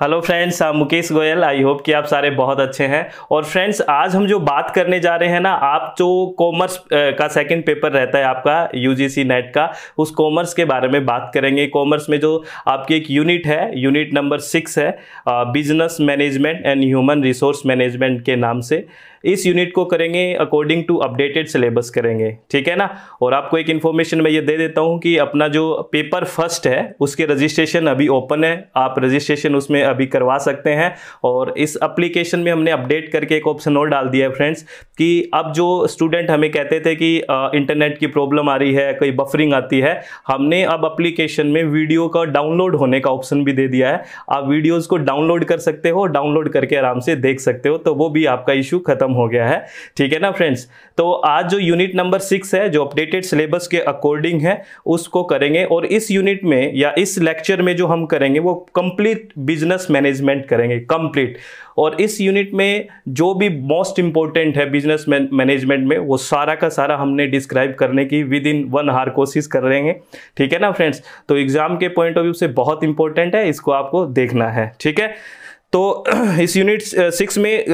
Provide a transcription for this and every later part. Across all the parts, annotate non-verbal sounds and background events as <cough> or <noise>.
Hello friends आप Mukesh Goyal I hope कि आप सारे बहुत अच्छे हैं। और फ्रेंड्स आज हम जो बात करने जा रहे हैं ना, आप जो कॉमर्स का सेकंड पेपर रहता है आपका यूजीसी नेट का, उस कॉमर्स के बारे में बात करेंगे। कॉमर्स में जो आपकी एक यूनिट है यूनिट नंबर सिक्स है business management and human resource management के नाम से। इस यूनिट को करेंगे अकॉर्डिंग टू अपडेटेड सिलेबस करेंगे, ठीक है ना? और आपको एक इन्फॉर्मेशन मैं ये दे देता हूँ कि अपना जो पेपर फ़र्स्ट है, उसके रजिस्ट्रेशन अभी ओपन है, आप रजिस्ट्रेशन उसमें अभी करवा सकते हैं। और इस अप्लीकेशन में हमने अपडेट करके एक ऑप्शन और डाल दिया है फ्रेंड्स कि अब जो स्टूडेंट हमें कहते थे कि इंटरनेट की प्रॉब्लम आ रही है, कोई बफरिंग आती है, हमने अब अप्लीकेशन में वीडियो का डाउनलोड होने का ऑप्शन भी दे दिया है। आप वीडियोज़ को डाउनलोड कर सकते हो डाउनलोड करके आराम से देख सकते हो तो वो भी आपका इशू खत्म खत्म हो गया है। ठीक है ना फ्रेंड्स तो आज जो यूनिट नंबर सिक्स है, जो अपडेटेड सिलेबस के अकॉर्डिंग है, उसको करेंगे और इस यूनिट में या इस लेक्चर में जो हम करेंगे, वो कंप्लीट बिज़नेस मैनेजमेंट करेंगे कंप्लीट और इस यूनिट में जो भी मोस्ट इंपॉर्टेंट है बिज़नेस मैनेजमेंट में, वो सारा का सारा हमने डिस्क्राइब करने की विद इन वन हार कोशिश कर रहे हैं। ठीक है ना फ्रेंड्स तो एग्ज़ाम के पॉइंट ऑफ़ व्यू से बहुत इंपॉर्टेंट है, इसको आपको देखना है। ठीक है? तो <clears throat> इस यूनिट सिक्स में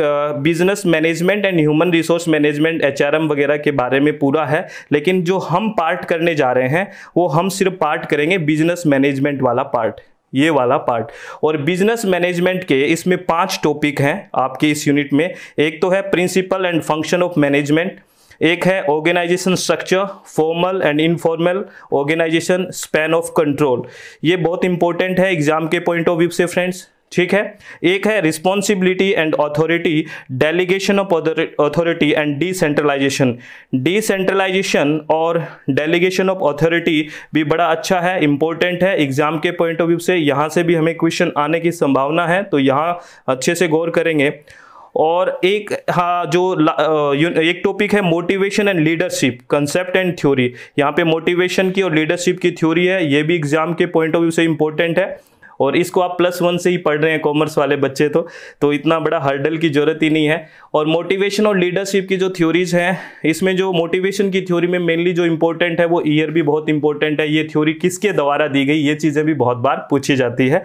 business management and human resource management HRM वगैरह के बारे में पूरा है, लेकिन जो हम पार्ट करने जा रहे हैं, वो हम सिर्फ़ पार्ट करेंगे बिज़नेस मैनेजमेंट वाला पार्ट ये वाला पार्ट और बिज़नेस मैनेजमेंट के इसमें पाँच टॉपिक हैं आपके इस यूनिट में। एक तो है principal and function of management एक है organisation structure formal and informal organisation span of control ये बहुत इंपॉर्टेंट है एग्ज़ाम के पॉइंट ऑफ़ व्यू से फ्रेंड्स ठीक है? एक है responsibility and authority delegation of authority and decentralisation decentralisation और डेलीगेशन ऑफ़ अथॉरिटी भी बड़ा अच्छा है इंपॉर्टेंट है। एग्ज़ाम के पॉइंट ऑफ़ व्यू से यहाँ से भी हमें क्वेश्चन आने की संभावना है तो यहाँ अच्छे से गौर करेंगे। और एक हाँ जो एक टॉपिक है motivation and leadership concept and theory यहाँ पे मोटिवेशन की और लीडरशिप की थ्योरी है, ये भी एग्ज़ाम के पॉइंट ऑफ़ व्यू से इंपॉर्टेंट है। और इसको आप प्लस वन से ही पढ़ रहे हैं कॉमर्स वाले बच्चे तो तो इतना बड़ा हर्डल की ज़रूरत ही नहीं है। और मोटिवेशन और लीडरशिप की जो थ्योरीज हैं, इसमें जो मोटिवेशन की थ्योरी में मेनली जो इंपॉर्टेंट है, वो ईयर भी बहुत इंपॉर्टेंट है। ये थ्योरी किसके द्वारा दी गई, ये चीज़ें भी बहुत बार पूछी जाती है।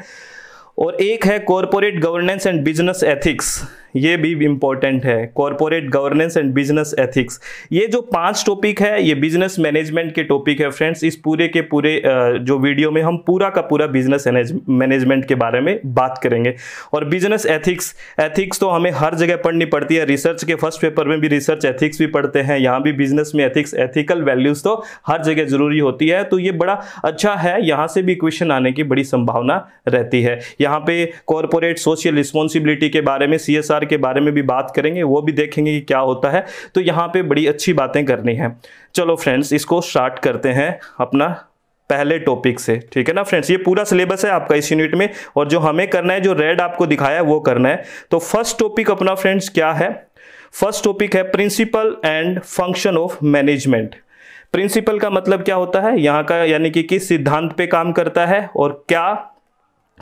और एक है corporate governance and business ethics ये भी इंपॉर्टेंट है corporate governance and business ethics ये जो पाँच टॉपिक है, ये बिज़नेस मैनेजमेंट के टॉपिक है फ्रेंड्स इस पूरे के पूरे जो वीडियो में हम पूरा का पूरा बिज़नेस मैनेजमेंट के बारे में बात करेंगे. और बिज़नेस एथिक्स एथिक्स तो हमें हर जगह पढ़नी पड़ती है. रिसर्च के फ़र्स्ट पेपर में भी रिसर्च एथिक्स भी पढ़ते हैं. यहाँ भी बिज़नेस में एथिक्स एथिकल वैल्यूज़ तो हर जगह ज़रूरी होती है. तो ये बड़ा अच्छा है. यहाँ से भी क्वेश्चन आने की बड़ी संभावना रहती है. यहाँ पे कॉरपोरेट सोशल रिस्पॉन्सिबिलिटी के बारे में सीएसआर के बारे में भी बात करेंगे, वो भी देखेंगे कि क्या होता है। तो यहाँ पे बड़ी अच्छी बातें करनी है। चलो फ्रेंड्स इसको स्टार्ट करते हैं अपना पहले टॉपिक से, ठीक है ना फ्रेंड्स ये पूरा सिलेबस है आपका इस यूनिट में और जो हमें करना है, जो रेड आपको दिखाया है, वो करना है। तो फ़र्स्ट टॉपिक अपना फ्रेंड्स क्या है? फ़र्स्ट टॉपिक है principal and function of management principal का मतलब क्या होता है? यहाँ का यानी कि किस सिद्धांत पे काम करता है और क्या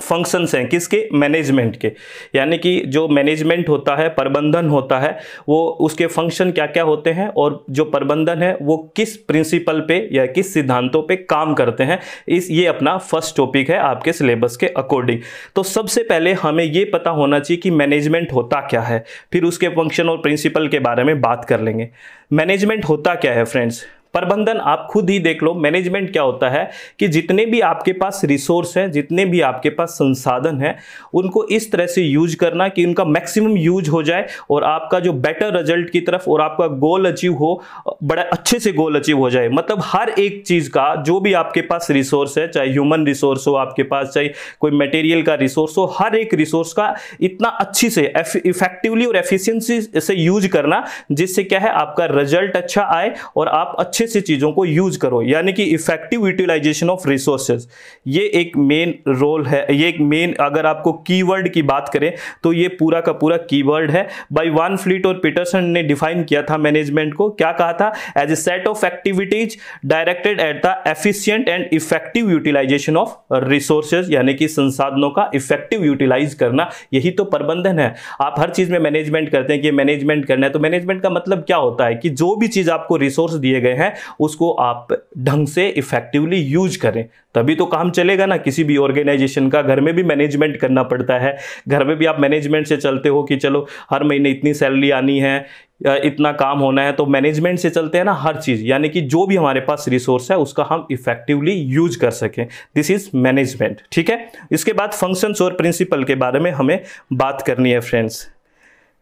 फ़ंक्शंस हैं, किसके? मैनेजमेंट के। यानी कि जो मैनेजमेंट होता है, प्रबंधन होता है, वो उसके फ़ंक्शन क्या क्या होते हैं और जो प्रबंधन है, वो किस प्रिंसिपल पे या किस सिद्धांतों पे काम करते हैं, इस, ये अपना फ़र्स्ट टॉपिक है आपके सिलेबस के अकॉर्डिंग तो सबसे पहले हमें ये पता होना चाहिए कि मैनेजमेंट होता क्या है। फिर उसके फ़ंक्शन और प्रिंसिपल के बारे में बात कर लेंगे। मैनेजमेंट होता क्या है फ्रेंड्स प्रबंधन आप खुद ही देख लो मैनेजमेंट क्या होता है कि जितने भी आपके पास रिसोर्स हैं, जितने भी आपके पास संसाधन हैं, उनको इस तरह से यूज़ करना कि उनका मैक्सिमम यूज़ हो जाए और आपका जो बेटर रिज़ल्ट की तरफ़ और आपका गोल अचीव हो, बड़ा अच्छे से गोल अचीव हो जाए। मतलब हर एक चीज़ का जो भी आपके पास रिसोर्स है, चाहे ह्यूमन रिसोर्स हो आपके पास, चाहे कोई मटेरियल का रिसोर्स हो, हर एक रिसोर्स का इतना अच्छी से इफेक्टिवली और एफिशिएंसी से यूज़ करना, जिससे क्या है, आपका रिज़ल्ट अच्छा आए और आप अच्छे अच्छे से चीज़ों को यूज़ करो, यानी कि इफ़ेक्टिव यूटिलाइजेशन ऑफ़ रिसोर्सेज ये एक मेन रोल है, ये एक मेन अगर आपको कीवर्ड की बात करें तो ये पूरा का पूरा कीवर्ड है। बाय वन फ्लीट और पीटरसन ने डिफाइन किया था मैनेजमेंट को। क्या कहा था? As a set of activities directed at the efficient and effective utilisation of resources यानी कि संसाधनों का इफ़ेक्टिव यूटिलाइज करना। यही तो प्रबंधन है। आप हर चीज़ में मैनेजमेंट करते हैं कि मैनेजमेंट करना है तो मैनेजमेंट का मतलब क्या होता है कि जो भी चीज़ आपको रिसोर्स दिए गए हैं हैं उसको आप ढंग से इफेक्टिवली यूज़ करें। तभी तो काम चलेगा ना। किसी भी ऑर्गेनाइजेशन का घर में भी मैनेजमेंट करना पड़ता है। घर में भी आप मैनेजमेंट से चलते हो कि चलो, हर महीने इतनी सैलरी आनी है इतना काम होना है तो मैनेजमेंट से चलते हैं ना हर चीज़। यानी कि जो भी हमारे पास रिसोर्स है, उसका हम इफेक्टिवली यूज़ कर सकें। दिस इज़ मैनेजमेंट ठीक है? इसके बाद फ़ंक्शंस और प्रिंसिपल के बारे में हमें बात करनी है फ्रेंड्स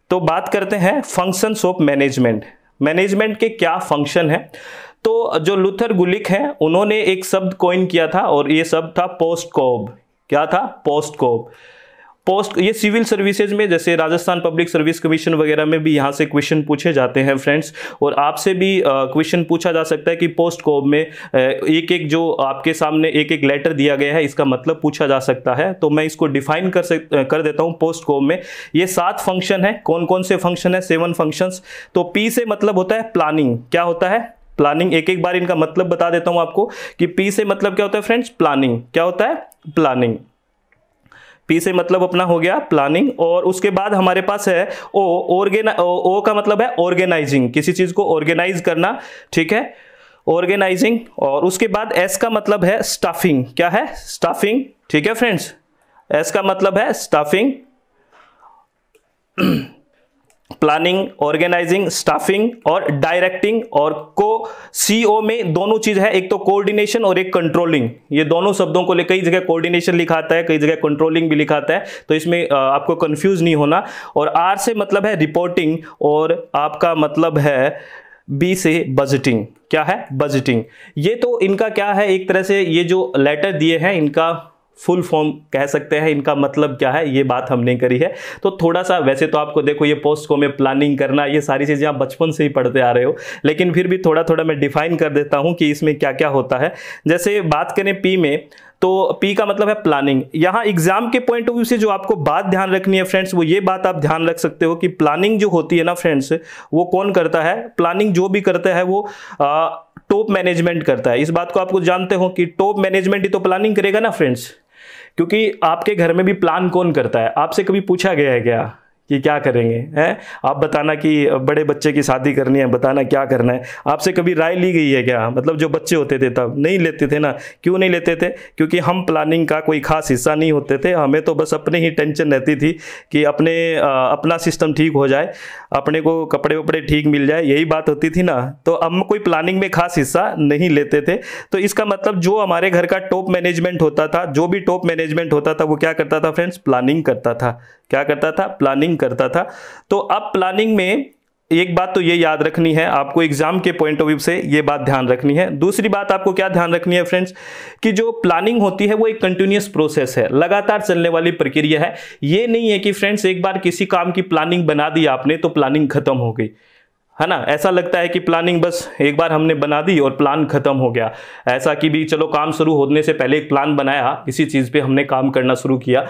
तो बात करते हैं फ़ंक्शंस ऑफ़ मैनेजमेंट मैनेजमेंट के क्या फ़ंक्शन है? तो जो लुथर गुलिक है, उन्होंने एक शब्द कॉइन किया था और ये शब्द था पोस्ट कोब क्या था? पोस्ट कोब पोस्ट ये सिविल सर्विसेज़ में, जैसे राजस्थान पब्लिक सर्विस कमीशन वगैरह में भी यहाँ से क्वेश्चन पूछे जाते हैं फ्रेंड्स और आपसे भी क्वेश्चन पूछा जा सकता है कि पोस्ट कोब में एक एक जो आपके सामने एक एक लेटर दिया गया है, इसका मतलब पूछा जा सकता है. तो मैं इसको डिफाइन कर सक कर देता हूँ पोस्ट कोब में. ये सात फ़ंक्शन है. कौन कौन से फ़ंक्शन है? सेवन फ़ंक्शंस तो पी से मतलब होता है प्लानिंग क्या होता है? प्लानिंग एक एक बार इनका मतलब बता देता हूँ आपको कि पी से मतलब क्या होता है फ्रेंड्स प्लानिंग क्या होता है? प्लानिंग पी से मतलब अपना हो गया प्लानिंग और उसके बाद हमारे पास है ओ ऑर्गेना ओ का मतलब है ऑर्गेनाइजिंग किसी चीज़ को ऑर्गेनाइज करना, ठीक है? ऑर्गेनाइजिंग और उसके बाद एस का मतलब है स्टाफिंग क्या है? स्टाफिंग ठीक है फ्रेंड्स एस का मतलब है स्टाफिंग <clears throat> प्लानिंग, ऑर्गेनाइजिंग, स्टाफिंग और डायरेक्टिंग और को सीओ में दोनों चीज़ है। एक तो कोऑर्डिनेशन और एक कंट्रोलिंग ये दोनों शब्दों को ले कई जगह कोऑर्डिनेशन लिखाता है, कई जगह कंट्रोलिंग भी लिखाता है। तो इसमें आपको कंफ्यूज नहीं होना। और आर से मतलब है रिपोर्टिंग और आपका मतलब है बी से बजटिंग क्या है? बजटिंग ये तो इनका क्या है? एक तरह से ये जो लेटर दिए हैं, इनका फुल फॉर्म कह सकते हैं, इनका मतलब क्या है, ये बात हमने करी है। तो थोड़ा सा वैसे तो आपको देखो, ये पोस्ट को में प्लानिंग करना, ये सारी चीज़ें आप बचपन से ही पढ़ते आ रहे हो, लेकिन फिर भी थोड़ा थोड़ा मैं डिफाइन कर देता हूँ कि इसमें क्या क्या होता है। जैसे बात करें पी में तो पी का मतलब है प्लानिंग यहाँ एग्ज़ाम के पॉइंट ऑफ़ व्यू से जो आपको बात ध्यान रखनी है फ्रेंड्स वो ये बात आप ध्यान रख सकते हो कि प्लानिंग जो होती है ना फ्रेंड्स वो कौन करता है? प्लानिंग जो भी करता है, वो टॉप मैनेजमेंट करता है। इस बात को आपको जानते हो कि टॉप मैनेजमेंट ही तो प्लानिंग करेगा ना फ्रेंड्स क्योंकि आपके घर में भी प्लान कौन करता है? आपसे कभी पूछा गया है क्या? कि क्या करेंगे, हैं? आप बताना कि बड़े बच्चे की शादी करनी है, बताना क्या करना है। आपसे कभी राय ली गई है क्या? मतलब जो बच्चे होते थे तब, नहीं लेते थे ना? क्यों नहीं लेते थे? क्योंकि हम प्लानिंग का कोई खास हिस्सा नहीं होते थे। हमें तो बस अपने ही टेंशन रहती थी कि अपने अपना सिस्टम ठीक हो जाए, अपने को कपड़े वपड़े ठीक मिल जाए, यही बात होती थी ना? तो हम कोई प्लानिंग में खास हिस्सा नहीं लेते थे। तो इसका मतलब जो हमारे घर का टॉप मैनेजमेंट होता था, जो भी टॉप मैनेजमेंट होता था, वो क्या करता था फ्रेंड्स प्लानिंग करता था। क्या करता था? प्लानिंग करता था। तो अब प्लानिंग में एक बात तो ये याद रखनी है, आपको एग्ज़ाम के पॉइंट ऑफ़ व्यू से ये बात ध्यान रखनी है। दूसरी बात आपको क्या ध्यान रखनी है फ्रेंड्स कि जो प्लानिंग होती है वो एक कंटिन्यूस प्रोसेस है, लगातार चलने वाली प्रक्रिया है। ये नहीं है कि फ्रेंड्स एक बार किसी काम की प्लानिंग बना दी आपने तो प्लानिंग खत्म हो गई। है ना? ऐसा लगता है कि प्लानिंग बस एक बार हमने बना दी और प्लान खत्म हो गया। ऐसा कि भी चलो काम शुरू होने से पहले एक प्लान बनाया इसी चीज़ पे हमने काम करना शुरू किया।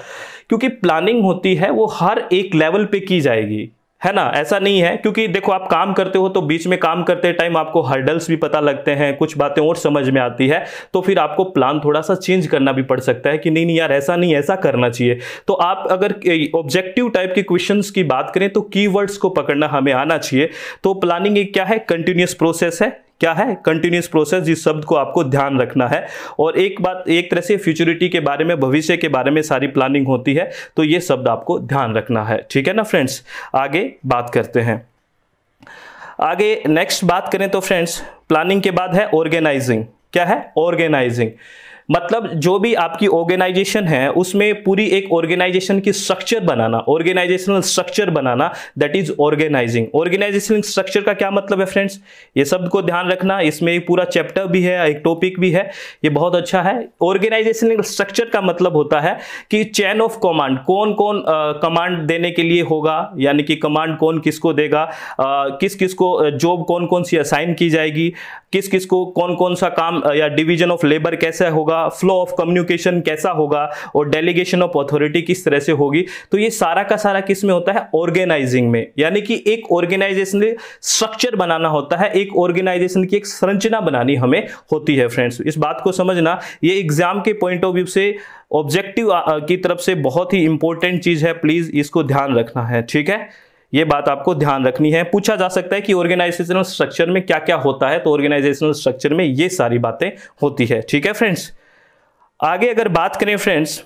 क्योंकि प्लानिंग होती है, वो हर एक लेवल पे की जाएगी। है ना? ऐसा नहीं है, क्योंकि देखो आप काम करते हो तो बीच में काम करते टाइम आपको हर्डल्स भी पता लगते हैं, कुछ बातें और समझ में आती है तो फिर आपको प्लान थोड़ा सा चेंज करना भी पड़ सकता है कि नहीं नहीं यार, ऐसा नहीं, ऐसा करना चाहिए। तो आप अगर ऑब्जेक्टिव टाइप के क्वेश्चन की बात करें तो की को पकड़ना हमें आना चाहिए। तो प्लानिंग एक क्या है? कंटिन्यूस प्रोसेस है। क्या है? कंटिन्यूस प्रोसेस जिस शब्द को आपको ध्यान रखना है। और एक बात, एक तरह से फ्यूचरिटी के बारे में, भविष्य के बारे में सारी प्लानिंग होती है तो ये शब्द आपको ध्यान रखना है। ठीक है ना फ्रेंड्स आगे बात करते हैं। आगे नेक्स्ट बात करें तो फ्रेंड्स प्लानिंग के बाद है ऑर्गेनाइजिंग क्या है? ऑर्गेनाइजिंग मतलब जो भी आपकी ऑर्गेनाइजेशन है उसमें पूरी एक ऑर्गेनाइजेशन की स्ट्रक्चर बनाना organisational structure banana that is organising organisational structure का क्या मतलब है फ्रेंड्स ये शब्द को ध्यान रखना इसमें एक पूरा चैप्टर भी है एक टॉपिक भी है ये बहुत अच्छा है। ऑर्गेनाइजेशनल स्ट्रक्चर का मतलब होता है कि चैन ऑफ़ कमांड कौन कौन कमांड देने के लिए होगा यानी कि कमांड कौन किसको देगा आ, किस किस को जॉब कौन कौन सी असाइन की जाएगी किस किस को कौन कौन सा काम या डिवीज़न ऑफ़ लेबर कैसे होगा फ्लो ऑफ़ कम्युनिकेशन कैसा होगा और डेलीगेशन ऑफ़ अथॉरिटी किस तरह से होगी। तो ये सारा का सारा किसमें होता है? ऑर्गेनाइजिंग में। यानी कि एक ऑर्गेनाइजेशन स्ट्रक्चर बनाना होता है, एक ऑर्गेनाइजेशन की एक संरचना बनानी हमें होती है फ्रेंड्स इस बात को समझना, ये एग्ज़ाम के पॉइंट ऑफ़ व्यू से ऑब्जेक्टिव की तरफ़ से बहुत ही इंपॉर्टेंट चीज़ है। प्लीज़ इसको ध्यान रखना है, ठीक है? ये बात आपको ध्यान रखनी है। पूछा जा सकता है कि ऑर्गेनाइजेशनल स्ट्रक्चर में क्या क्या होता है तो ऑर्गेनाइजेशनल स्ट्रक्चर में ये सारी बातें होती है, ठीक है फ्रेंड्स आगे अगर बात करें फ्रेंड्स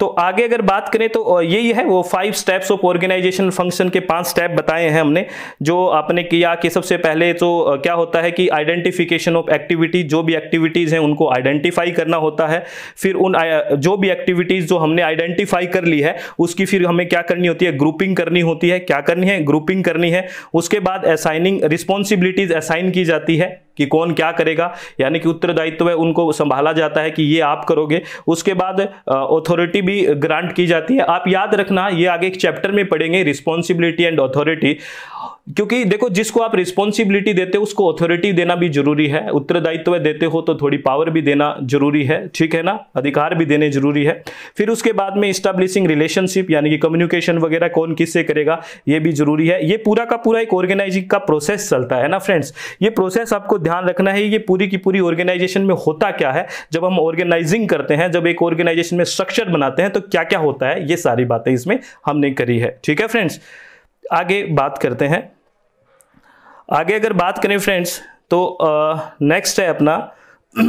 तो आगे अगर बात करें तो यही है, वो five steps of organisation function के पाँच स्टेप बताए हैं हमने, जो आपने किया कि सबसे पहले तो क्या होता है कि आइडेंटिफिकेशन ऑफ़ एक्टिविटी जो भी एक्टिविटीज़ हैं उनको आइडेंटिफाई करना होता है, फिर उन जो भी एक्टिविटीज़ जो हमने आइडेंटिफाई कर ली है, उसकी फिर हमें क्या करनी होती है ग्रुपिंग करनी होती है, क्या करनी है ग्रुपिंग करनी है, उसके बाद असाइनिंग रिस्पॉन्सिबिलिटीज असाइन की जाती है कि कौन क्या करेगा, यानी कि उत्तरदायित्व है, उनको संभाला जाता है कि ये आप करोगे। उसके बाद अथॉरिटी भी ग्रांट की जाती है। आप याद रखना, ये आगे एक चैप्टर में पढ़ेंगे रिस्पॉन्सिबिलिटी एंड अथॉरिटी क्योंकि देखो, जिसको आप रिस्पॉन्सिबिलिटी देते हो, उसको अथॉरिटी देना भी ज़रूरी है। उत्तरदायित्व देते हो तो थोड़ी पावर भी देना ज़रूरी है। ठीक है ना? अधिकार भी देने ज़रूरी है। फिर उसके बाद में स्टैब्लिशिंग रिलेशनशिप यानी कि कम्युनिकेशन वगैरह, कौन किससे करेगा, ये भी ज़रूरी है। ये पूरा का पूरा एक ऑर्गेनाइजिंग का प्रोसेस चलता है ना फ्रेंड्स ये प्रोसेस आपको ध्यान रखना है ये पूरी की पूरी ऑर्गेनाइजेशन में होता क्या है? जब हम ऑर्गेनाइजिंग करते हैं, जब एक ऑर्गेनाइजेशन में स्ट्रक्चर बनाते हैं तो क्या क्या होता है? ये सारी बातें इसमें हमने करी है। ठीक है फ्रेंड्स आगे बात करते हैं। आगे अगर बात करें फ्रेंड्स तो नेक्स्ट है अपना <clears throat>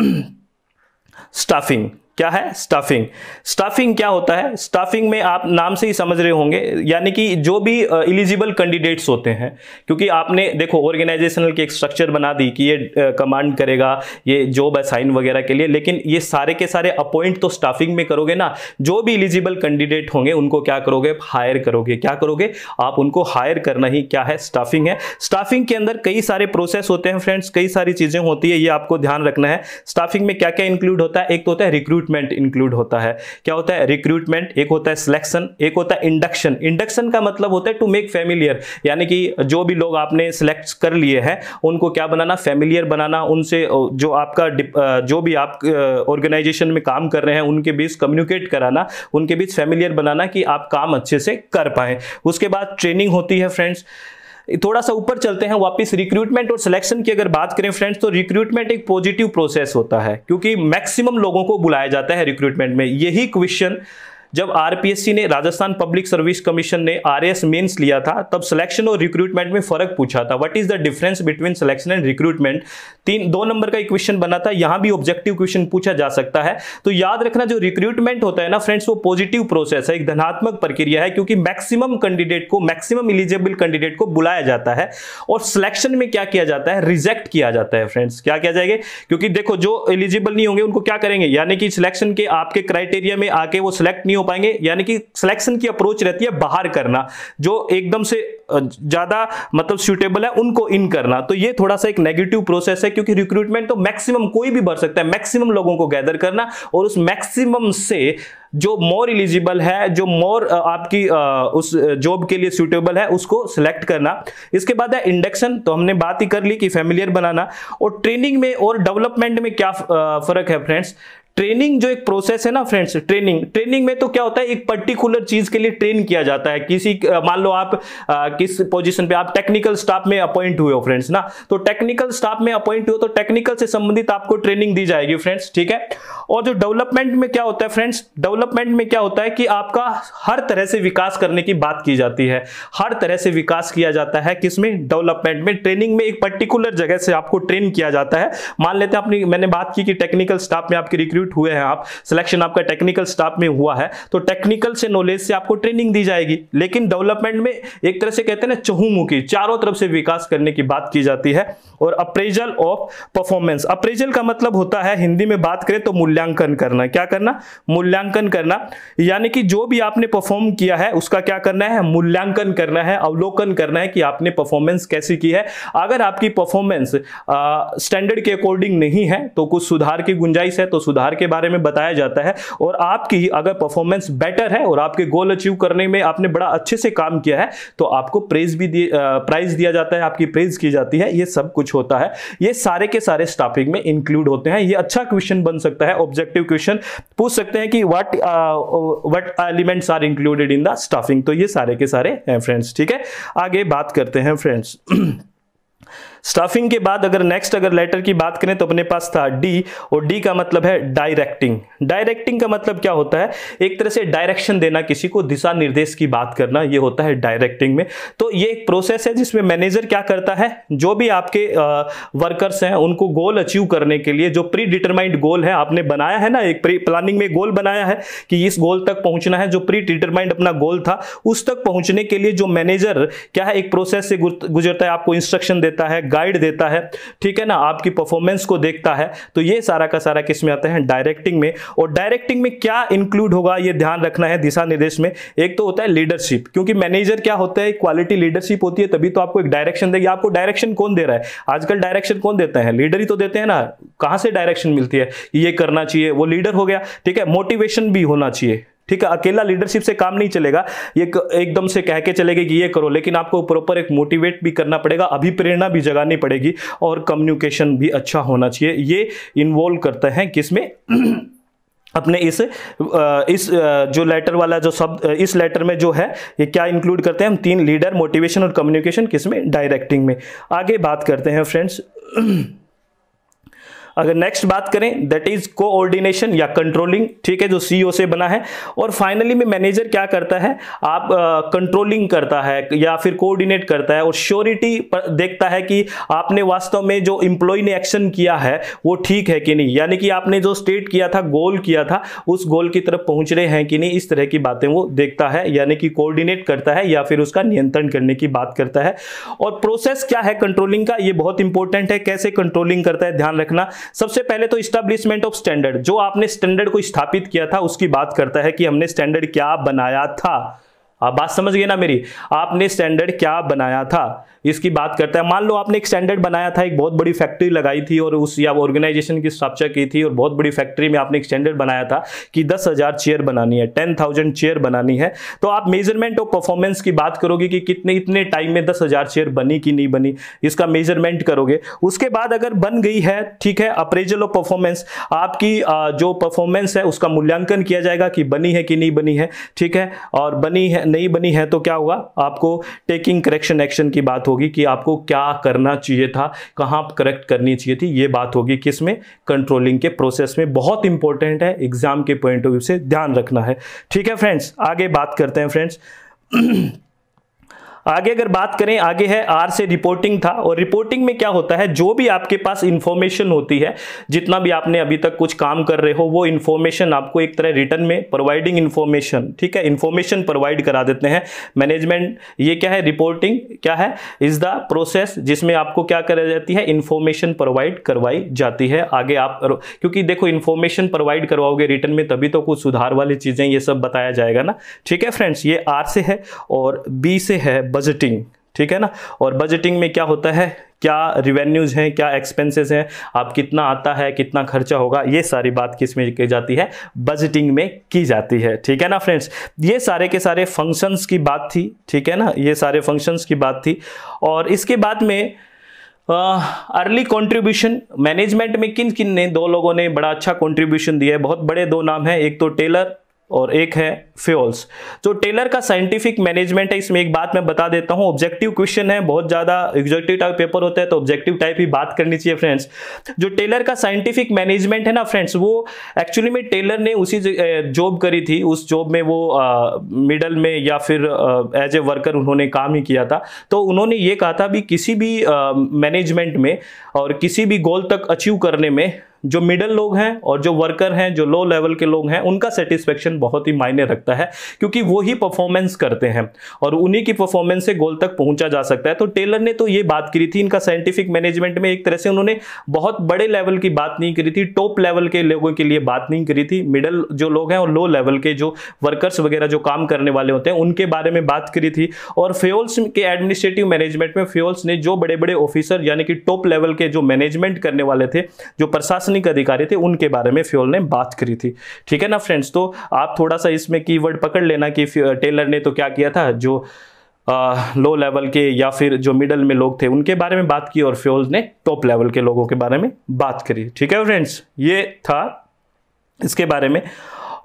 स्टाफिंग क्या है? स्टाफिंग स्टाफिंग क्या होता है? स्टाफिंग में आप नाम से ही समझ रहे होंगे, यानी कि जो भी इलिजिबल कैंडिडेट्स होते हैं, क्योंकि आपने देखो ऑर्गेनाइजेशनल की एक स्ट्रक्चर बना दी कि ये कमांड करेगा, ये जॉब असाइन वगैरह के लिए, लेकिन ये सारे के सारे अपॉइंट तो स्टाफिंग में करोगे ना, जो भी इलिजिबल कैंडिडेट होंगे, उनको क्या करोगे? हायर करोगे. क्या करोगे? आप उनको हायर करना ही क्या है? स्टाफिंग है. स्टाफिंग के अंदर कई सारे प्रोसेस होते हैं फ्रेंड्स कई सारी चीज़ें होती है, ये आपको ध्यान रखना है। स्टाफिंग में क्या क्या इंक्लूड होता है? एक तो होता है रिक्रूट रिक्रूटमेंट इंक्लूड होता है। क्या होता है? रिक्रूटमेंट एक होता है सिलेक्शन एक होता है इंडक्शन इंडक्शन का मतलब होता है टू मेक फैमिलियर यानी कि जो भी लोग आपने सिलेक्ट कर लिए हैं, उनको क्या बनाना? फैमिलियर बनाना, उनसे जो आपका जो भी आप ऑर्गेनाइजेशन में काम कर रहे हैं, उनके बीच कम्युनिकेट कराना, उनके बीच फैमिलियर बनाना कि आप काम अच्छे से कर पाए। उसके बाद ट्रेनिंग होती है फ्रेंड्स थोड़ा सा ऊपर चलते हैं, वापस रिक्रूटमेंट और सिलेक्शन की अगर बात करें फ्रेंड्स तो रिक्रूटमेंट एक पॉजिटिव प्रोसेस होता है, क्योंकि मैक्सिमम लोगों को बुलाया जाता है रिक्रूटमेंट में। यही क्वेश्चन जब आरपीएससी ने राजस्थान पब्लिक सर्विस कमीशन ने आरएस मेंस लिया था, तब सिलेक्शन और रिक्रूटमेंट में फ़र्क पूछा था। What is the difference between selection and recruitment तीन, दो नंबर का क्वेश्चन बना था। यहाँ भी ऑब्जेक्टिव क्वेश्चन पूछा जा सकता है। तो याद रखना, जो रिक्रूटमेंट होता है ना फ्रेंड्स वो पॉजिटिव प्रोसेस है, एक धनात्मक प्रक्रिया है, क्योंकि मैक्सिमम कैंडिडेट को मैक्सिमम इलिजिबल कैंडिडेट को बुलाया जाता है और सिलेक्शन में क्या किया जाता है? रिजेक्ट किया जाता है फ्रेंड्स क्या किया जाएगा? क्योंकि देखो, जो एलिजिबल नहीं होंगे, उनको क्या करेंगे? यानी कि सिलेक्शन के आपके क्राइटेरिया में आके वो सिलेक्ट नहीं हो पाएँगे, यानी कि सिलेक्शन की अप्रोच रहती है बाहर करना, जो एकदम से ज़्यादा मतलब सुटेबल है, उनको इन करना। तो ये थोड़ा सा एक नेगेटिव प्रोसेस है, क्योंकि रिक्रूटमेंट तो मैक्सिमम कोई भी भर सकता है मैक्सिमम लोगों को गैदर करना, और उस मैक्सिमम से जो मोर इलिजिबल है, जो मोर आपकी उस जॉब के लिए सुटेबल है, उसको सिलेक्ट करना। इसके बाद है इंडक्शन तो हमने बात ही कर ली कि फैमिलियर बनाना, और ट्रेनिंग में और डेवलपमेंट में क्या फ़र्क है फ्रेंड्स ट्रेनिंग जो एक प्रोसेस है ना फ्रेंड्स ट्रेनिंग ट्रेनिंग में तो क्या होता है एक पर्टिकुलर चीज़ के लिए ट्रेन किया जाता है। किसी मान लो आप आ, किस पोजीशन पे आप टेक्निकल स्टाफ में अपॉइंट हुए हो फ्रेंड्स ना? तो टेक्निकल स्टाफ में अपॉइंट हुए तो टेक्निकल से संबंधित आपको ट्रेनिंग दी जाएगी फ्रेंड्स ठीक है? और जो डेवलपमेंट में क्या होता है फ्रेंड्स डेवलपमेंट में क्या होता है कि आपका हर तरह से विकास करने की बात की जाती है। हर तरह से विकास किया जाता है किसमें डेवलपमेंट में। ट्रेनिंग में एक पर्टिकुलर जगह से आपको ट्रेन किया जाता है। मान लेते हैं अपनी मैंने बात की कि टेक्निकल स्टाफ में आपकी रिक्रूट रिक्रूट हुए हैं आप। सिलेक्शन आपका टेक्निकल स्टाफ में हुआ है। तो टेक्निकल से नॉलेज से आपको ट्रेनिंग दी जाएगी। लेकिन डेवलपमेंट में एक तरह से कहते हैं ना, चहुमुखी, चारों तरफ़ से विकास करने की बात की जाती है। और अप्रेजल ऑफ़ परफॉर्मेंस अप्रेजल का मतलब होता है, हिंदी में बात करें तो मूल्यांकन करना। क्या करना? मूल्यांकन करना। यानी कि जो भी आपने परफॉर्म किया है, उसका क्या करना है? मूल्यांकन करना है, अवलोकन करना है कि आपने परफॉर्मेंस कैसी की है। अगर आपकी परफॉर्मेंस स्टैंडर्ड के अकॉर्डिंग नहीं है तो कुछ सुधार की गुंजाइश है तो सुधार के बारे में बताया जाता है और आपकी अगर परफॉर्मेंस बेटर है और आपके गोल अचीव करने में आपने बड़ा अच्छे से काम किया है तो आपको प्रेज भी प्राइज दिया जाता है, आपकी प्रेज की जाती है, ये सब कुछ होता है। ये सारे के सारे स्टाफिंग में इंक्लूड होते हैं। ये अच्छा क्वेश्चन बन सकता है ऑब्जेक्टिव क्वेश्चन पूछ सकते हैं कि what what elements are included in the staffing तो ये सारे के सारे हैं फ्रेंड्स ठीक है? आगे बात करते हैं फ्रेंड्स <clears throat> स्टाफिंग के बाद अगर नेक्स्ट अगर लेटर की बात करें तो अपने पास था डी और डी का मतलब है डायरेक्टिंग डायरेक्टिंग का मतलब क्या होता है? एक तरह से डायरेक्शन देना किसी को, दिशा निर्देश की बात करना, ये होता है डायरेक्टिंग में। तो ये एक प्रोसेस है जिसमें मैनेजर क्या करता है? जो भी आपके वर्कर्स हैं, उनको गोल अचीव करने के लिए, जो प्री डिटरमाइंड गोल है, आपने बनाया है ना, एक प्री प्लानिंग में गोल बनाया है कि इस गोल तक पहुँचना है, जो प्री डिटरमाइंड अपना गोल था, उस तक पहुँचने के लिए जो मैनेजर क्या है, एक प्रोसेस से गुजरता है, आपको इंस्ट्रक्शन देता है गाइड देता है, ठीक है ना? आपकी परफॉर्मेंस को देखता है। तो ये सारा का सारा किसमें आता है? डायरेक्टिंग में। और डायरेक्टिंग में क्या इंक्लूड होगा? ये ध्यान रखना है दिशा निर्देश में। एक तो होता है लीडरशिप क्योंकि मैनेजर क्या होता है? क्वालिटी लीडरशिप होती है, तभी तो आपको एक डायरेक्शन देगी। आपको डायरेक्शन कौन दे रहा है? आजकल डायरेक्शन कौन देता है? लीडर ही तो देते हैं ना। कहाँ से डायरेक्शन मिलती है? ये करना चाहिए, वो लीडर हो गया, ठीक है? मोटिवेशन भी होना चाहिए। ठीक है, अकेला लीडरशिप से काम नहीं चलेगा, ये एकदम से कह के चलेगा कि ये करो, लेकिन आपको प्रॉपर एक मोटिवेट भी करना पड़ेगा, अभिप्रेरणा भी जगानी पड़ेगी और कम्युनिकेशन भी अच्छा होना चाहिए। ये इन्वॉल्व करते हैं किसमें? <clears throat> अपने इस इस जो लेटर वाला जो शब्द इस लेटर में जो है, ये क्या इंक्लूड करते हैं हम? तीन लीडर मोटिवेशन और कम्युनिकेशन किसमें? डायरेक्टिंग में। आगे बात करते हैं फ्रेंड्स <clears throat> अगर नेक्स्ट बात करें दैट इज़ कोऑर्डिनेशन या कंट्रोलिंग ठीक है जो सीईओ से बना है। और फाइनली में मैनेजर क्या करता है? आप कंट्रोलिंग uh, करता है या फिर कोऑर्डिनेट करता है। और श्योरिटी देखता है कि आपने वास्तव में जो इंप्लॉय ने एक्शन किया है वो ठीक है कि नहीं। यानी कि आपने जो स्टेट किया था गोल किया था उस गोल की तरफ़ पहुँच रहे हैं कि नहीं इस तरह की बातें वो देखता है। यानी कि कोऑर्डिनेट करता है या फिर उसका नियंत्रण करने की बात करता है। और प्रोसेस क्या है कंट्रोलिंग का? ये बहुत इंपॉर्टेंट है। कैसे कंट्रोलिंग करता है? ध्यान रखना। सबसे पहले तो स्टैब्लिशमेंट ऑफ़ स्टैंडर्ड जो आपने स्टैंडर्ड को स्थापित किया था, उसकी बात करता है कि हमने स्टैंडर्ड क्या बनाया था। आप बात समझ गए ना मेरी? आपने स्टैंडर्ड क्या बनाया था? इसकी बात करता है। मान लो आपने एक स्टैंडर्ड बनाया था, एक बहुत बड़ी फैक्ट्री लगाई थी और उस या ऑर्गेनाइजेशन की स्ट्रक्चर की थी और बहुत बड़ी फैक्ट्री में आपने एक स्टैंडर्ड बनाया था कि दस हज़ार चेयर बनानी है टेन थाउज़ेंड चेयर बनानी है। तो आप मेज़रमेंट ऑफ़ परफॉर्मेंस की बात करोगे कि कितने इतने टाइम में दस हज़ार चेयर बनी कि नहीं बनी, इसका मेज़रमेंट करोगे। उसके बाद अगर बन गई है, ठीक है अप्रेजल ऑफ़ परफॉर्मेंस आपकी जो परफॉर्मेंस है उसका मूल्यांकन किया जाएगा कि बनी है कि नहीं बनी है, ठीक है? और बनी है नहीं बनी है तो क्या होगा? आपको टेकिंग करेक्शन एक्शन की बात होगी कि आपको क्या करना चाहिए था, कहाँ करेक्ट करनी चाहिए थी, ये बात होगी कि इसमें कंट्रोलिंग के प्रोसेस में बहुत इंपॉर्टेंट है एग्ज़ाम के पॉइंट ऑफ़ व्यू से ध्यान रखना है। ठीक है फ्रेंड्स आगे बात करते हैं फ्रेंड्स <clears throat> आगे अगर बात करें, आगे है आर से रिपोर्टिंग था और रिपोर्टिंग में क्या होता है, जो भी आपके पास इंफॉर्मेशन होती है, जितना भी आपने अभी तक कुछ काम कर रहे हो, वो इंफॉर्मेशन आपको एक तरह रिटर्न में प्रोवाइडिंग इंफॉर्मेशन ठीक है? इंफॉर्मेशन प्रोवाइड करा देते हैं। मैनेजमेंट ये क्या है? रिपोर्टिंग क्या है? इज़ द प्रोसेस जिसमें आपको क्या करा जाती है? इंफॉर्मेशन प्रोवाइड करवाई जाती है। आगे आप क्योंकि देखो इंफॉर्मेशन प्रोवाइड करवाओगे रिटर्न में, तभी तो कुछ सुधार वाली चीज़ें ये सब बताया जाएगा ना। ठीक है फ्रेंड्स ये आर से है और बी से है बजटिंग ठीक है ना? और बजटिंग में क्या होता है? क्या रिवेन्यूज हैं, क्या एक्सपेंसेस हैं? आप कितना आता है, कितना खर्चा होगा? ये सारी बात किसमें की जाती है? बजटिंग में की जाती है, ठीक है ना फ्रेंड्स ये सारे के सारे फ़ंक्शंस की बात थी, ठीक है ना? ये सारे फ़ंक्शंस की बात थी। और इसके बाद में अर्ली कंट्रीब्यूशन मैनेजमेंट में किन किन ने दो लोगों ने बड़ा अच्छा कंट्रीब्यूशन दिया है? बहुत बड़े दो नाम हैं। एक तो टेलर और एक है फ्योल्स। जो टेलर का साइंटिफिक मैनेजमेंट है, इसमें एक बात मैं बता देता हूँ। ऑब्जेक्टिव क्वेश्चन है, बहुत ज़्यादा एग्जेक्टिव टाइप पेपर होता है तो ऑब्जेक्टिव टाइप ही बात करनी चाहिए फ्रेंड्स जो टेलर का साइंटिफिक मैनेजमेंट है ना फ्रेंड्स वो एक्चुअली में टेलर ने उसी जॉब करी थी, उस जॉब में वो मिडल में या फिर एज ए वर्कर उन्होंने काम ही किया था। तो उन्होंने ये कहा था भी किसी भी मैनेजमेंट में और किसी भी गोल तक अचीव करने में जो मिडल लोग हैं और जो वर्कर हैं, जो लो लेवल के लोग हैं, उनका सेटिस्फेक्शन बहुत ही मायने रखता है, क्योंकि वो ही परफॉर्मेंस करते हैं और उन्हीं की परफॉर्मेंस से गोल तक पहुँचा जा सकता है। तो टेलर ने तो ये बात करी थी, इनका साइंटिफिक मैनेजमेंट में एक तरह से उन्होंने बहुत बड़े लेवल की बात नहीं करी थी टॉप लेवल के लोगों के लिए बात नहीं करी थी। मिडल जो लोग हैं और लो लेवल के जो वर्कर्स वगैरह जो काम करने वाले होते हैं, उनके बारे में बात करी थी और फ्योल्स के एडमिनिस्ट्रेटिव मैनेजमेंट में फ्योल्स ने जो बड़े बड़े ऑफिसर यानी कि टॉप लेवल के जो मैनेजमेंट करने वाले थे, जो प्रशासन प्रशासनिक अधिकारी थे, उनके बारे में फ्योल ने बात करी थी। ठीक है ना फ्रेंड्स? तो आप थोड़ा सा इसमें कीवर्ड पकड़ लेना कि टेलर ने तो क्या किया था? जो लो लेवल के या फिर जो मिडल में लोग थे, उनके बारे में बात की और फ्योल ने टॉप लेवल के लोगों के बारे में बात करी। ठीक है फ्रेंड्स? ये था इसके बारे में।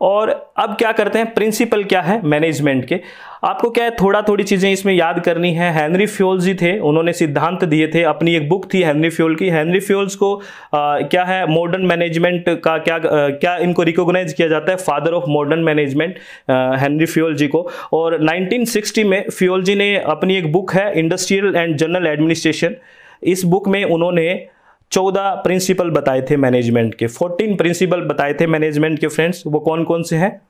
और अब क्या करते हैं? प्रिंसिपल क्या है? मैनेजमेंट के। आपको क्या है? थोड़ा थोड़ी चीज़ें इसमें याद करनी है। हेनरी फ्योल्स जी थे। उन्होंने सिद्धांत दिए थे। अपनी एक बुक थी हेनरी फ्योल की। हेनरी फ्योल्स को आ, क्या है? मॉडर्न मैनेजमेंट का क्या आ, क्या इनको रिकॉग्नाइज किया जाता है? Father of modern management Henri Fayol ji को। और 1960 में फ्योल जी ने अपनी एक बुक है इंडस्ट्रियल एंड जनरल एडमिनिस्ट्रेशन इस बुक में उन्होंने चौदह प्रिंसिपल बताए थे मैनेजमेंट के। फोर्टीन प्रिंसिपल बताए थे मैनेजमेंट के फ्रेंड्स वो कौन कौन से हैं?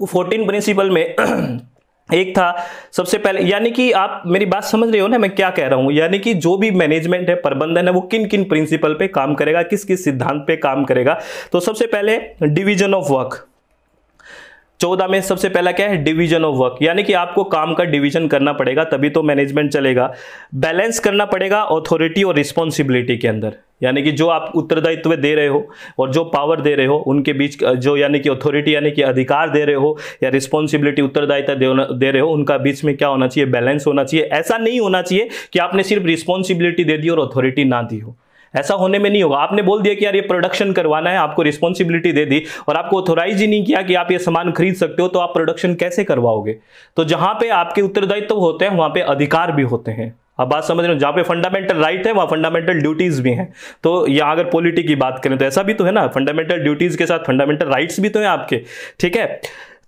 वो फोर्टीन प्रिंसिपल में <clears throat> एक था। सबसे पहले, यानी कि आप मेरी बात समझ रहे हो ना, मैं क्या कह रहा हूँ? यानी कि जो भी मैनेजमेंट है, प्रबंधन है, वो किन किन प्रिंसिपल पे काम करेगा किस किस सिद्धांत पे काम करेगा? तो सबसे पहले डिवीज़न ऑफ़ वर्क चौदह में सबसे पहला क्या है? डिवीज़न ऑफ़ वर्क यानी कि आपको काम का डिवीज़न करना पड़ेगा तभी तो मैनेजमेंट चलेगा। बैलेंस करना पड़ेगा अथॉरिटी और रिस्पॉन्सिबिलिटी के अंदर। यानी कि जो आप उत्तरदायित्व दे रहे हो और जो पावर दे रहे हो उनके बीच जो यानी कि अथॉरिटी यानी कि अधिकार दे रहे हो या रिस्पॉन्सिबिलिटी उत्तरदायित्व दे, रहे हो उनका बीच में क्या होना चाहिए? बैलेंस होना चाहिए। ऐसा नहीं होना चाहिए कि आपने सिर्फ़ रिस्पॉन्सिबिलिटी दे दी और अथॉरिटी ना दी हो। ऐसा होने में नहीं होगा। आपने बोल दिया कि यार ये प्रोडक्शन करवाना है, आपको रिस्पॉन्सिबिलिटी दे दी और आपको ऑथोराइज ही नहीं किया कि आप ये सामान खरीद सकते हो तो आप प्रोडक्शन कैसे करवाओगे? तो जहाँ पे आपके उत्तरदायित्व होते हैं, वहाँ पे अधिकार भी होते हैं। अब बात समझ रहे हो, जहाँ पे फंडामेंटल राइट है, वहाँ फंडामेंटल ड्यूटीज़ भी हैं। तो यहाँ अगर पॉलिटी की बात करें तो ऐसा भी तो है ना फंडामेंटल ड्यूटीज़ के साथ फंडामेंटल राइट्स भी तो है आपके, ठीक है?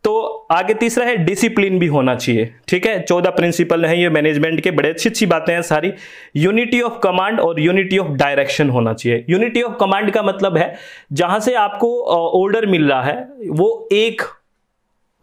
तो आगे तीसरा है डिसिप्लिन भी होना चाहिए। ठीक है? चौदह प्रिंसिपल है ये मैनेजमेंट के। बड़े अच्छी अच्छी बातें हैं सारी। यूनिटी ऑफ़ कमांड और यूनिटी ऑफ़ डायरेक्शन होना चाहिए। यूनिटी ऑफ़ कमांड का मतलब है, जहाँ से आपको ऑर्डर मिल रहा है, वो एक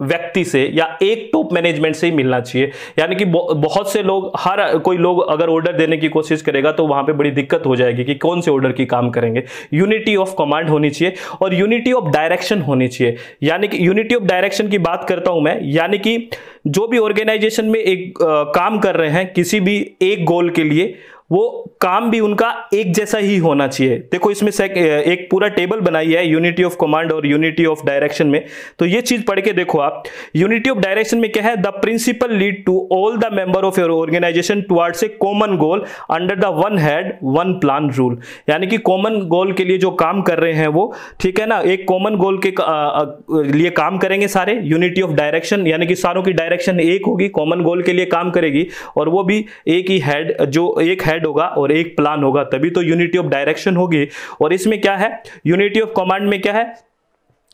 व्यक्ति से या एक टॉप मैनेजमेंट से ही मिलना चाहिए। यानी कि बहुत से लोग हर कोई लोग अगर ऑर्डर देने की कोशिश करेगा तो वहाँ पे बड़ी दिक्कत हो जाएगी कि कौन से ऑर्डर की काम करेंगे। यूनिटी ऑफ़ कमांड होनी चाहिए और यूनिटी ऑफ़ डायरेक्शन होनी चाहिए। यानी कि यूनिटी ऑफ़ डायरेक्शन की बात करता हूँ मैं यानी कि जो भी ऑर्गेनाइजेशन में एक आ, काम कर रहे हैं किसी भी एक गोल के लिए वो काम भी उनका एक जैसा ही होना चाहिए। देखो, इसमें एक पूरा टेबल बनाई है यूनिटी ऑफ़ कमांड और यूनिटी ऑफ़ डायरेक्शन में। तो ये चीज़ पढ़ के देखो आप। यूनिटी ऑफ़ डायरेक्शन में क्या है? The principal lead to all the member of your organisation towards a common goal under the one head one plan rule यानी कि कॉमन गोल के लिए जो काम कर रहे हैं वो, ठीक है ना? एक कॉमन गोल के लिए काम करेंगे सारे। यूनिटी ऑफ़ डायरेक्शन यानी कि सारों की डायरेक्शन एक होगी कॉमन गोल के लिए काम करेगी, और वो भी एक ही हेड जो एक हेड हेड होगा और एक प्लान होगा, तभी तो यूनिटी ऑफ़ डायरेक्शन होगी। और इसमें क्या है? यूनिटी ऑफ़ कमांड में क्या है?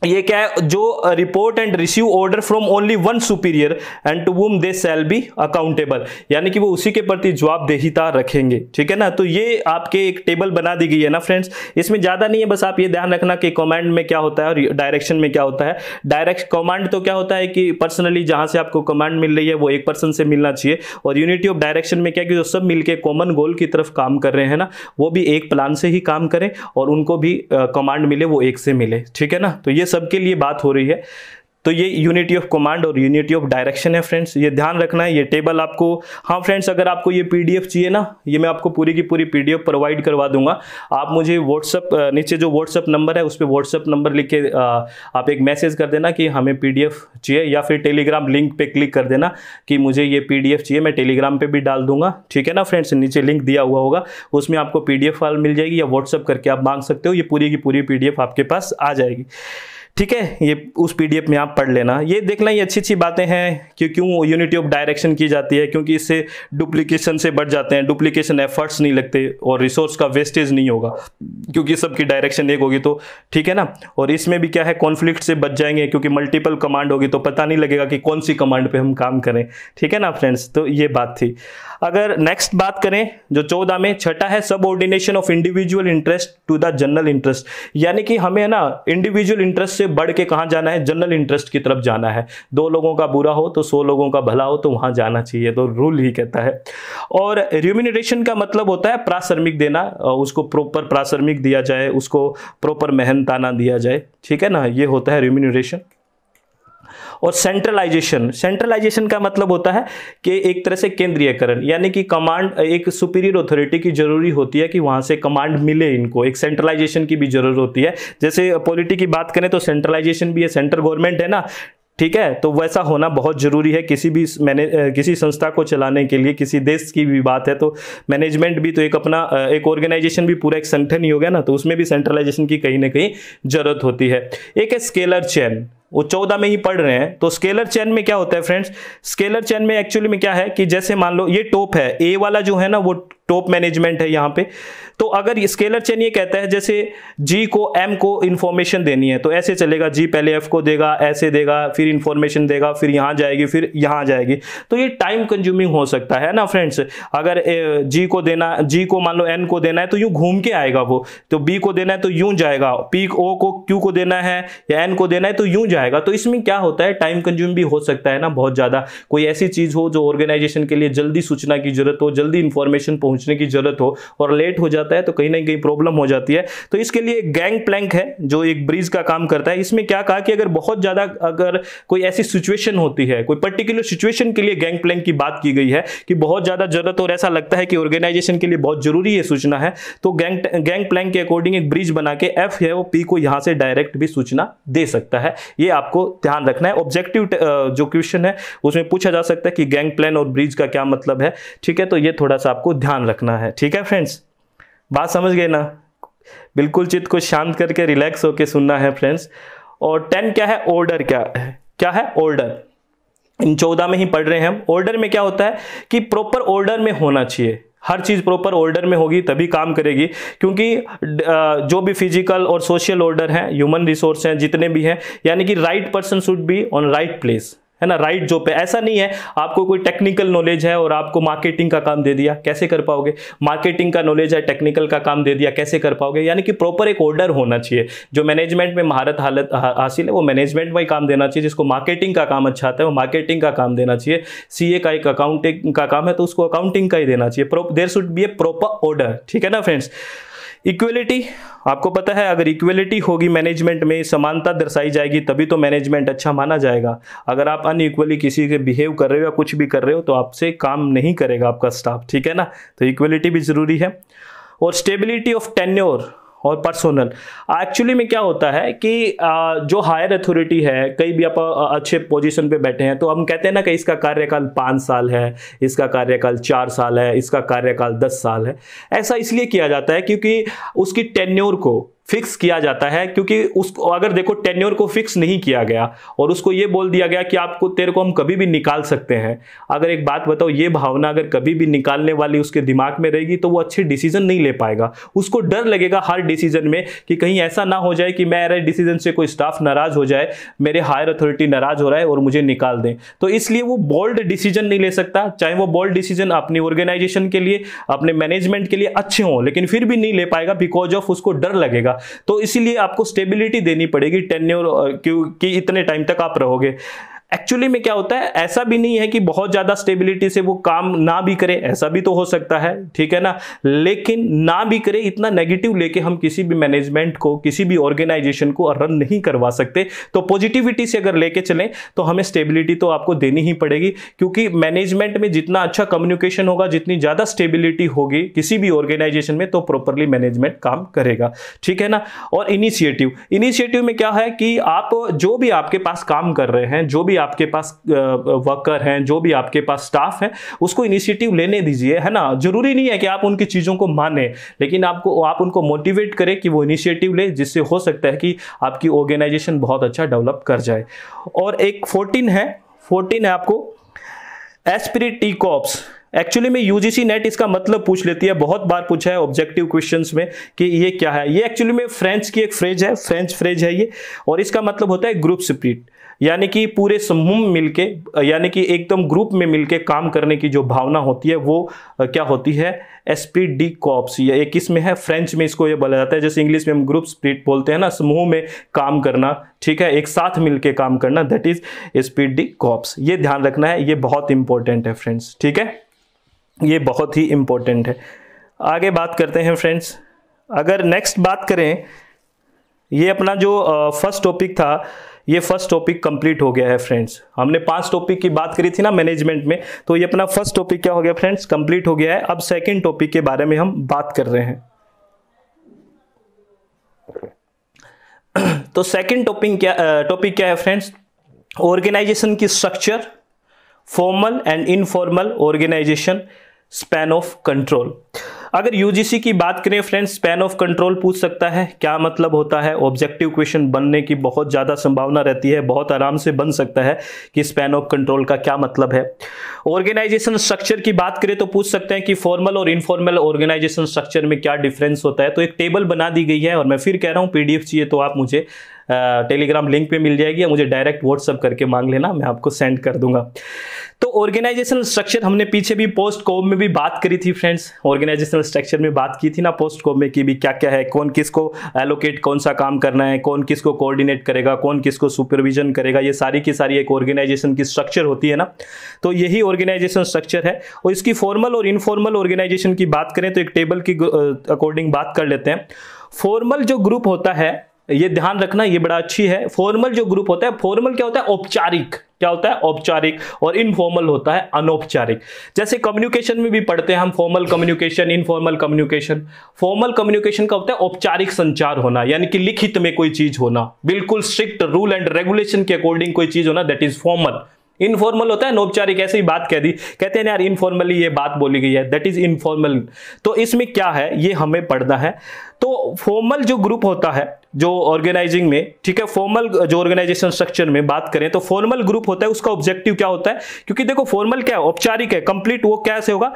ये क्या है? जो report and receive order from only one superior and to whom they shall be accountable यानी कि वो उसी के प्रति जवाबदेहिता रखेंगे। ठीक है ना? तो ये आपके एक टेबल बना दी गई है ना फ्रेंड्स इसमें ज़्यादा नहीं है, बस आप ये ध्यान रखना कि कमांड में क्या होता है और डायरेक्शन में क्या होता है। डायरेक्ट कमांड तो क्या होता है कि पर्सनली जहाँ से आपको कमांड मिल रही है, वो एक पर्सन से मिलना चाहिए। और यूनिटी ऑफ़ डायरेक्शन में क्या कि जो सब मिलकर कॉमन गोल की तरफ़ काम कर रहे हैं ना, वो भी एक प्लान से ही काम करें और उनको भी कमांड मिले, वो एक से मिले। ठीक है ना? तो ये सबके लिए बात हो रही है। तो ये यूनिटी ऑफ़ कमांड और यूनिटी ऑफ़ डायरेक्शन है फ्रेंड्स ये ध्यान रखना है, ये टेबल आपको हाँ फ्रेंड्स अगर आपको ये पीडीएफ चाहिए ना, ये मैं आपको पूरी की पूरी पीडीएफ प्रोवाइड करवा दूँगा। आप मुझे व्हाट्सअप नीचे जो व्हाट्सअप नंबर है, उस पर व्हाट्सअप नंबर लिख के आप एक मैसेज कर देना कि हमें पीडीएफ चाहिए, या फिर टेलीग्राम लिंक पर क्लिक कर देना कि मुझे ये पीडीएफ चाहिए, मैं टेलीग्राम पर भी डाल दूँगा। ठीक है ना फ्रेंड्स नीचे लिंक दिया हुआ होगा, उसमें आपको पी फ़ाइल मिल जाएगी या व्हाट्सअप करके आप मांग सकते हो। ये पूरी की पूरी पीडीएफ आपके पास आ जाएगी। ठीक है, ये उस पीडीएफ में आप पढ़ लेना। ये देखना ये अच्छी अच्छी बातें हैं कि क्यों यूनिटी ऑफ़ डायरेक्शन की जाती है, क्योंकि इससे डुप्लीकेशन से बढ़ जाते हैं। डुप्लीकेशन एफर्ट्स नहीं लगते और रिसोर्स का वेस्टेज नहीं होगा, क्योंकि सबकी डायरेक्शन एक होगी तो। ठीक है ना? और इसमें भी क्या है कॉन्फ्लिक्ट से बच जाएँगे, क्योंकि मल्टीपल कमांड होगी तो पता नहीं लगेगा कि कौन सी कमांड पर हम काम करें। ठीक है ना फ्रेंड्स तो ये बात थी। अगर नेक्स्ट बात करें, जो चौदह में, छठा है subordination of individual interest to the general interest यानी कि हमें ना इंडिविजुअल इंटरेस्ट से बढ़ के कहाँ जाना है? जनरल इंटरेस्ट की तरफ़ जाना है। दो लोगों का बुरा हो तो सौ लोगों का भला हो तो वहाँ जाना चाहिए तो रूल ही कहता है। और रिम्यूनिटेशन का मतलब होता है प्राश्रमिक देना उसको प्रॉपर प्राश्रमिक दिया जाए, उसको प्रॉपर मेहनताना दिया जाए। ठीक है ना? ये होता है रिम्यूनरेशन और सेंट्रलाइजेशन सेंट्रलाइजेशन का मतलब होता है कि एक तरह से केंद्रीयकरण, यानी कि कमांड एक सुपीरियर अथॉरिटी की ज़रूरी होती है कि वहाँ से कमांड मिले इनको। एक सेंट्रलाइजेशन की भी ज़रूरत होती है। जैसे पॉलिटी की बात करें तो सेंट्रलाइजेशन भी है सेंट्रल गवर्नमेंट है ना? ठीक है? तो वैसा होना बहुत ज़रूरी है किसी भी मैंने किसी संस्था को चलाने के लिए, किसी देश की भी बात है तो मैनेजमेंट भी तो एक अपना एक ऑर्गेनाइजेशन भी पूरा एक संगठन ही हो गया ना तो उसमें भी सेंट्रलाइजेशन की कहीं ना कहीं ज़रूरत होती है। एक है स्केलर चैन वो चौदह में ही पढ़ रहे हैं तो स्केलर चैन में क्या होता है फ्रेंड्स स्केलर चैन में एक्चुअली में क्या है कि जैसे मान लो ये टॉप है ए वाला जो है ना, वो टॉप मैनेजमेंट है यहाँ पे। तो अगर स्केलर चेन ये कहता है, जैसे जी को एम को इंफॉर्मेशन देनी है तो ऐसे चलेगा जी पहले एफ़ को देगा, ऐसे देगा, फिर इंफॉर्मेशन देगा, फिर यहाँ जाएगी, फिर यहाँ जाएगी। तो ये टाइम कंज्यूमिंग हो सकता है ना फ्रेंड्स अगर जी को देना जी को मान लो एन को देना है तो यूँ घूम के आएगा वो। तो बी को देना है तो यूँ जाएगा। पी ओ को क्यू को देना है, या एन को देना है तो यूँ जाएगा। तो इसमें क्या होता है टाइम कंज्यूम भी हो सकता है ना, बहुत ज़्यादा। कोई ऐसी चीज़ हो जो ऑर्गेनाइजेशन के लिए जल्दी सूचना की ज़रूरत हो, जल्दी इंफॉर्मेशन पहुँचने की ज़रूरत हो और लेट हो जाता है तो कहीं ना कहीं प्रॉब्लम हो जाती है। तो इसके लिए गैंग प्लैंक है जो एक ब्रिज का काम करता है। इसमें क्या कहा कि अगर बहुत ज़्यादा अगर कोई ऐसी सिचुएशन होती है, कोई पर्टिकुलर सिचुएशन के लिए गैंग प्लैंक की बात की गई है कि बहुत ज़्यादा ज़रूरत और ऐसा लगता है कि ऑर्गेनाइजेशन के लिए बहुत ज़रूरी है सूचना है तो गैंग गैंग प्लैंक के अकॉर्डिंग एक ब्रिज बना के एफ़ है, वो पी को यहाँ से डायरेक्ट भी सूचना दे सकता है। ये आपको ध्यान रखना है। ऑब्जेक्टिव जो क्वेश्चन है, उसमें पूछा जा सकता है कि गैंग प्लान और ब्रिज का क्या मतलब है। ठीक है तो ये थोड़ा सा आपको ध्यान रखना है। ठीक है फ्रेंड्स बात समझ गए ना? बिल्कुल चित्त को शांत करके रिलैक्स होकर सुनना है फ्रेंड्स और टेन क्या है? ऑर्डर क्या है? क्या है? ऑर्डर इन चौदह में ही पढ़ रहे हैं हम। ऑर्डर में क्या होता है कि प्रॉपर ऑर्डर में होना चाहिए। हर चीज़ प्रॉपर ऑर्डर में होगी, तभी काम करेगी। क्योंकि जो भी फ़िज़िकल और सोशल ऑर्डर हैं ह्यूमन रिसोर्स हैं, जितने भी हैं, यानी कि right person should be on right place है ना राइट जॉब पे। ऐसा नहीं है, आपको कोई टेक्निकल नॉलेज है और आपको मार्केटिंग का काम दे दिया, कैसे कर पाओगे? मार्केटिंग का नॉलेज है टेक्निकल का काम दे दिया, कैसे कर पाओगे? यानी कि प्रॉपर एक ऑर्डर होना चाहिए। जो मैनेजमेंट में महारत हालत हासिल है, वो मैनेजमेंट में काम देना चाहिए, जिसको मार्केटिंग का काम अच्छा आता है, वो मार्केटिंग का काम देना चाहिए। सीए का एक अकाउंटिंग का काम है तो उसको अकाउंटिंग का ही देना चाहिए। There should be a proper order ठीक है ना फ्रेंड्स इक्वलिटी, आपको पता है, अगर इक्वलिटी होगी मैनेजमेंट में, समानता दर्शाई जाएगी, तभी तो मैनेजमेंट अच्छा माना जाएगा। अगर आप अनइक्वली किसी से बिहेव कर रहे हो या कुछ भी कर रहे हो तो आपसे काम नहीं करेगा आपका स्टाफ ठीक है ना? तो इक्वलिटी भी ज़रूरी है। और स्टेबिलिटी ऑफ़ टेन्योर और पर्सोनल एक्चुअली में क्या होता है कि जो हायर अथॉरिटी है कई भी आप अच्छे पोजीशन पे बैठे हैं तो हम कहते हैं ना कि इसका कार्यकाल पाँच साल है, इसका कार्यकाल चार साल है, इसका कार्यकाल दस साल है। ऐसा इसलिए किया जाता है क्योंकि उसकी टेन्योर को फिक्स किया जाता है, क्योंकि उसको अगर देखो टेन्योर को फिक्स नहीं किया गया और उसको ये बोल दिया गया कि आपको, तेरे को हम कभी भी निकाल सकते हैं। अगर एक बात बताओ, ये भावना अगर कभी भी निकालने वाली उसके दिमाग में रहेगी तो वो अच्छे डिसीज़न नहीं ले पाएगा। उसको डर लगेगा हर डिसीज़न में कि कहीं ऐसा ना हो जाए कि मेरे डिसीज़न से कोई स्टाफ नाराज़ हो जाए, मेरे हायर अथॉरिटी नाराज़ हो रहा है और मुझे निकाल दें। तो इसलिए वो बोल्ड डिसीज़न नहीं ले सकता, चाहे वो बोल्ड डिसीज़न अपनी ऑर्गेनाइजेशन के लिए, अपने मैनेजमेंट के लिए अच्छे हों, लेकिन फिर भी नहीं ले पाएगा बिकॉज़ ऑफ़ उसको डर लगेगा। तो इसीलिए आपको स्टेबिलिटी देनी पड़ेगी टेन्योर क्योंकि इतने टाइम तक आप रहोगे। एक्चुअली में क्या होता है, ऐसा भी नहीं है कि बहुत ज़्यादा स्टेबिलिटी से वो काम ना भी करे, ऐसा भी तो हो सकता है, ठीक है ना? लेकिन ना भी करे, इतना नेगेटिव लेके हम किसी भी मैनेजमेंट को, किसी भी ऑर्गेनाइजेशन को रन नहीं करवा सकते। तो पॉजिटिविटी से अगर लेके चलें तो हमें स्टेबिलिटी तो आपको देनी ही पड़ेगी, क्योंकि मैनेजमेंट में जितना अच्छा कम्युनिकेशन होगा, जितनी ज़्यादा स्टेबिलिटी होगी किसी भी ऑर्गेनाइजेशन में तो प्रॉपरली मैनेजमेंट काम करेगा, ठीक है ना? और इनिशिएटिव इनिशिएटिव में क्या है कि आप जो भी आपके पास काम कर रहे हैं, जो भी आपके पास वर्कर हैं, जो भी आपके पास स्टाफ है, उसको इनिशिएटिव लेने दीजिए, है ना? ज़रूरी नहीं है कि आप उनकी चीज़ों को माने, लेकिन आपको, आप उनको मोटिवेट करें कि वो इनिशिएटिव ले, जिससे हो सकता है कि आपकी ऑर्गेनाइजेशन बहुत अच्छा डेवलप कर जाए। और एक फोर्टीन है फोर्टीन है आपको एस्पिरिट टी कॉप्स एक्चुअली में यूजीसी नेट इसका मतलब पूछ लेती है, बहुत बार पूछा है ऑब्जेक्टिव क्वेश्चंस में कि ये क्या है। ये एक्चुअली में फ्रेंच की एक फ्रेज है फ्रेंच फ्रेज है ये, और इसका मतलब होता है ग्रुप स्प्रिट यानी कि पूरे समूह मिलके, यानी कि एकदम ग्रुप में मिलके काम करने की जो भावना होती है, वो क्या होती है? एसपी डी कॉप्स या एक इसमें है, फ्रेंच में इसको ये बोला जाता है, जैसे इंग्लिश में हम ग्रुप स्प्रिट बोलते हैं ना, समूह में काम करना, ठीक है? एक साथ मिलके काम करना that is esprit de corps ये ध्यान रखना है, ये बहुत इंपॉर्टेंट है फ्रेंड्स, ठीक है? ये बहुत ही इंपॉर्टेंट है। आगे बात करते हैं फ्रेंड्स। अगर नेक्स्ट बात करें, ये अपना जो फ़र्स्ट टॉपिक था ये फ़र्स्ट टॉपिक कंप्लीट हो गया है फ्रेंड्स हमने पाँच टॉपिक की बात करी थी ना मैनेजमेंट में तो ये अपना फ़र्स्ट टॉपिक क्या हो गया फ्रेंड्स कंप्लीट हो गया है. अब सेकंड टॉपिक के बारे में हम बात कर रहे हैं. तो सेकंड टॉपिक क्या टॉपिक क्या है फ्रेंड्स ऑर्गेनाइजेशन की structure formal and informal organisation span of control अगर यूजीसी की बात करें फ्रेंड्स स्पैन ऑफ़ कंट्रोल पूछ सकता है। क्या मतलब होता है? ऑब्जेक्टिव क्वेश्चन बनने की बहुत ज़्यादा संभावना रहती है, बहुत आराम से बन सकता है कि स्पैन ऑफ़ कंट्रोल का क्या मतलब है। ऑर्गेनाइजेशन स्ट्रक्चर की बात करें तो पूछ सकते हैं कि फॉर्मल और इनफॉर्मल ऑर्गेनाइजेशन स्ट्रक्चर में क्या डिफरेंस होता है। तो एक टेबल बना दी गई है और मैं फिर कह रहा हूँ पीडीएफ चाहिए तो आप मुझे टेलीग्राम लिंक पे मिल जाएगी या मुझे डायरेक्ट व्हाट्सअप करके मांग लेना, मैं आपको सेंड कर दूँगा। तो ऑर्गेनाइजेशनल स्ट्रक्चर हमने पीछे भी पोस्ट कोब में भी बात करी थी फ्रेंड्स ऑर्गेनाइजेशनल स्ट्रक्चर में बात की थी ना पोस्ट कोब में कि भी क्या क्या है, कौन किसको एलोकेट कौन सा काम करना है, कौन किसको कोऑर्डिनेट करेगा, कौन किसको सुपरविजन करेगा, ये सारी की सारी एक ऑर्गेनाइजेशन की स्ट्रक्चर होती है ना। तो यही ऑर्गेनाइजेशन स्ट्रक्चर है। और इसकी फॉर्मल और इनफॉर्मल ऑर्गेनाइजेशन की बात करें तो एक टेबल की अकॉर्डिंग बात कर लेते हैं। फॉर्मल जो ग्रुप होता है ये ध्यान रखना, ये बड़ा अच्छी है। फॉर्मल जो ग्रुप होता है फॉर्मल क्या होता है? औपचारिक। क्या होता है? औपचारिक और इनफॉर्मल होता है, अनौपचारिक। जैसे कम्युनिकेशन में भी पढ़ते हैं हम formal communication informal communication formal communication का होता है औपचारिक संचार होना, यानी कि लिखित में कोई चीज़ होना। बिल्कुल स्ट्रिक्ट रूल एंड रेगुलेशन के अकॉर्डिंग कोई चीज़ होना दैट इज़ फॉर्मल इनफॉर्मल होता है, अनौपचारिक, ऐसे ही बात कह दी। कहते हैं यार इनफॉर्मली ये बात बोली गई है दैट इज़ इनफॉर्मल तो इसमें क्या है? ये हमें पढ़ना है। तो फॉर्मल जो ग्रुप होता है, जो ऑर्गेनाइजिंग में, ठीक है फॉर्मल जो ऑर्गेनाइजेशन स्ट्रक्चर में बात करें तो फॉर्मल ग्रुप होता है, उसका ऑब्जेक्टिव क्या होता है? क्योंकि देखो फॉर्मल क्या है? औपचारिक है कंप्लीट वो कैसे होगा?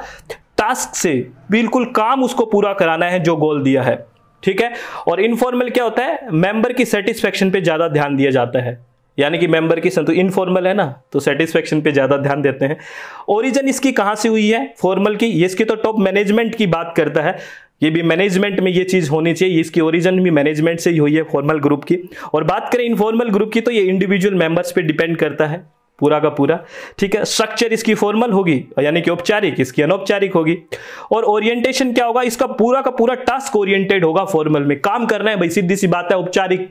टास्क से बिल्कुल काम उसको पूरा कराना है, जो गोल दिया है, ठीक है? और इनफॉर्मल क्या होता है? मेंबर की सेटिस्फेक्शन पे ज़्यादा ध्यान दिया जाता है। यानी कि मेंबर की संतु इनफॉर्मल है ना तो सेटिस्फेक्शन पे ज़्यादा ध्यान देते हैं। ओरिजिन इसकी कहाँ से हुई है? फॉर्मल की, ये इसकी तो टॉप मैनेजमेंट की बात करता है। ये भी मैनेजमेंट में ये चीज़ होनी चाहिए इसकी ओरिजिन भी मैनेजमेंट से ही हुई है फॉर्मल ग्रुप की। और बात करें इनफॉर्मल ग्रुप की तो ये इंडिविजुअल मेंबर्स पे डिपेंड करता है, पूरा का पूरा। ठीक है स्ट्रक्चर इसकी फॉर्मल होगी, यानी कि औपचारिक, इसकी अनौपचारिक होगी। और ओरिएंटेशन क्या होगा, इसका पूरा का पूरा टास्क ओरिएंटेड होगा फॉर्मल में। काम करना है भाई, सीधी सी बात है, औपचारिक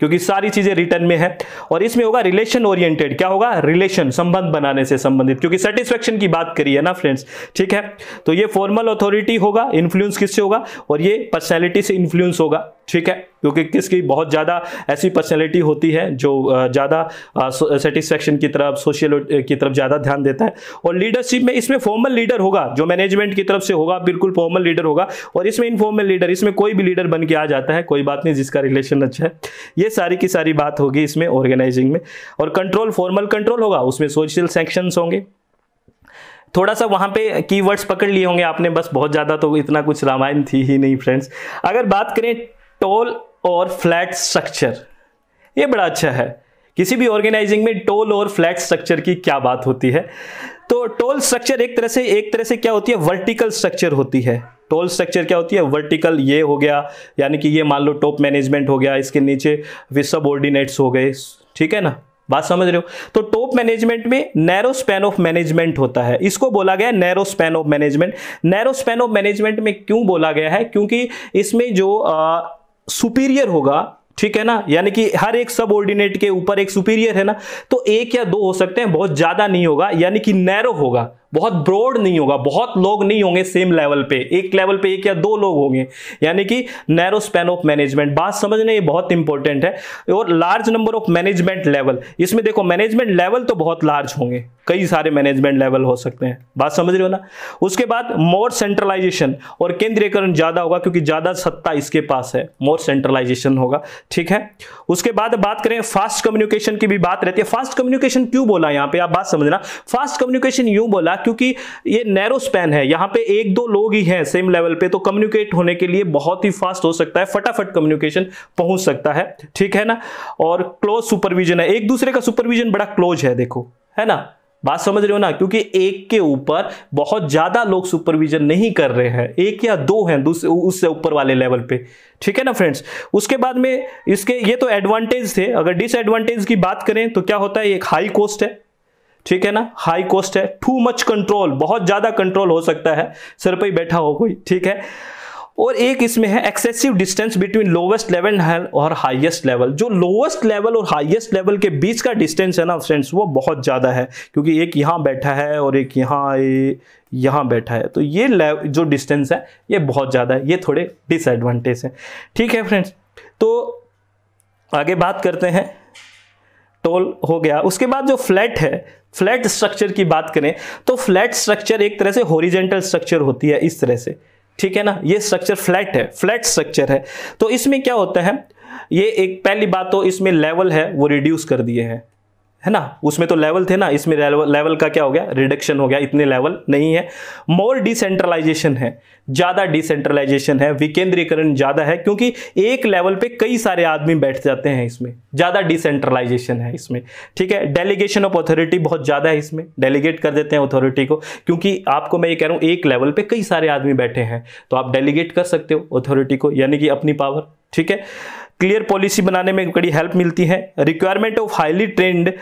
क्योंकि सारी चीज़ें रिटर्न में है और इसमें होगा रिलेशन ओरिएंटेड क्या होगा? रिलेशन संबंध बनाने से संबंधित। क्योंकि सेटिस्फेक्शन की बात करी है ना फ्रेंड्स ठीक है? तो ये फॉर्मल अथॉरिटी होगा इन्फ्लुएंस किससे होगा? और ये पर्सनैलिटी से इन्फ्लुएंस होगा। ठीक है? क्योंकि किसकी बहुत ज़्यादा ऐसी पर्सनैलिटी होती है जो ज़्यादा सेटिस्फेक्शन की तरफ़ सोशल की तरफ़ ज़्यादा ध्यान देता है। और लीडरशिप में इसमें फॉर्मल लीडर होगा, जो मैनेजमेंट की तरफ़ से होगा, बिल्कुल फॉर्मल लीडर होगा। और इसमें इनफॉर्मल लीडर इसमें कोई भी लीडर बन के आ जाता है, कोई बात नहीं जिसका रिलेशन अच्छा है। ये सारी की सारी बात होगी इसमें ऑर्गेनाइजिंग में। और कंट्रोल फॉर्मल कंट्रोल होगा, उसमें सोशल सेक्शंस होंगे। थोड़ा सा वहाँ पे कीवर्ड्स पकड़ लिए होंगे आपने, बस बहुत ज़्यादा तो इतना कुछ रामायण थी ही नहीं फ्रेंड्स अगर बात करें टोल और फ्लैट स्ट्रक्चर। ये बड़ा अच्छा है। किसी भी ऑर्गेनाइजिंग में टोल और फ्लैट स्ट्रक्चर की क्या बात होती है? तो टोल स्ट्रक्चर एक तरह से, एक तरह से क्या होती है? वर्टिकल स्ट्रक्चर होती है। टोल स्ट्रक्चर क्या होती है? वर्टिकल ये हो गया, यानी कि ये मान लो टॉप मैनेजमेंट हो गया, इसके नीचे वे सब ऑर्डिनेट्स हो गए। ठीक है ना? बात समझ रहे हो? तो टॉप मैनेजमेंट में नैरो स्पैन ऑफ़ मैनेजमेंट होता है। इसको बोला गया narrow span of management narrow span of management में क्यों बोला गया है? क्योंकि इसमें जो सुपीरियर होगा, ठीक है ना? यानी कि हर एक सब ऑर्डिनेट के ऊपर एक सुपीरियर है ना? तो एक या दो हो सकते हैं, बहुत ज़्यादा नहीं होगा, यानी कि नैरो होगा। बहुत ब्रॉड नहीं होगा, बहुत लोग नहीं होंगे सेम लेवल पे। एक लेवल पे एक या दो लोग होंगे। यानी कि नैरो स्पैन ऑफ़ मैनेजमेंट बात समझने ये बहुत इंपॉर्टेंट है। और large number of management level इसमें देखो मैनेजमेंट लेवल तो बहुत लार्ज होंगे। कई सारे मैनेजमेंट लेवल हो सकते हैं। बात समझ रहे हो ना? उसके बाद मोर सेंट्रलाइजेशन और केंद्रीयकरण ज़्यादा होगा क्योंकि ज़्यादा सत्ता इसके पास है। मोर सेंट्रलाइजेशन होगा। ठीक है? उसके बाद बात करें फास्ट कम्युनिकेशन की भी बात रहती है। फास्ट कम्युनिकेशन क्यों बोला यहाँ पे? आप बात समझना। फास्ट कम्युनिकेशन यूँ बोला क्योंकि ये नैरो स्पैन है। यहाँ पे एक दो लोग ही हैं सेम लेवल पे तो कम्युनिकेट होने के लिए बहुत ही फास्ट हो सकता है, फटाफट कम्युनिकेशन पहुँच सकता है। ठीक है ना? और क्लोज सुपरविजन है। एक दूसरे का सुपरविजन बड़ा क्लोज है, देखो। है ना? बात समझ रहे हो ना? क्योंकि एक के ऊपर बहुत ज़्यादा लोग सुपरविजन नहीं कर रहे हैं। एक या दो हैं दूसरे उससे ऊपर वाले लेवल पे। ठीक है ना फ्रेंड्स उसके बाद में इसके, ये तो एडवांटेज थे। अगर डिसएडवांटेज की बात करें तो क्या होता है? एक हाई कॉस्ट है। ठीक है ना? हाई कॉस्ट है टू मच कंट्रोल बहुत ज़्यादा कंट्रोल हो सकता है। सर पर ही बैठा हो कोई, ठीक है? और एक इसमें है excessive distance between lowest level और हाईएस्ट लेवल जो लोवेस्ट लेवल और हाईएस्ट लेवल के बीच का डिस्टेंस है ना फ्रेंड्स वो बहुत ज़्यादा है। क्योंकि एक यहाँ बैठा है और एक यहाँ यहाँ बैठा है। तो ये जो डिस्टेंस है, ये बहुत ज़्यादा है। ये थोड़े डिसएडवांटेज है। ठीक है फ्रेंड्स तो आगे बात करते हैं। टोल हो गया। उसके बाद जो फ्लैट है फ्लैट स्ट्रक्चर की बात करें तो फ्लैट स्ट्रक्चर एक तरह से होरिजेंटल स्ट्रक्चर होती है इस तरह से। ठीक है ना? ये स्ट्रक्चर फ्लैट है फ्लैट स्ट्रक्चर है। तो इसमें क्या होता है? ये एक पहली बात तो इसमें लेवल है, वो रिड्यूस कर दिए हैं। है ना? उसमें तो लेवल थे ना, इसमें लेवल का क्या हो गया? रिडक्शन हो गया। इतने लेवल नहीं है। मोर डिसेंट्रलाइजेशन है। ज़्यादा डिसेंट्रलाइजेशन है। विकेंद्रीकरण ज़्यादा है, क्योंकि एक लेवल पे कई सारे आदमी बैठ जाते हैं इसमें। ज़्यादा डिसेंट्रलाइजेशन है इसमें। ठीक है? डेलीगेशन ऑफ़ अथॉरिटी बहुत ज़्यादा है इसमें। डेलीगेट कर देते हैं अथॉरिटी को, क्योंकि आपको मैं ये कह रहा हूँ, एक लेवल पे कई सारे आदमी बैठे हैं। तो आप डेलीगेट कर सकते हो अथॉरिटी को, यानी कि अपनी पावर ठीक है? क्लियर पॉलिसी बनाने में बड़ी हेल्प मिलती है। Requirement of highly trained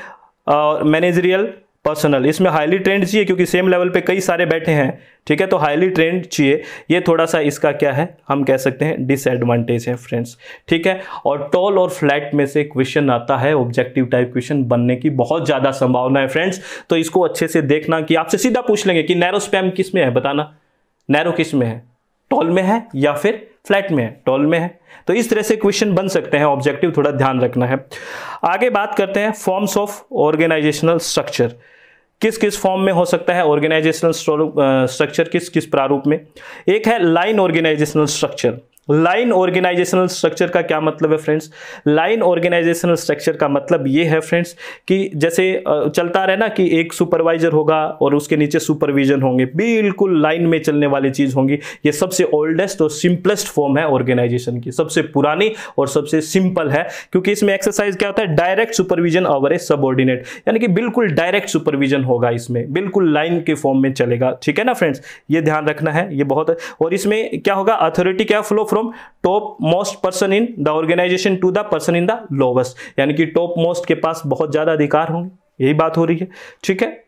managerial personnel इसमें हाईली ट्रेंड चाहिए क्योंकि सेम लेवल पे कई सारे बैठे हैं। ठीक है तो हाईली ट्रेंड चाहिए। ये थोड़ा सा इसका क्या है? हम कह सकते हैं डिसएडवांटेज है फ्रेंड्स ठीक है, और टॉल और फ्लैट में से क्वेश्चन आता है ऑब्जेक्टिव टाइप क्वेश्चन बनने की बहुत ज़्यादा संभावना है फ्रेंड्स तो इसको अच्छे से देखना कि आपसे सीधा पूछ लेंगे कि नैरो स्पैम किसमें है? बताना। नैरो किसमें है? टॉल में है या फिर फ्लैट में है, टॉल में है। तो इस तरह से क्वेश्चन बन सकते हैं ऑब्जेक्टिव थोड़ा ध्यान रखना है। आगे बात करते हैं फॉर्म्स ऑफ़ ऑर्गेनाइजेशनल स्ट्रक्चर किस किस फॉर्म में हो सकता है ऑर्गेनाइजेशनल स्ट्रक्चर किस किस प्रारूप में? एक है line organisational structure line organisational structure का क्या मतलब है फ्रेंड्स? लाइन ऑर्गेनाइजेशनल स्ट्रक्चर का मतलब ये है फ्रेंड्स कि जैसे चलता रहे ना कि एक सुपरवाइजर होगा और उसके नीचे सुपरविजन होंगे, बिल्कुल लाइन में चलने वाली चीज़ होंगी। ये सबसे ओल्डेस्ट और सिंपलेस्ट फॉर्म है ऑर्गेनाइजेशन की, सबसे पुरानी और सबसे सिंपल है, क्योंकि इसमें एक्सरसाइज क्या होता है? Direct supervision over a subordinate यानी कि बिल्कुल डायरेक्ट सुपरविजन होगा इसमें, बिल्कुल लाइन के फॉर्म में चलेगा। ठीक है ना फ्रेंड्स? ये ध्यान रखना है, ये बहुत, और इसमें क्या होगा? अथॉरिटी क्या flow from topmost person in the organisation to the person in the lowest यानी कि टॉप मोस्ट के पास बहुत ज़्यादा अधिकार होंगे। यही बात हो रही है। ठीक है?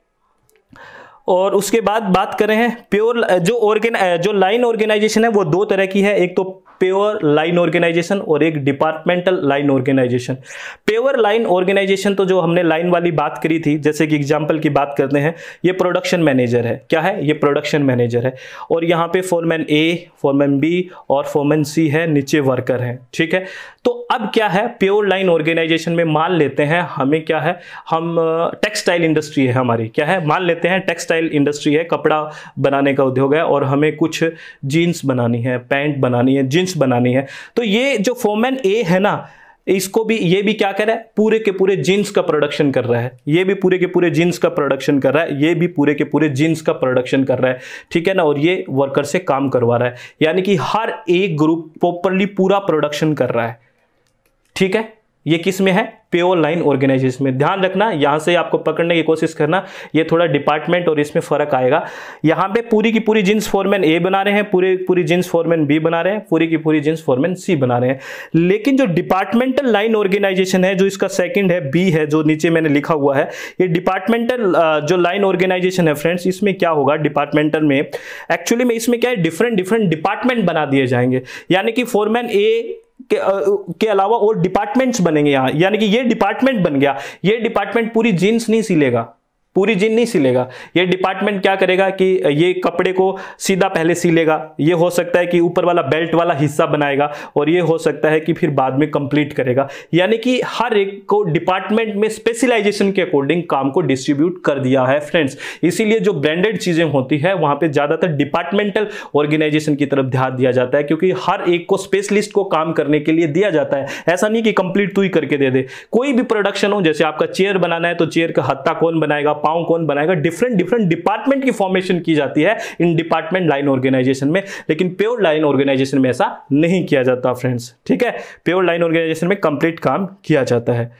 और उसके बाद बात करें हैं प्योर जो ऑर्गेन जो लाइन ऑर्गेनाइजेशन है, वो दो तरह की है। एक तो प्योर लाइन ऑर्गेनाइजेशन और एक departmental line organisation pure line organisation तो जो हमने लाइन वाली बात करी थी, जैसे कि एग्जांपल की बात करते हैं, ये प्रोडक्शन मैनेजर है। क्या है? ये प्रोडक्शन मैनेजर है। और यहाँ पे फोरमैन ए फोरमैन बी और फोरमैन सी है, नीचे वर्कर है। ठीक है? तो अब क्या है? प्योर लाइन ऑर्गेनाइजेशन में मान लेते हैं, हमें क्या है? हम टेक्सटाइल इंडस्ट्री है हमारी। क्या है? मान लेते हैं टेक्सटाइल इंडस्ट्री है, कपड़ा बनाने का उद्योग है और हमें कुछ जीन्स बनानी है, पैंट बनानी है। जींस बनानी है। तो ये जो फोमैन ए है ना, इसको भी, ये भी क्या कर रहा है? पूरे के पूरे जीन्स का प्रोडक्शन कर रहा है। ये भी पूरे के पूरे जीन्स का प्रोडक्शन कर रहा है। ये भी पूरे के पूरे जीन्स का प्रोडक्शन कर रहा है। ठीक है ना? और ये वर्कर से काम करवा रहा है। यानी कि हर एक ग्रुप प्रॉपरली पूरा प्रोडक्शन कर रहा है। ठीक है? ये किसमें है? प्योर लाइन ऑर्गेनाइजेशन में। ध्यान रखना, यहाँ से आपको पकड़ने की कोशिश करना, ये थोड़ा डिपार्टमेंट और इसमें फ़र्क आएगा। यहाँ पे पूरी की पूरी जींस फॉरमैन ए बना रहे हैं, पूरी पूरी जींस फॉरमैन बी बना रहे हैं, पूरी की पूरी जींस फॉरमैन सी बना रहे हैं। लेकिन जो डिपार्टमेंटल लाइन ऑर्गेनाइजेशन है, जो इसका सेकेंड है बी है, जो नीचे मैंने लिखा हुआ है, ये डिपार्टमेंटल जो लाइन ऑर्गेनाइजेशन है फ्रेंड्स इसमें क्या होगा? डिपार्टमेंटल में एक्चुअली में इसमें क्या है? डिफरेंट डिफरेंट डिपार्टमेंट बना दिए जाएँगे। यानी कि फॉरमैन ए के, के अलावा और डिपार्टमेंट्स बनेंगे यहाँ। यानी कि ये डिपार्टमेंट बन गया। ये डिपार्टमेंट पूरी जीन्स नहीं सिलेगा। पूरी जीन नहीं सिलेगा। ये डिपार्टमेंट क्या करेगा कि ये कपड़े को सीधा पहले सिलेगा ये हो सकता है कि ऊपर वाला बेल्ट वाला हिस्सा बनाएगा और ये हो सकता है कि फिर बाद में कंप्लीट करेगा। यानी कि हर एक को डिपार्टमेंट में स्पेशलाइजेशन के अकॉर्डिंग काम को डिस्ट्रीब्यूट कर दिया है फ्रेंड्स इसीलिए जो ब्रांडेड चीज़ें होती है, वहाँ पर ज़्यादातर डिपार्टमेंटल ऑर्गेनाइजेशन की तरफ़ ध्यान दिया जाता है, क्योंकि हर एक को स्पेशलिस्ट को काम करने के लिए दिया जाता है। ऐसा नहीं कि कंप्लीट तू ही करके दे दे। कोई भी प्रोडक्शन हो, जैसे आपका चेयर बनाना है तो चेयर का हत्ता कौन बनाएगा? पाँव कौन बनाएगा? डिफरेंट डिफरेंट डिपार्टमेंट की फॉर्मेशन की जाती है इन डिपार्टमेंट लाइन ऑर्गेनाइजेशन में। लेकिन प्योर लाइन ऑर्गेनाइजेशन में ऐसा नहीं किया जाता फ्रेंड्स ठीक है? प्योर लाइन ऑर्गेनाइजेशन में कंप्लीट काम किया जाता है।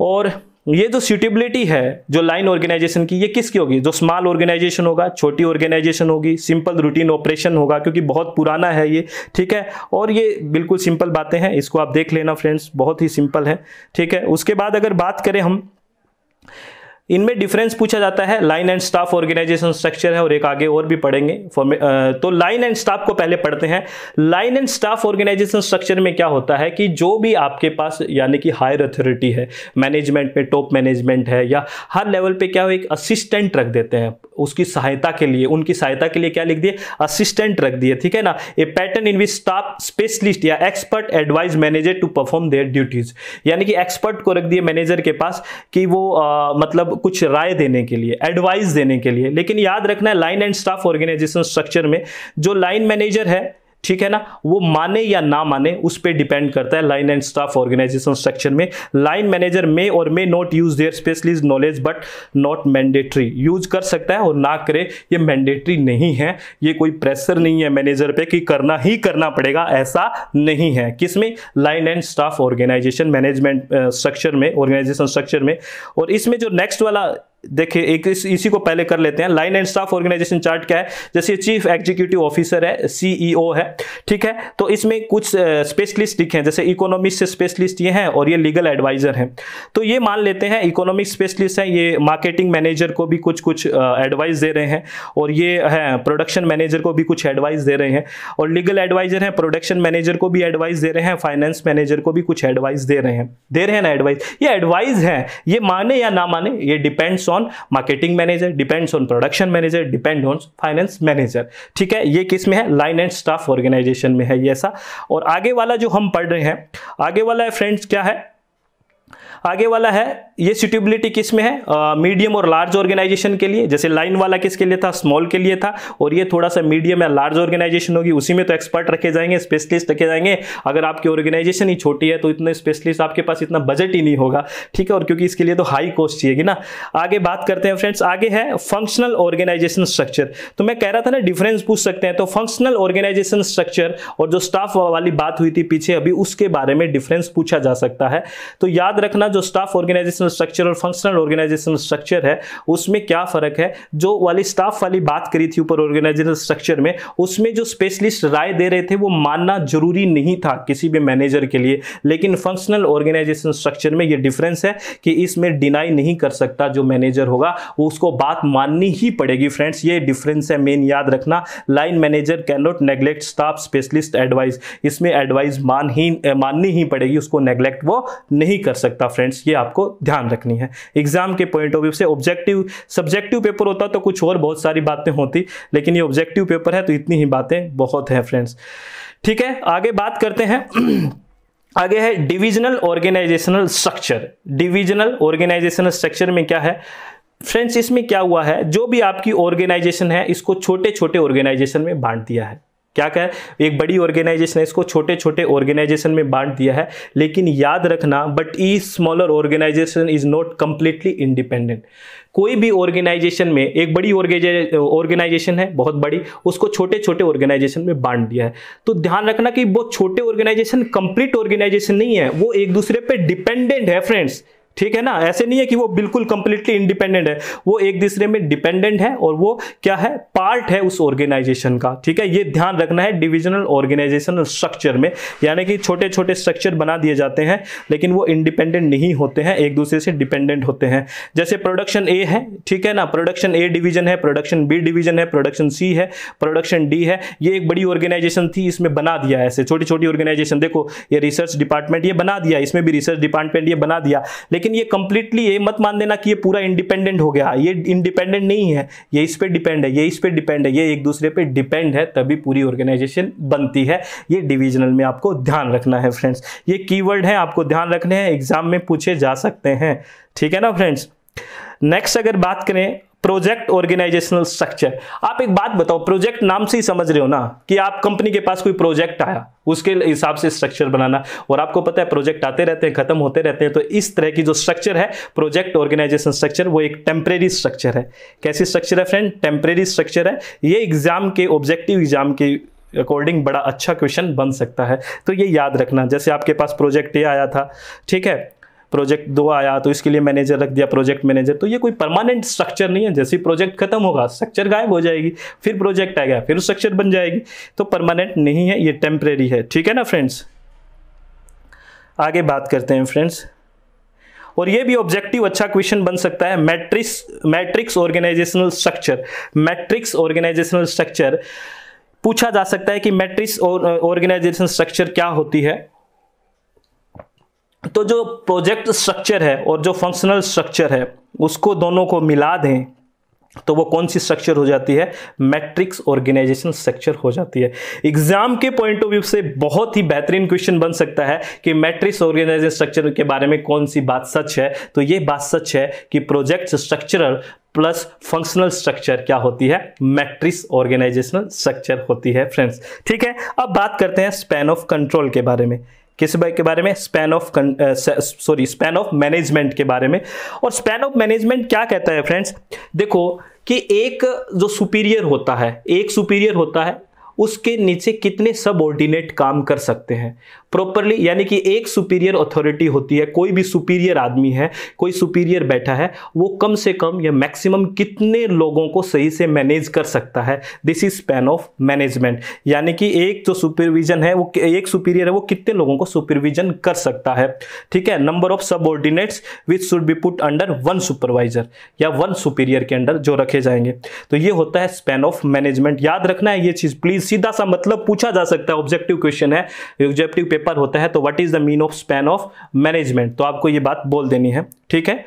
और ये जो सुटेबिलिटी है, जो लाइन ऑर्गेनाइजेशन की, ये किसकी होगी? जो स्मॉल ऑर्गेनाइजेशन होगा, छोटी ऑर्गेनाइजेशन होगी सिंपल रूटीन ऑपरेशन होगा, क्योंकि बहुत पुराना है ये। ठीक है? और ये बिल्कुल सिंपल बातें हैं, इसको आप देख लेना फ्रेंड्स बहुत ही सिंपल है। ठीक है? उसके बाद अगर बात करें हम इनमें डिफरेंस पूछा जाता है। Line and staff organisation structure है और एक आगे और भी पढ़ेंगे। तो लाइन एंड स्टाफ को पहले पढ़ते हैं। Line and staff organisation structure में क्या होता है कि जो भी आपके पास यानी कि हायर अथॉरिटी है मैनेजमेंट में टॉप मैनेजमेंट है या हर लेवल पे क्या हो एक असिस्टेंट रख देते हैं। उसकी सहायता के लिए उनकी सहायता के लिए क्या लिख दिए? असिस्टेंट रख दिए ठीक है ना? A pattern in which staff specialist या expert advise manager to perform their duties यानी कि एक्सपर्ट को रख दिए मैनेजर के पास कि वो आ, मतलब कुछ राय देने के लिए एडवाइस देने के लिए। लेकिन याद रखना है line and staff organisation structure में जो लाइन मैनेजर है ठीक है ना? वो माने या ना माने, उस पर डिपेंड करता है line and staff organisation structure में। लाइन मैनेजर मे और may not use their specialist knowledge but not mandatory use कर सकता है और ना करे, ये मैंडेटरी नहीं है। ये कोई प्रेशर नहीं है मैनेजर पे कि करना ही करना पड़ेगा, ऐसा नहीं है। किसमें line and staff organisation management structure में ऑर्गेनाइजेशन स्ट्रक्चर में। और इसमें जो नेक्स्ट वाला देखिए एक इस, इसी को पहले कर लेते हैं। Line and staff organisation chart क्या है? जैसे चीफ एग्जीक्यूटिव ऑफिसर है सीईओ है ठीक है? तो इसमें कुछ स्पेशलिस्ट लिखे हैं। जैसे इकोनॉमिक्स से स्पेशलिस्ट ये हैं और ये लीगल एडवाइजर हैं। तो ये मान लेते हैं इकोनॉमिक स्पेशलिस्ट हैं ये मार्केटिंग मैनेजर को भी कुछ कुछ एडवाइस दे रहे हैं और ये है प्रोडक्शन मैनेजर को भी कुछ एडवाइस दे रहे हैं और लीगल एडवाइजर हैं प्रोडक्शन मैनेजर को भी एडवाइस दे रहे हैं फाइनेंस मैनेजर को भी कुछ एडवाइस दे रहे हैं। दे रहे हैं ना एडवाइस ये एडवाइस है ये माने या ना माने ये depends on marketing manager depends on production manager depend on finance manager ठीक है? ये किसमें है? लाइन एंड स्टाफ ऑर्गेनाइजेशन में है ये ऐसा। और आगे वाला जो हम पढ़ रहे हैं, आगे वाला है फ्रेंड्स क्या है? आगे वाला है, ये सुटेबिलिटी किसमें है? मीडियम और लार्ज ऑर्गेनाइजेशन के लिए, जैसे लाइन वाला किसके लिए था? स्मॉल के लिए था। और ये थोड़ा सा मीडियम या लार्ज ऑर्गेनाइजेशन होगी, उसी में तो एक्सपर्ट रखे जाएँगे स्पेशलिस्ट रखे जाएँगे। अगर आपकी ऑर्गेनाइजेशन ही छोटी है तो इतने स्पेशलिस्ट आपके पास इतना बजट ही नहीं होगा, ठीक है? और क्योंकि इसके लिए तो हाई कॉस्ट चाहिएगी ना। आगे बात करते हैं फ्रेंड्स आगे है फंक्शनल ऑर्गेनाइजेशन स्ट्रक्चर तो मैं कह रहा था ना डिफरेंस पूछ सकते हैं। तो फंक्शनल ऑर्गेनाइजेशन स्ट्रक्चर और जो स्टाफ वाली बात हुई थी पीछे, अभी उसके बारे में डिफरेंस पूछा जा सकता है। तो याद रखना जो स्टाफ ऑर्गेनाइजेशनल स्ट्रक्चर और फंक्शनल ऑर्गेनाइजेशनल स्ट्रक्चर है, उसमें क्या फ़र्क है? जो वाली स्टाफ वाली बात करी थी ऊपर ऑर्गेनाइजेशनल स्ट्रक्चर में, उसमें जो स्पेशलिस्ट राय दे रहे थे, वो मानना ज़रूरी नहीं था किसी भी मैनेजर के लिए। लेकिन फंक्शनल ऑर्गेनाइजेशन स्ट्रक्चर में ये डिफरेंस है कि इसमें डिनाई नहीं कर सकता जो मैनेजर होगा, वो उसको बात माननी ही पड़ेगी। फ्रेंड्स ये डिफरेंस है मेन याद रखना। Line manager cannot neglect staff specialist advice इसमें एडवाइस मान ही, माननी ही पड़ेगी, उसको नेग्लेक्ट वो नहीं कर सकता। फ्रेंड्स, ये आपको ध्यान रखनी है। एग्ज़ाम के पॉइंट ऑफ़ व्यू से ऑब्जेक्टिव सब्जेक्टिव पेपर होता तो कुछ और बहुत सारी बातें होती, लेकिन ये ऑब्जेक्टिव पेपर है तो इतनी ही बातें बहुत हैं फ्रेंड्स। ठीक है, आगे बात करते हैं। <clears throat> आगे है divisional organisational structure divisional organisational structure में क्या है? फ्रेंड्स इसमें क्या हुआ है? जो भी आपकी ऑर्गेनाइजेशन है, इसको छोटे छोटे ऑर्गेनाइजेशन में बांट दिया है। क्या कह? एक बड़ी ऑर्गेनाइजेशन है, इसको छोटे छोटे ऑर्गेनाइजेशन में बांट दिया है, लेकिन याद रखना but a smaller organisation is not completely independent कोई भी ऑर्गेनाइजेशन में, एक बड़ी ऑर्गेनाइजेशन है, बहुत बड़ी, उसको छोटे छोटे ऑर्गेनाइजेशन में बांट दिया है। तो ध्यान रखना कि वो छोटे ऑर्गेनाइजेशन कंप्लीट ऑर्गेनाइजेशन नहीं है, वो एक दूसरे पे डिपेंडेंट है फ्रेंड्स ठीक है ना? ऐसे नहीं है कि वो बिल्कुल कंप्लीटली इंडिपेंडेंट है। वो एक दूसरे में डिपेंडेंट है और वो क्या है? पार्ट है उस ऑर्गेनाइजेशन का, ठीक है? ये ध्यान रखना है डिविजनल ऑर्गेनाइजेशन स्ट्रक्चर में। यानी कि छोटे छोटे स्ट्रक्चर बना दिए जाते हैं, लेकिन वो इंडिपेंडेंट नहीं होते हैं, एक दूसरे से डिपेंडेंट होते हैं। जैसे प्रोडक्शन ए है, ठीक है ना? प्रोडक्शन ए डिवीज़न है प्रोडक्शन बी डिवीज़न है प्रोडक्शन सी है प्रोडक्शन डी है। ये एक बड़ी ऑर्गेनाइजेशन थी, इसमें बना दिया ऐसे। छोटी छोटी ऑर्गेनाइजेशन देखो, ये रिसर्च डिपार्टमेंट ये बना दिया, इसमें भी रिसर्च डिपार्टमेंट ये बना दिया। लेकिन लेकिन ये कंप्लीटली ये मत मान देना कि ये पूरा इंडिपेंडेंट हो गया। ये इंडिपेंडेंट नहीं है। ये इस पर डिपेंड है, ये इस पर डिपेंड है, ये एक दूसरे पे डिपेंड है, तभी पूरी ऑर्गेनाइजेशन बनती है। ये डिविजनल में आपको ध्यान रखना है फ्रेंड्स ये कीवर्ड है, आपको ध्यान रखने हैं एग्ज़ाम में पूछे जा सकते हैं। ठीक है ना फ्रेंड्स नेक्स्ट अगर बात करें प्रोजेक्ट ऑर्गेनाइजेशनल स्ट्रक्चर। आप एक बात बताओ, प्रोजेक्ट नाम से ही समझ रहे हो ना कि आप कंपनी के पास कोई प्रोजेक्ट आया, उसके हिसाब से स्ट्रक्चर बनाना। और आपको पता है, प्रोजेक्ट आते रहते हैं, खत्म होते रहते हैं तो इस तरह की जो स्ट्रक्चर है, प्रोजेक्ट ऑर्गेनाइजेशन स्ट्रक्चर, वो एक टेम्परेरी स्ट्रक्चर है। कैसी स्ट्रक्चर है फ्रेंड? टेम्परेरी स्ट्रक्चर है। ये एग्ज़ाम के, ऑब्जेक्टिव एग्ज़ाम के अकॉर्डिंग बड़ा अच्छा क्वेश्चन बन सकता है। तो ये याद रखना, जैसे आपके पास प्रोजेक्ट ये आया था, ठीक है? प्रोजेक्ट दो आया तो इसके लिए मैनेजर रख दिया, प्रोजेक्ट मैनेजर। तो ये कोई परमानेंट स्ट्रक्चर नहीं है, जैसे प्रोजेक्ट खत्म होगा स्ट्रक्चर गायब हो जाएगी, फिर प्रोजेक्ट आ गया फिर स्ट्रक्चर बन जाएगी। तो परमानेंट नहीं है, ये टेम्परेरी है। ठीक है ना फ्रेंड्स आगे बात करते हैं फ्रेंड्स और ये भी ऑब्जेक्टिव अच्छा क्वेश्चन बन सकता है matrix matrix organisational structure matrix organisational structure पूछा जा सकता है कि मैट्रिक्स ऑर्गेनाइजेशन स्ट्रक्चर क्या होती है? तो जो प्रोजेक्ट स्ट्रक्चर है और जो फंक्शनल स्ट्रक्चर है, उसको दोनों को मिला दें तो वो कौन सी स्ट्रक्चर हो जाती है? मैट्रिक्स ऑर्गेनाइजेशन स्ट्रक्चर हो जाती है। एग्ज़ाम के पॉइंट ऑफ़ व्यू से बहुत ही बेहतरीन क्वेश्चन बन सकता है कि मैट्रिक्स ऑर्गेनाइजेशन स्ट्रक्चर के बारे में कौन सी बात सच है। तो ये बात सच है कि project structural plus functional structure क्या होती है? मैट्रिक्स ऑर्गेनाइजेशनल स्ट्रक्चर होती है, फ्रेंड्स। ठीक है, अब बात करते हैं स्पैन ऑफ़ कंट्रोल के बारे में। किस के बारे में? Span of sorry span of management के बारे में। और स्पैन ऑफ़ मैनेजमेंट क्या कहता है फ्रेंड्स देखो कि एक जो सुपीरियर होता है, एक सुपीरियर होता है, उसके नीचे कितने सबऑर्डिनेट काम कर सकते हैं। प्रॉपरली यानी कि एक सुपीरियर अथॉरिटी होती है, कोई भी सुपीरियर आदमी है, कोई सुपीरियर बैठा है, वो कम से कम या मैक्सिमम कितने लोगों को सही से मैनेज कर सकता है? This is span of management यानी कि एक जो सुपरविजन है, वो एक सुपीरियर है, वो कितने लोगों को सुपरविजन कर सकता है? ठीक है? Number of subordinates which should be put under one supervisor या वन सुपीरियर के अंडर जो रखे जाएँगे। तो ये होता है स्पैन ऑफ़ मैनेजमेंट याद रखना है ये चीज़। प्लीज़ सीधा सा मतलब पूछा जा सकता है। ऑब्जेक्टिव क्वेश्चन है। ऑब्जेक्टिव पेपर पेपर होता है तो what is the mean of span of management तो आपको ये बात बोल देनी है, ठीक है?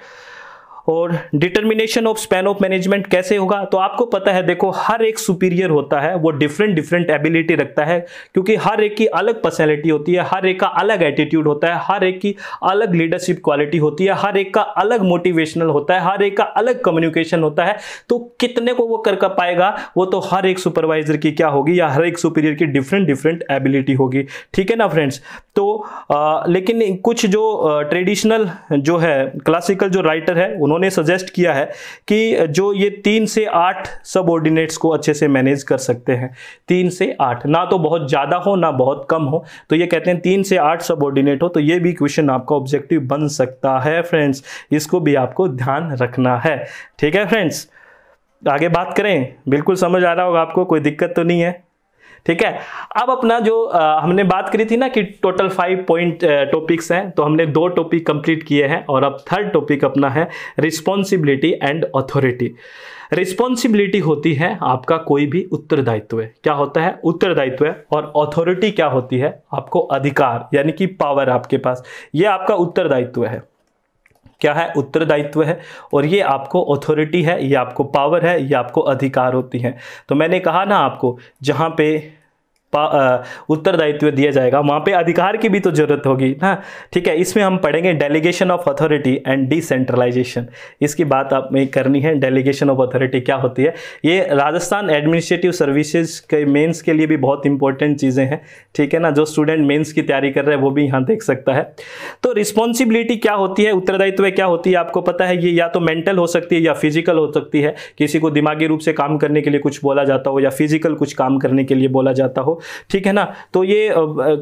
और determination of span of management कैसे होगा? तो आपको पता है देखो हर एक सुपीरियर होता है वो डिफरेंट डिफरेंट एबिलिटी रखता है क्योंकि हर एक की अलग पर्सनैलिटी होती है हर एक का अलग एटीट्यूड होता है हर एक की अलग लीडरशिप क्वालिटी होती है हर एक का अलग मोटिवेशनल होता है हर एक का अलग कम्युनिकेशन होता है। तो कितने को वो कर पाएगा? वो तो हर एक सुपरवाइजर की क्या होगी या हर एक सुपीरियर की डिफरेंट डिफरेंट एबिलिटी होगी। ठीक है ना फ्रेंड्स तो आ, लेकिन कुछ जो ट्रेडिशनल जो है क्लासिकल जो राइटर है उन्होंने उन्होंने सजेस्ट किया है कि जो ये तीन से आठ सबऑर्डिनेट्स को अच्छे से मैनेज कर सकते हैं। तीन से आठ, ना तो बहुत ज़्यादा हो, ना बहुत कम हो। तो ये कहते हैं तीन से आठ सबऑर्डिनेट हो तो ये भी क्वेश्चन आपका ऑब्जेक्टिव बन सकता है फ्रेंड्स इसको भी आपको ध्यान रखना है। ठीक है फ्रेंड्स आगे बात करें। बिल्कुल समझ आ रहा होगा आपको, कोई दिक्कत तो नहीं है। ठीक है? अब अपना जो आ, हमने बात करी थी ना कि टोटल फाइव पॉइंट टॉपिक्स हैं तो हमने दो टॉपिक कंप्लीट किए हैं और अब थर्ड टॉपिक अपना है रिस्पॉन्सिबिलिटी एंड अथॉरिटी रिस्पॉन्सिबिलिटी होती है आपका कोई भी उत्तरदायित्व क्या होता है? उत्तरदायित्व और अथॉरिटी क्या होती है? आपको अधिकार यानी कि पावर आपके पास। ये आपका उत्तरदायित्व है। क्या है? उत्तरदायित्व है और ये आपको अथॉरिटी है, ये आपको पावर है, ये आपको अधिकार होती है। तो मैंने कहा ना आपको, जहाँ पे उत्तरदायित्व दिया जाएगा। वहाँ पे अधिकार की भी तो ज़रूरत होगी ना। ठीक है, इसमें हम पढ़ेंगे delegation of authority and decentralisation इसकी बात आप में करनी है डेलीगेशन ऑफ़ अथॉरिटी क्या होती है। ये राजस्थान एडमिनिस्ट्रेटिव सर्विसेज़ के मेंस के लिए भी बहुत इंपॉर्टेंट चीज़ें हैं। ठीक है ना, जो स्टूडेंट मेंस की तैयारी कर रहे हैं, वो भी यहाँ देख सकता है। तो रिस्पॉन्सिबिलिटी क्या होती है, उत्तरदायित्व क्या होती है, आपको पता है, ये या तो मेंटल हो सकती है या फ़िज़िकल हो सकती है। किसी को दिमागी रूप से काम करने के लिए कुछ बोला जाता हो या फ़िज़िकल कुछ काम करने के लिए बोला जाता हो। ठीक है ना? तो ये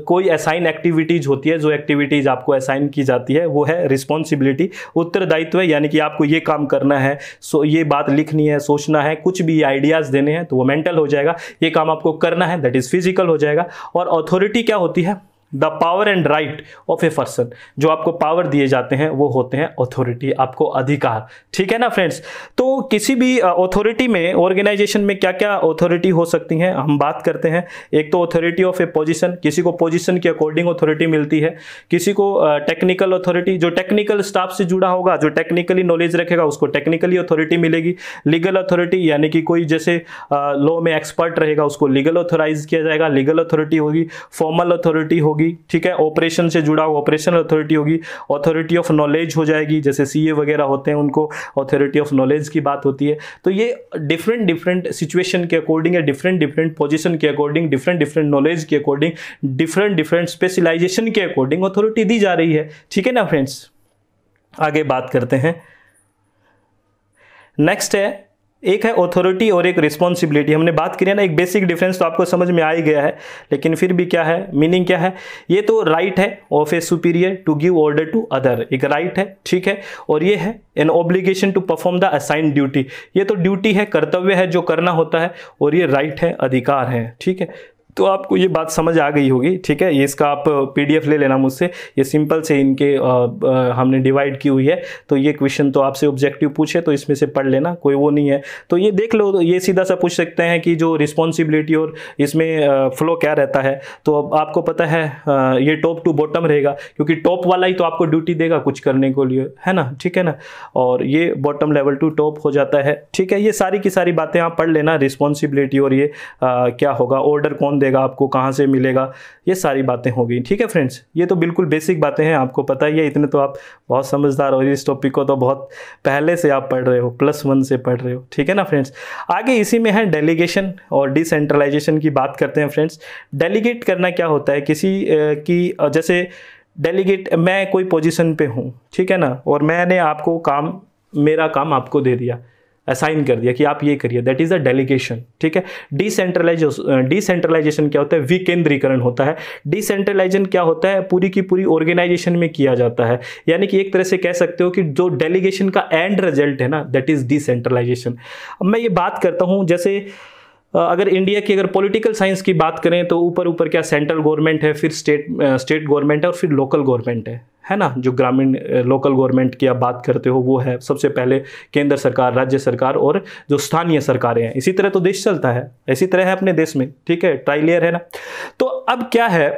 कोई असाइन एक्टिविटीज़ होती है, जो एक्टिविटीज़ आपको असाइन की जाती है, वो है रिस्पॉन्सिबिलिटी उत्तरदायित्व, यानी कि आपको ये काम करना है, सो, ये बात लिखनी है, सोचना है, कुछ भी आइडियाज़ देने हैं तो वो मेंटल हो जाएगा, ये काम आपको करना है दैट इज़ फ़िज़िकल हो जाएगा, और अथॉरिटी क्या होती है? The power and right of a person. जो आपको पावर दिए जाते हैं, वो होते हैं अथॉरिटी आपको अधिकार। ठीक है ना फ्रेंड्स तो किसी भी अथॉरिटी में ऑर्गेनाइजेशन में क्या क्या अथॉरिटी हो सकती हैं? हम बात करते हैं। एक तो अथॉरिटी ऑफ़ ए पोजिशन किसी को पोजिशन के अकॉर्डिंग अथॉरिटी मिलती है। किसी को टेक्निकल अथॉरिटी जो टेक्निकल स्टाफ से जुड़ा होगा, जो टेक्निकली नॉलेज रखेगा, उसको टेक्निकली अथॉरिटी मिलेगी। लीगल अथॉरिटी यानी कि कोई जैसे लॉ में एक्सपर्ट रहेगा, उसको लीगल अथोराइज किया जाएगा। लीगल अथॉरिटी होगी फॉर्मल अथॉरिटी होगी होगी, ठीक है? ऑपरेशन से जुड़ा हुआ ऑपरेशनल अथॉरिटी होगी। अथॉरिटी ऑफ़ नॉलेज हो जाएगी, जैसे सीए वगैरह होते हैं उनको अथॉरिटी ऑफ़ नॉलेज की बात होती है। तो ये डिफरेंट डिफरेंट सिचुएशन के अकॉर्डिंग या डिफरेंट डिफरेंट पोजिशन के अकॉर्डिंग डिफरेंट डिफरेंट नॉलेज के अकॉर्डिंग डिफरेंट डिफरेंट स्पेशलाइजेशन के अकॉर्डिंग अथॉरिटी दी जा रही है। ठीक है ना फ्रेंड्स आगे बात करते हैं। नेक्स्ट है एक है ऑथोरिटी और एक रिस्पॉन्सिबिलिटी हमने बात करी है ना, एक बेसिक डिफरेंस तो आपको समझ में आ ही गया है, लेकिन फिर भी क्या है मीनिंग क्या है? ये तो राइट है of a superior to give order to other एक राइट है, ठीक है? और ये है an obligation to perform the assign duty ये तो ड्यूटी है, कर्तव्य है जो करना होता है, और ये राइट है, अधिकार है, ठीक है? तो आपको ये बात समझ आ गई होगी ठीक है? ये इसका आप पीडीएफ ले लेना मुझसे। ये सिंपल से इनके आ, आ, हमने डिवाइड की हुई है। तो ये क्वेश्चन तो आपसे ऑब्जेक्टिव पूछे तो इसमें से पढ़ लेना कोई वो नहीं है। तो ये देख लो ये सीधा सा पूछ सकते हैं कि जो रिस्पॉन्सिबिलिटी और इसमें फ्लो क्या रहता है। तो अब आपको पता है आ, ये टॉप टू बॉटम रहेगा क्योंकि टॉप वाला ही तो आपको ड्यूटी देगा कुछ करने को लिए है ना? ठीक है ना? और ये बॉटम लेवल टू टॉप हो जाता है ठीक है? ये सारी की सारी बातें आप पढ़ लेना रिस्पॉन्सिबिलिटी और ये क्या होगा ऑर्डर कौन देगा, आपको कहाँ से मिलेगा, ये सारी बातें हो गई। ठीक है फ्रेंड्स? ये तो बिल्कुल बेसिक बातें हैं, आपको पता ही है, इतने तो आप बहुत समझदार हो इस टॉपिक को तो बहुत पहले से आप पढ़ रहे हो प्लस वन से पढ़ रहे हो। ठीक है ना फ्रेंड्स? आगे इसी में है डेलीगेशन और डिसेंट्रलाइजेशन की बात करते हैं फ्रेंड्स। डेलीगेट करना क्या होता है? किसी की जैसे डेलीगेट मैं कोई पोजीशन पे हूँ, ठीक है ना? और मैंने आपको काम, मेरा काम आपको दे दिया। असाइन कर दिया कि आप ये करिए दैट इज़ अ डेलीगेशन ठीक है? डिसेंट्रलाइज डिसेंट्रलाइजेशन क्या होता है? विकेंद्रीकरण होता है। डिसेंट्रलाइजेशन क्या होता है? पूरी की पूरी ऑर्गेनाइजेशन में किया जाता है। यानी कि एक तरह से कह सकते हो कि जो डेलीगेशन का एंड रिज़ल्ट है ना दैट इज़ डिसेंट्रलाइजेशन अब मैं ये बात करता हूँ, जैसे अगर इंडिया की अगर पॉलिटिकल साइंस की बात करें तो ऊपर ऊपर क्या सेंट्रल गवर्नमेंट है, फिर स्टेट स्टेट गवर्नमेंट है और फिर लोकल गवर्नमेंट है है ना? जो ग्रामीण लोकल गवर्नमेंट की आप बात करते हो, वो है सबसे पहले केंद्र सरकार, राज्य सरकार और जो स्थानीय सरकारें हैं। इसी तरह तो देश चलता है इसी तरह है अपने देश में, ठीक है? ट्राइलियर है ना? तो अब क्या है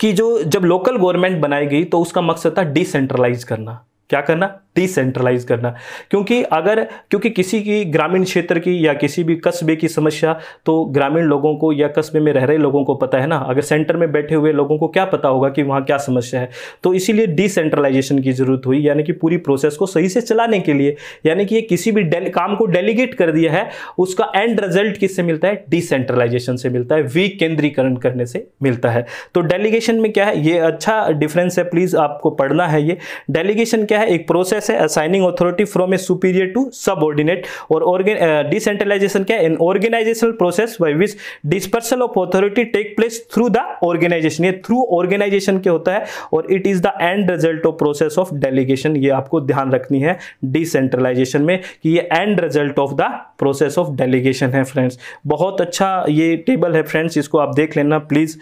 कि जो जब लोकल गवर्नमेंट बनाई गई तो उसका मकसद था डिसेंट्रलाइज करना। क्या करना? डिसेंट्रलाइज करना। क्योंकि अगर, क्योंकि किसी की ग्रामीण क्षेत्र की या किसी भी कस्बे की समस्या तो ग्रामीण लोगों को या कस्बे में रह रहे लोगों को पता है ना। अगर सेंटर में बैठे हुए लोगों को क्या पता होगा कि वहाँ क्या समस्या है? तो इसीलिए डिसेंट्रलाइजेशन की ज़रूरत हुई, यानी कि पूरी प्रोसेस को सही से चलाने के लिए। यानी कि ये किसी भी काम को डेलीगेट कर दिया है, उसका एंड रिज़ल्ट किससे मिलता है? डिसेंट्रलाइजेशन से मिलता है, विकेंद्रीकरण करने से मिलता है। तो डेलीगेशन में क्या है? ये अच्छा डिफरेंस है प्लीज़ आपको पढ़ना है ये। डेलीगेशन क्या है? एक प्रोसेस प्रोसेस है assigning authority from a superior to subordinate और डिसेंट्रलाइजेशन क्या है? In organisational process by which dispersal of authority take place through the organisation ये थ्रू ऑर्गेनाइजेशन के होता है? और it is the end result of process of delegation ये आपको ध्यान रखनी है डिसेंट्रलाइजेशन में कि ये end result of the process of delegation है फ्रेंड्स बहुत अच्छा ये टेबल है फ्रेंड्स इसको आप देख लेना प्लीज़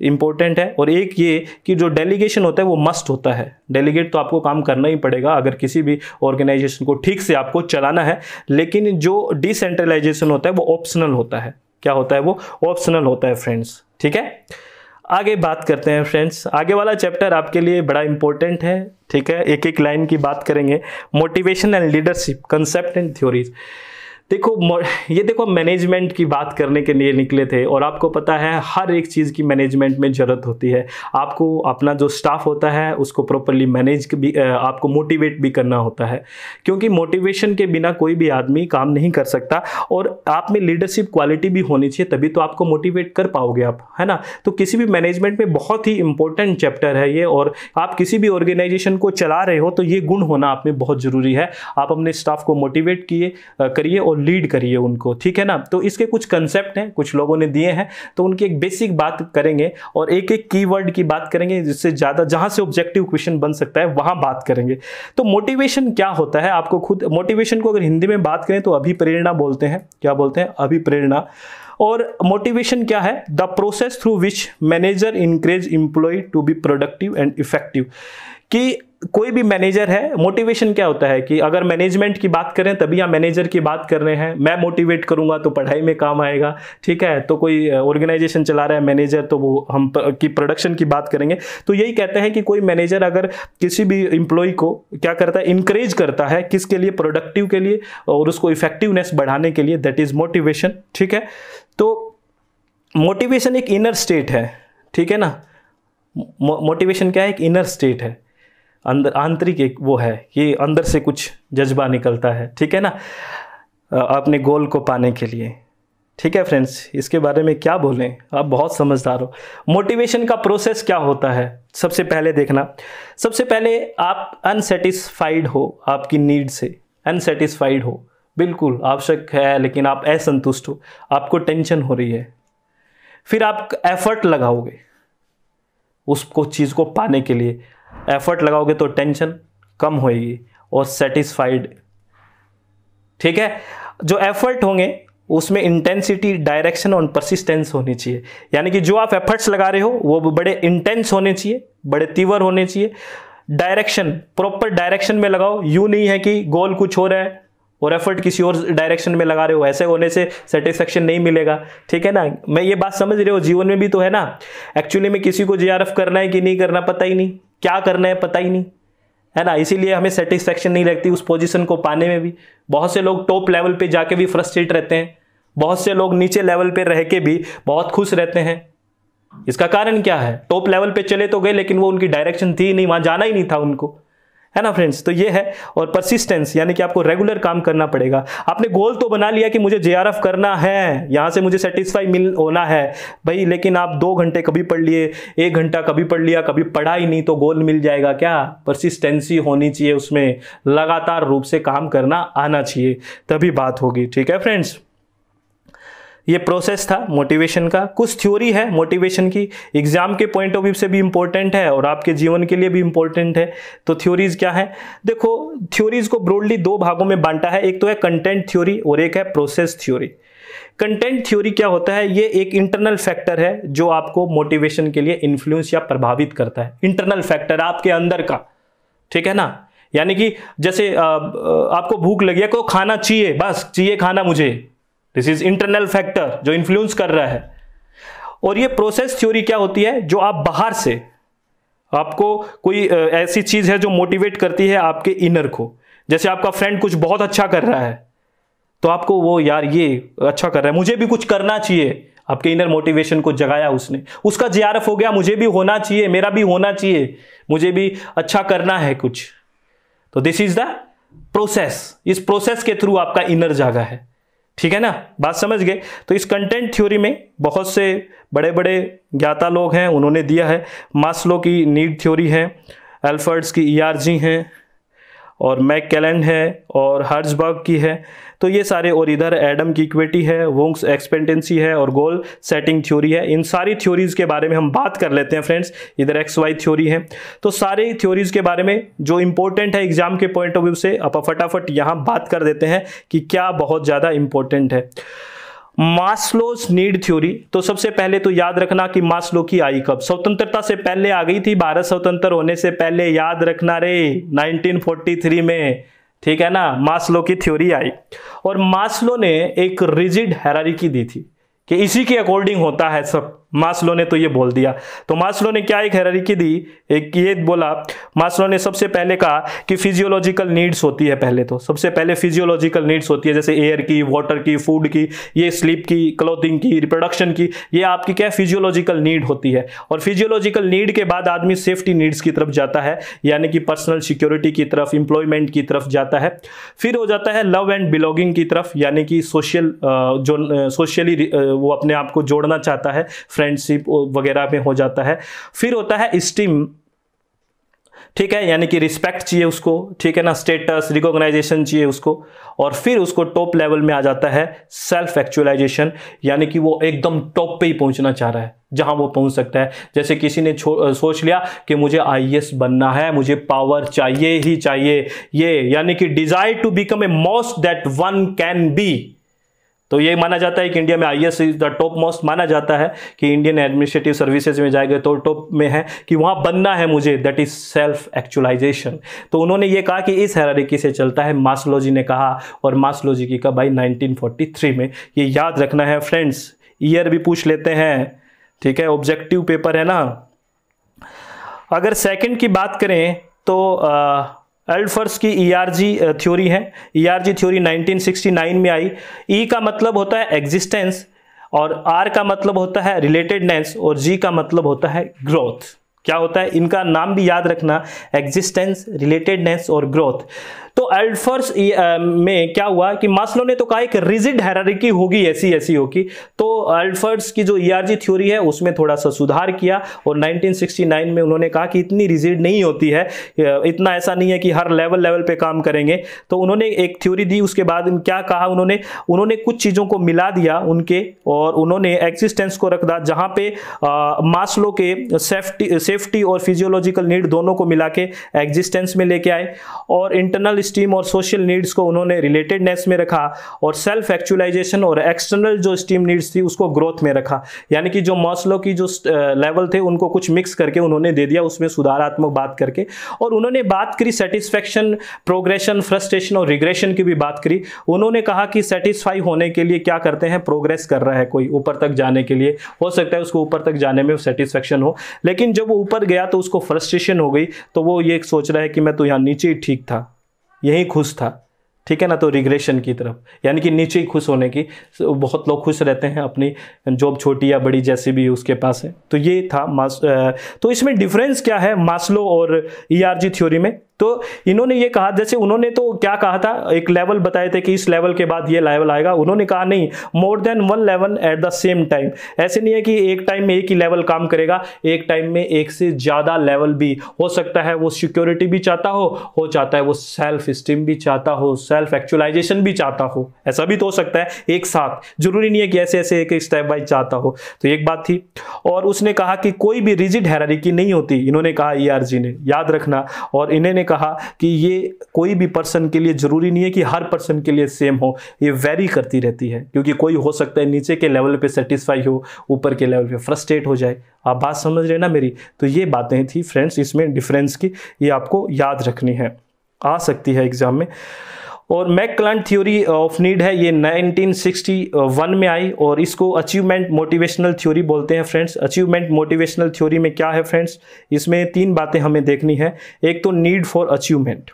इंपॉर्टेंट है और एक ये कि जो डेलीगेशन होता है वो मस्ट होता है। डेलीगेट तो आपको काम करना ही पड़ेगा अगर किसी भी ऑर्गेनाइजेशन को ठीक से आपको चलाना है, लेकिन जो डिसेंट्रलाइजेशन होता है वो ऑप्शनल होता है। क्या होता है वो? ऑप्शनल होता है फ्रेंड्स ठीक है? आगे बात करते हैं फ्रेंड्स आगे वाला चैप्टर आपके लिए बड़ा इंपॉर्टेंट है। ठीक है? एक एक लाइन की बात करेंगे। Motivation and leadership concept and theories देखो ये देखो मैनेजमेंट की बात करने के लिए निकले थे और आपको पता है, हर एक चीज़ की मैनेजमेंट में ज़रूरत होती है। आपको अपना जो स्टाफ होता है, उसको प्रॉपरली मैनेज भी आपको मोटिवेट भी करना होता है। क्योंकि मोटिवेशन के बिना कोई भी आदमी काम नहीं कर सकता और आप में लीडरशिप क्वालिटी भी होनी चाहिए, तभी तो आपको मोटिवेट कर पाओगे आप, है ना? तो किसी भी मैनेजमेंट में बहुत ही इंपॉर्टेंट चैप्टर है ये और आप किसी भी ऑर्गेनाइजेशन को चला रहे हो तो ये गुण होना आप में बहुत ज़रूरी है। आप अपने स्टाफ को मोटिवेट किए करिए और लीड करिए उनको, ठीक है ना? तो इसके कुछ कंसेप्ट हैं, कुछ लोगों ने दिए हैं तो उनकी एक बेसिक बात करेंगे और एक एक कीवर्ड की बात करेंगे जिससे ज़्यादा, जहाँ से ऑब्जेक्टिव क्वेश्चन बन सकता है, वहाँ बात करेंगे। तो मोटिवेशन क्या होता है? आपको खुद मोटिवेशन को अगर हिंदी में बात करें तो अभिप्रेरणा बोलते हैं। क्या बोलते हैं? अभिप्रेरणा। और मोटिवेशन क्या है? The process through which manager increase employee to be productive and effective कि कोई भी मैनेजर है मोटिवेशन क्या होता है कि अगर मैनेजमेंट की बात करें, तभी आप मैनेजर की बात कर रहे हैं। मैं मोटिवेट करूँगा तो पढ़ाई में काम आएगा, ठीक है? तो कोई ऑर्गेनाइजेशन चला रहा है मैनेजर तो वो हम की प्रोडक्शन की बात करेंगे। तो यही कहते हैं कि कोई मैनेजर अगर किसी भी इंप्लॉय को क्या करता है इंकरेज करता है किसके लिए? प्रोडक्टिव के लिए और उसको इफेक्टिवनेस बढ़ाने के लिए दैट इज़ मोटिवेशन ठीक है? तो मोटिवेशन एक इनर स्टेट है, ठीक है ना? मोटिवेशन क्या है? एक इनर स्टेट है। अंदर, आंतरिक एक वो है, ये अंदर से कुछ जज्बा निकलता है, ठीक है ना? अपने गोल को पाने के लिए। ठीक है फ्रेंड्स, इसके बारे में क्या बोलें? आप बहुत समझदार हो। मोटिवेशन का प्रोसेस क्या होता है? सबसे पहले देखना। सबसे पहले आप अनसेटिस्फाइड हो आपकी नीड से। अनसेटिस्फाइड हो। बिल्कुल, आवश्यक है, लेकिन आप असंतुष्ट हो। आपको टेंशन हो रही है। फिर आप एफर्ट लगाओगे उसको चीज़ को पाने के लिए। एफर्ट लगाओगे तो टेंशन कम होएगी और सेटिस्फाइड ठीक है? जो एफर्ट होंगे, उसमें इंटेंसिटी डायरेक्शन और परसिस्टेंस होनी चाहिए। यानी कि जो आप एफर्ट्स लगा रहे हो, वो बड़े इंटेंस होने चाहिए, बड़े तीव्र होने चाहिए। डायरेक्शन प्रॉपर डायरेक्शन में लगाओ। यू नहीं है कि गोल कुछ हो रहा है और एफर्ट किसी और डायरेक्शन में लगा रहे हो। ऐसे होने से सेटिस्फेक्शन नहीं मिलेगा। ठीक है ना? मैं ये बात समझ रहे हो? जीवन में भी तो है ना? एक्चुअली में किसी को जीआरएफ करना है कि नहीं करना, पता ही नहीं। क्या करना है पता ही नहीं, है ना? इसीलिए हमें सेटिस्फेक्शन नहीं रहती उस पोजीशन को पाने में भी। बहुत से लोग टॉप लेवल पे जाके भी फ्रस्ट्रेट रहते हैं। बहुत से लोग नीचे लेवल पे रह के भी बहुत खुश रहते हैं। इसका कारण क्या है? टॉप लेवल पे चले तो गए, लेकिन वो उनकी डायरेक्शन थी नहीं, वहाँ जाना ही नहीं था उनको। है ना फ्रेंड्स तो ये है और परसिस्टेंस यानी कि आपको रेगुलर काम करना पड़ेगा। आपने गोल तो बना लिया कि मुझे जेआरएफ करना है, यहाँ से मुझे सेटिस्फाई मिल, होना है। भाई, लेकिन आप दो घंटे कभी पढ़ लिए, एक घंटा कभी पढ़ लिया, कभी पढ़ा ही नहीं तो गोल मिल जाएगा क्या? परसिस्टेंसी होनी चाहिए उसमें। लगातार रूप से काम करना आना चाहिए, तभी बात होगी। ठीक है फ्रेंड्स ये प्रोसेस था मोटिवेशन का। कुछ थ्योरी है मोटिवेशन की। एग्ज़ाम के पॉइंट ऑफ़ व्यू से भी इंपॉर्टेंट है और आपके जीवन के लिए भी इंपॉर्टेंट है। तो थ्योरीज क्या है? देखो थ्योरीज को ब्रॉडली दो भागों में बांटा है। एक तो है कंटेंट थ्योरी और एक है प्रोसेस थ्योरी कंटेंट थ्योरी क्या होता है? ये एक इंटरनल फैक्टर है जो आपको मोटिवेशन के लिए इन्फ्लुएंस या प्रभावित करता है। इंटरनल फैक्टर आपके अंदर का। ठीक है ना? यानी कि जैसे आपको भूख लगी है को खाना चाहिए, बस, चाहिए खाना मुझे। दिस इज़ इंटरनल फैक्टर जो इन्फ्लुएंस कर रहा है। और ये प्रोसेस थ्योरी क्या होती है? जो आप बाहर से, आपको कोई ऐसी चीज़ है जो मोटिवेट करती है आपके इनर को। जैसे आपका फ्रेंड कुछ बहुत अच्छा कर रहा है तो आपको वो, यार, ये अच्छा कर रहा है, मुझे भी कुछ करना चाहिए। आपके इनर मोटिवेशन को जगाया उसने। उसका जीआरएफ हो गया, मुझे भी होना चाहिए, मेरा भी होना चाहिए, मुझे भी अच्छा करना है कुछ। तो दिस इज़ द प्रोसेस इस प्रोसेस के थ्रू आपका इनर जागा है। ठीक है ना? बात समझ गए? तो इस कंटेंट थ्योरी में बहुत से बड़े बड़े ज्ञाता लोग हैं, उन्होंने दिया है। मास्लो की नीड थ्योरी है एल्फर्ड्स की ईआरजी हैं, और मैक कैलेंड है, और हर्जबर्ग की है। तो ये सारे, और इधर एडम की इक्विटी है, वोंग्स एक्सपेंटेंसी है, और गोल सेटिंग थ्योरी है। इन सारी थ्योरीज के बारे में हम बात कर लेते हैं फ्रेंड्स इधर एक्स वाई थ्योरी है। तो सारे थ्योरीज के बारे में जो इंपॉर्टेंट है एग्ज़ाम के पॉइंट ऑफ़ व्यू से आप फटाफट यहाँ बात कर देते हैं कि क्या बहुत ज़्यादा इंपॉर्टेंट है। मास्लोस नीड थ्योरी तो सबसे पहले तो याद रखना कि मास्लो की आई कब। स्वतंत्रता से पहले आ गई थी भारत स्वतंत्र होने से पहले। याद रखना रे 1943 में। ठीक है ना? मास्लो की थ्योरी आई। और मास्लो ने एक रिजिड हैरारिकी दी थी कि इसी के अकॉर्डिंग होता है सब। मास्लो ने तो ये बोल दिया। तो मास्लो ने क्या एक हैरारिकी दी? एक ये बोला, मास्लो ने सबसे पहले कहा कि फिजियोलॉजिकल नीड्स होती है पहले तो। सबसे पहले फिजियोलॉजिकल नीड्स होती है, जैसे एयर की वाटर की फ़ूड की, ये स्लीप की क्लोथिंग की रिप्रोडक्शन की, ये आपकी क्या फिजियोलॉजिकल नीड होती है। और फिजियोलॉजिकल नीड के बाद आदमी सेफ्टी नीड्स की तरफ़ जाता है, यानी कि पर्सनल सिक्योरिटी की तरफ़ इंप्लॉयमेंट की तरफ़ जाता है। फिर हो जाता है लव एंड बिलोंगिंग की तरफ़, यानी कि सोशल जो सोशली वो अपने आप को जोड़ना चाहता है फ्रेंडशिप वगैरह में हो जाता है। फिर होता है स्टीम ठीक है? यानी कि रिस्पेक्ट चाहिए उसको। ठीक है ना? स्टेटस रिकॉग्नाइजेशन चाहिए उसको। और फिर उसको टॉप लेवल में आ जाता है सेल्फ एक्चुअलाइजेशन यानी कि वो एकदम टॉप पे ही पहुँचना चाह रहा है, जहाँ वो पहुँच सकता है। जैसे किसी ने सोच लिया कि मुझे आईएएस बनना है, मुझे पावर चाहिए ही चाहिए। ये यानी कि desire to become a most that one can be तो ये माना जाता है कि इंडिया में I S is the top most माना जाता है कि इंडियन एडमिनिस्ट्रेटिव सर्विसेज़ में जाएगा तो टॉप में है कि वहाँ बनना है मुझे दैट इज़ सेल्फ एक्चुअलाइजेशन तो उन्होंने ये कहा कि इस हैरारिकी से चलता है। मासोलॉजी ने कहा और मासोलॉजी की कहा भाई 1943 में। ये याद रखना है फ्रेंड्स ईयर भी पूछ लेते हैं ठीक है? ऑब्जेक्टिव पेपर है ना? अगर सेकंड की बात करें तो आ, एल्फर्स की ईआरजी e थ्योरी है ईआरजी थ्योरी 1969 में आई। ई e का मतलब होता है एग्जिस्टेंस और आर का मतलब होता है रिलेटेडनेस और जी का मतलब होता है ग्रोथ क्या होता है? इनका नाम भी याद रखना। एग्जिस्टेंस रिलेटेडनेस और ग्रोथ तो एल्फर्स में क्या हुआ कि मास्लो ने तो कहा एक रिजिड हैरारिकी होगी ऐसी ऐसी होगी। तो एल्फर्स की जो ईआरजी e थ्योरी है, उसमें थोड़ा सा सुधार किया और 1969 में उन्होंने कहा कि इतनी रिजिड नहीं होती है इतना ऐसा नहीं है कि हर लेवल लेवल पे काम करेंगे। तो उन्होंने एक थ्योरी दी, उसके बाद क्या कहा उन्होंने? उन्होंने कुछ चीज़ों को मिला दिया उनके और उन्होंने एग्जिस्टेंस को रख दिया जहाँ पे मास्लो के सेफ्टी सेफ्टी और फिजियोलॉजिकल नीड दोनों को मिला के एग्जिस्टेंस में लेके आए और इंटरनल स्टीम और सोशल नीड्स को उन्होंने रिलेटेडनेस में रखा और सेल्फ एक्चुअलाइजेशन और एक्सटर्नल जो स्टीम नीड्स थी उसको ग्रोथ में रखा। यानी कि जो मौसलों की जो लेवल थे उनको कुछ मिक्स करके उन्होंने दे दिया, उसमें सुधारात्मक बात करके। और उन्होंने बात करी सेटिस्फेक्शन प्रोग्रेशन फ्रस्ट्रेशन और रिग्रेशन की भी बात करी। उन्होंने कहा कि सेटिस्फाई होने के लिए क्या करते हैं? प्रोग्रेस कर रहा है कोई ऊपर तक जाने के लिए। हो सकता है उसको ऊपर तक जाने में सेटिस्फेक्शन हो। लेकिन जब वो ऊपर गया तो उसको फ्रस्ट्रेशन हो गई तो वो ये सोच रहा है कि मैं तो यहाँ नीचे ही ठीक था। यही खुश था। ठीक है ना? तो रिग्रेशन की तरफ़। यानी कि नीचे ही खुश होने की। बहुत लोग खुश रहते हैं अपनी जॉब छोटी या बड़ी जैसी भी उसके पास है। तो ये था मास तो इसमें डिफरेंस क्या है मासलो और ईआरजी जी थ्योरी में? तो इन्होंने ये कहा, जैसे उन्होंने तो क्या कहा था, एक लेवल बताए थे कि इस लेवल के बाद ये लेवल आएगा। उन्होंने कहा, नहीं more than one level at the same time ऐसे नहीं है कि एक टाइम में एक ही लेवल काम करेगा, एक टाइम में एक से ज़्यादा लेवल भी। हो सकता है वो सिक्योरिटी भी चाहता हो हो चाहता है वो सेल्फ स्टीम भी चाहता हो सेल्फ एक्चुअलाइजेशन भी चाहता हो। ऐसा भी तो हो सकता है, एक साथ। ज़रूरी नहीं है कि ऐसे ऐसे एक स्टेप वाइज चाहता हो। तो एक बात थी। और उसने कहा कि कोई भी रिजिड हैरारिकी नहीं होती। इन्होंने कहा ई e ने। याद रखना। और इन्होंने कहा कि ये कोई भी पर्सन के लिए ज़रूरी नहीं है कि हर पर्सन के लिए सेम हो। ये वेरी करती रहती है, क्योंकि कोई हो सकता है नीचे के लेवल पे सेटिस्फाई हो, ऊपर के लेवल पे फ्रस्ट्रेट हो जाए। आप बात समझ रहे ना मेरी? तो ये बातें थी फ्रेंड्स इसमें डिफरेंस की, ये आपको याद रखनी है। आ सकती है एग्ज़ाम में। और McClelland theory of need है, ये 1961 में आई और इसको अचीवमेंट मोटिवेशनल थ्योरी बोलते हैं फ्रेंड्स अचीवमेंट मोटिवेशनल थ्योरी में क्या है फ्रेंड्स इसमें तीन बातें हमें देखनी है। एक तो नीड फॉर अचीवमेंट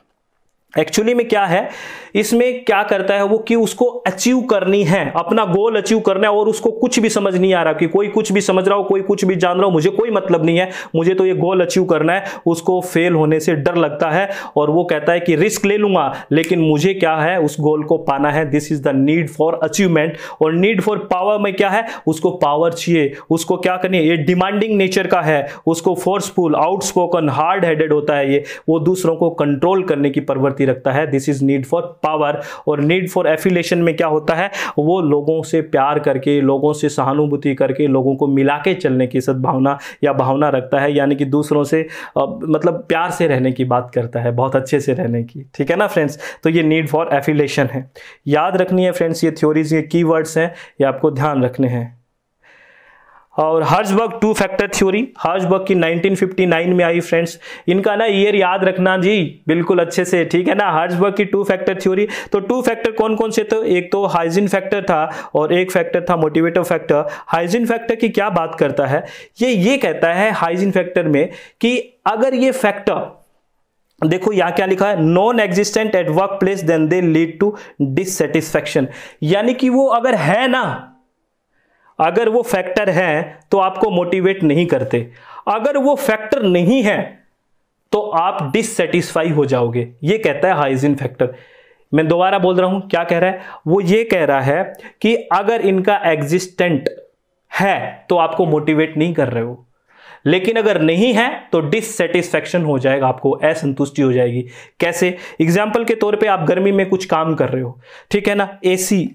एक्चुअली में क्या है? इसमें क्या करता है वो कि उसको अचीव करनी है, अपना गोल अचीव करना है और उसको कुछ भी समझ नहीं आ रहा कि कोई कुछ भी समझ रहा हो, कोई कुछ भी जान रहा हो, मुझे कोई मतलब नहीं है, मुझे तो ये गोल अचीव करना है, उसको फेल होने से डर लगता है और वो कहता है कि रिस्क ले लूँगा, लेकिन मुझे क्या है, उस गोल को पाना है this is the need for achievement और नीड फॉर पावर में क्या है, उसको पावर चाहिए, उसको क्या करनी है, ये डिमांडिंग नेचर का है, उसको फोर्सफुल आउटस्पोकन हार्ड हेडेड होता है ये, वो दूसरों को कंट्रोल करने की प्रवृत्ति रखता है। This is need for power और नीड फॉर एफिलेशन में क्या होता है? वो लोगों से प्यार करके लोगों से सहानुभूति करके लोगों को मिला के चलने की सद्भावना या भावना रखता है। यानी कि दूसरों से आ, मतलब प्यार से रहने की बात करता है बहुत अच्छे से रहने की। ठीक है ना फ्रेंड्स तो ये नीड फॉर एफिलेशन है। याद रखनी है फ्रेंड्स ये थ्योरीज ये की हैं ये आपको ध्यान रखने हैं। और Herzberg two factor theory Herzberg की 1959 में आई फ्रेंड्स इनका ना ईयर याद रखना जी, बिल्कुल अच्छे से, ठीक है ना? हर्जबर्ग की टू फैक्टर थ्योरी तो टू फैक्टर कौन कौन से तो एक तो हाइजीन फैक्टर था और एक फैक्टर था मोटिवेटिव फैक्टर हाइजीन फैक्टर की क्या बात करता है? ये ये कहता है हाइजीन फैक्टर में कि अगर ये फैक्टर देखो यहाँ क्या लिखा है non existent at work place then they lead to dissatisfaction यानी कि वो अगर है ना अगर वो फैक्टर है तो आपको मोटिवेट नहीं करते। अगर वो फैक्टर नहीं है तो आप डिससेटिस्फाई हो जाओगे। ये कहता है हाइजीन फैक्टर मैं दोबारा बोल रहा हूँ, क्या कह रहा है? वो ये कह रहा है कि अगर इनका एग्जिस्टेंट है तो आपको मोटिवेट नहीं कर रहे हो। लेकिन अगर नहीं है तो डिससेटिस्फेक्शन हो जाएगा, आपको असंतुष्टि हो जाएगी। कैसे? एग्ज़ाम्पल के तौर पे आप गर्मी में कुछ काम कर रहे हो। ठीक है ना? एसी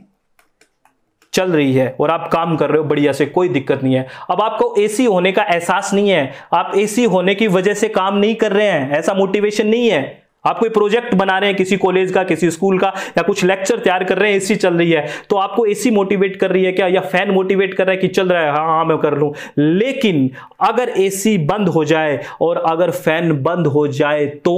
चल रही है और आप काम कर रहे हो, बढ़िया से, कोई दिक्कत नहीं है। अब आपको एसी होने का एहसास नहीं है। आप एसी होने की वजह से काम नहीं कर रहे हैं, ऐसा मोटिवेशन नहीं है। आप कोई प्रोजेक्ट बना रहे हैं किसी कॉलेज का, किसी स्कूल का, या कुछ लेक्चर तैयार कर रहे हैं एसी चल रही है तो आपको एसी मोटिवेट कर रही है क्या? या फ़ैन मोटिवेट कर रहा है कि चल रहा है हाँ हाँ मैं कर लूँ। लेकिन अगर एसी बंद हो जाए और अगर फ़ैन बंद हो जाए तो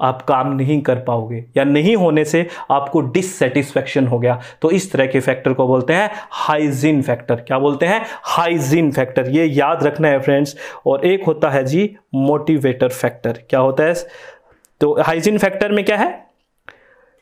आप काम नहीं कर पाओगे या नहीं होने से आपको डिससेटिस्फैक्शन हो गया। तो इस तरह के फैक्टर को बोलते हैं हाइजीन फैक्टर क्या बोलते हैं? हाइजीन फैक्टर ये याद रखना है फ्रेंड्स और एक होता है जी मोटिवेटर फैक्टर क्या होता है? तो हाइजीन फैक्टर में क्या है?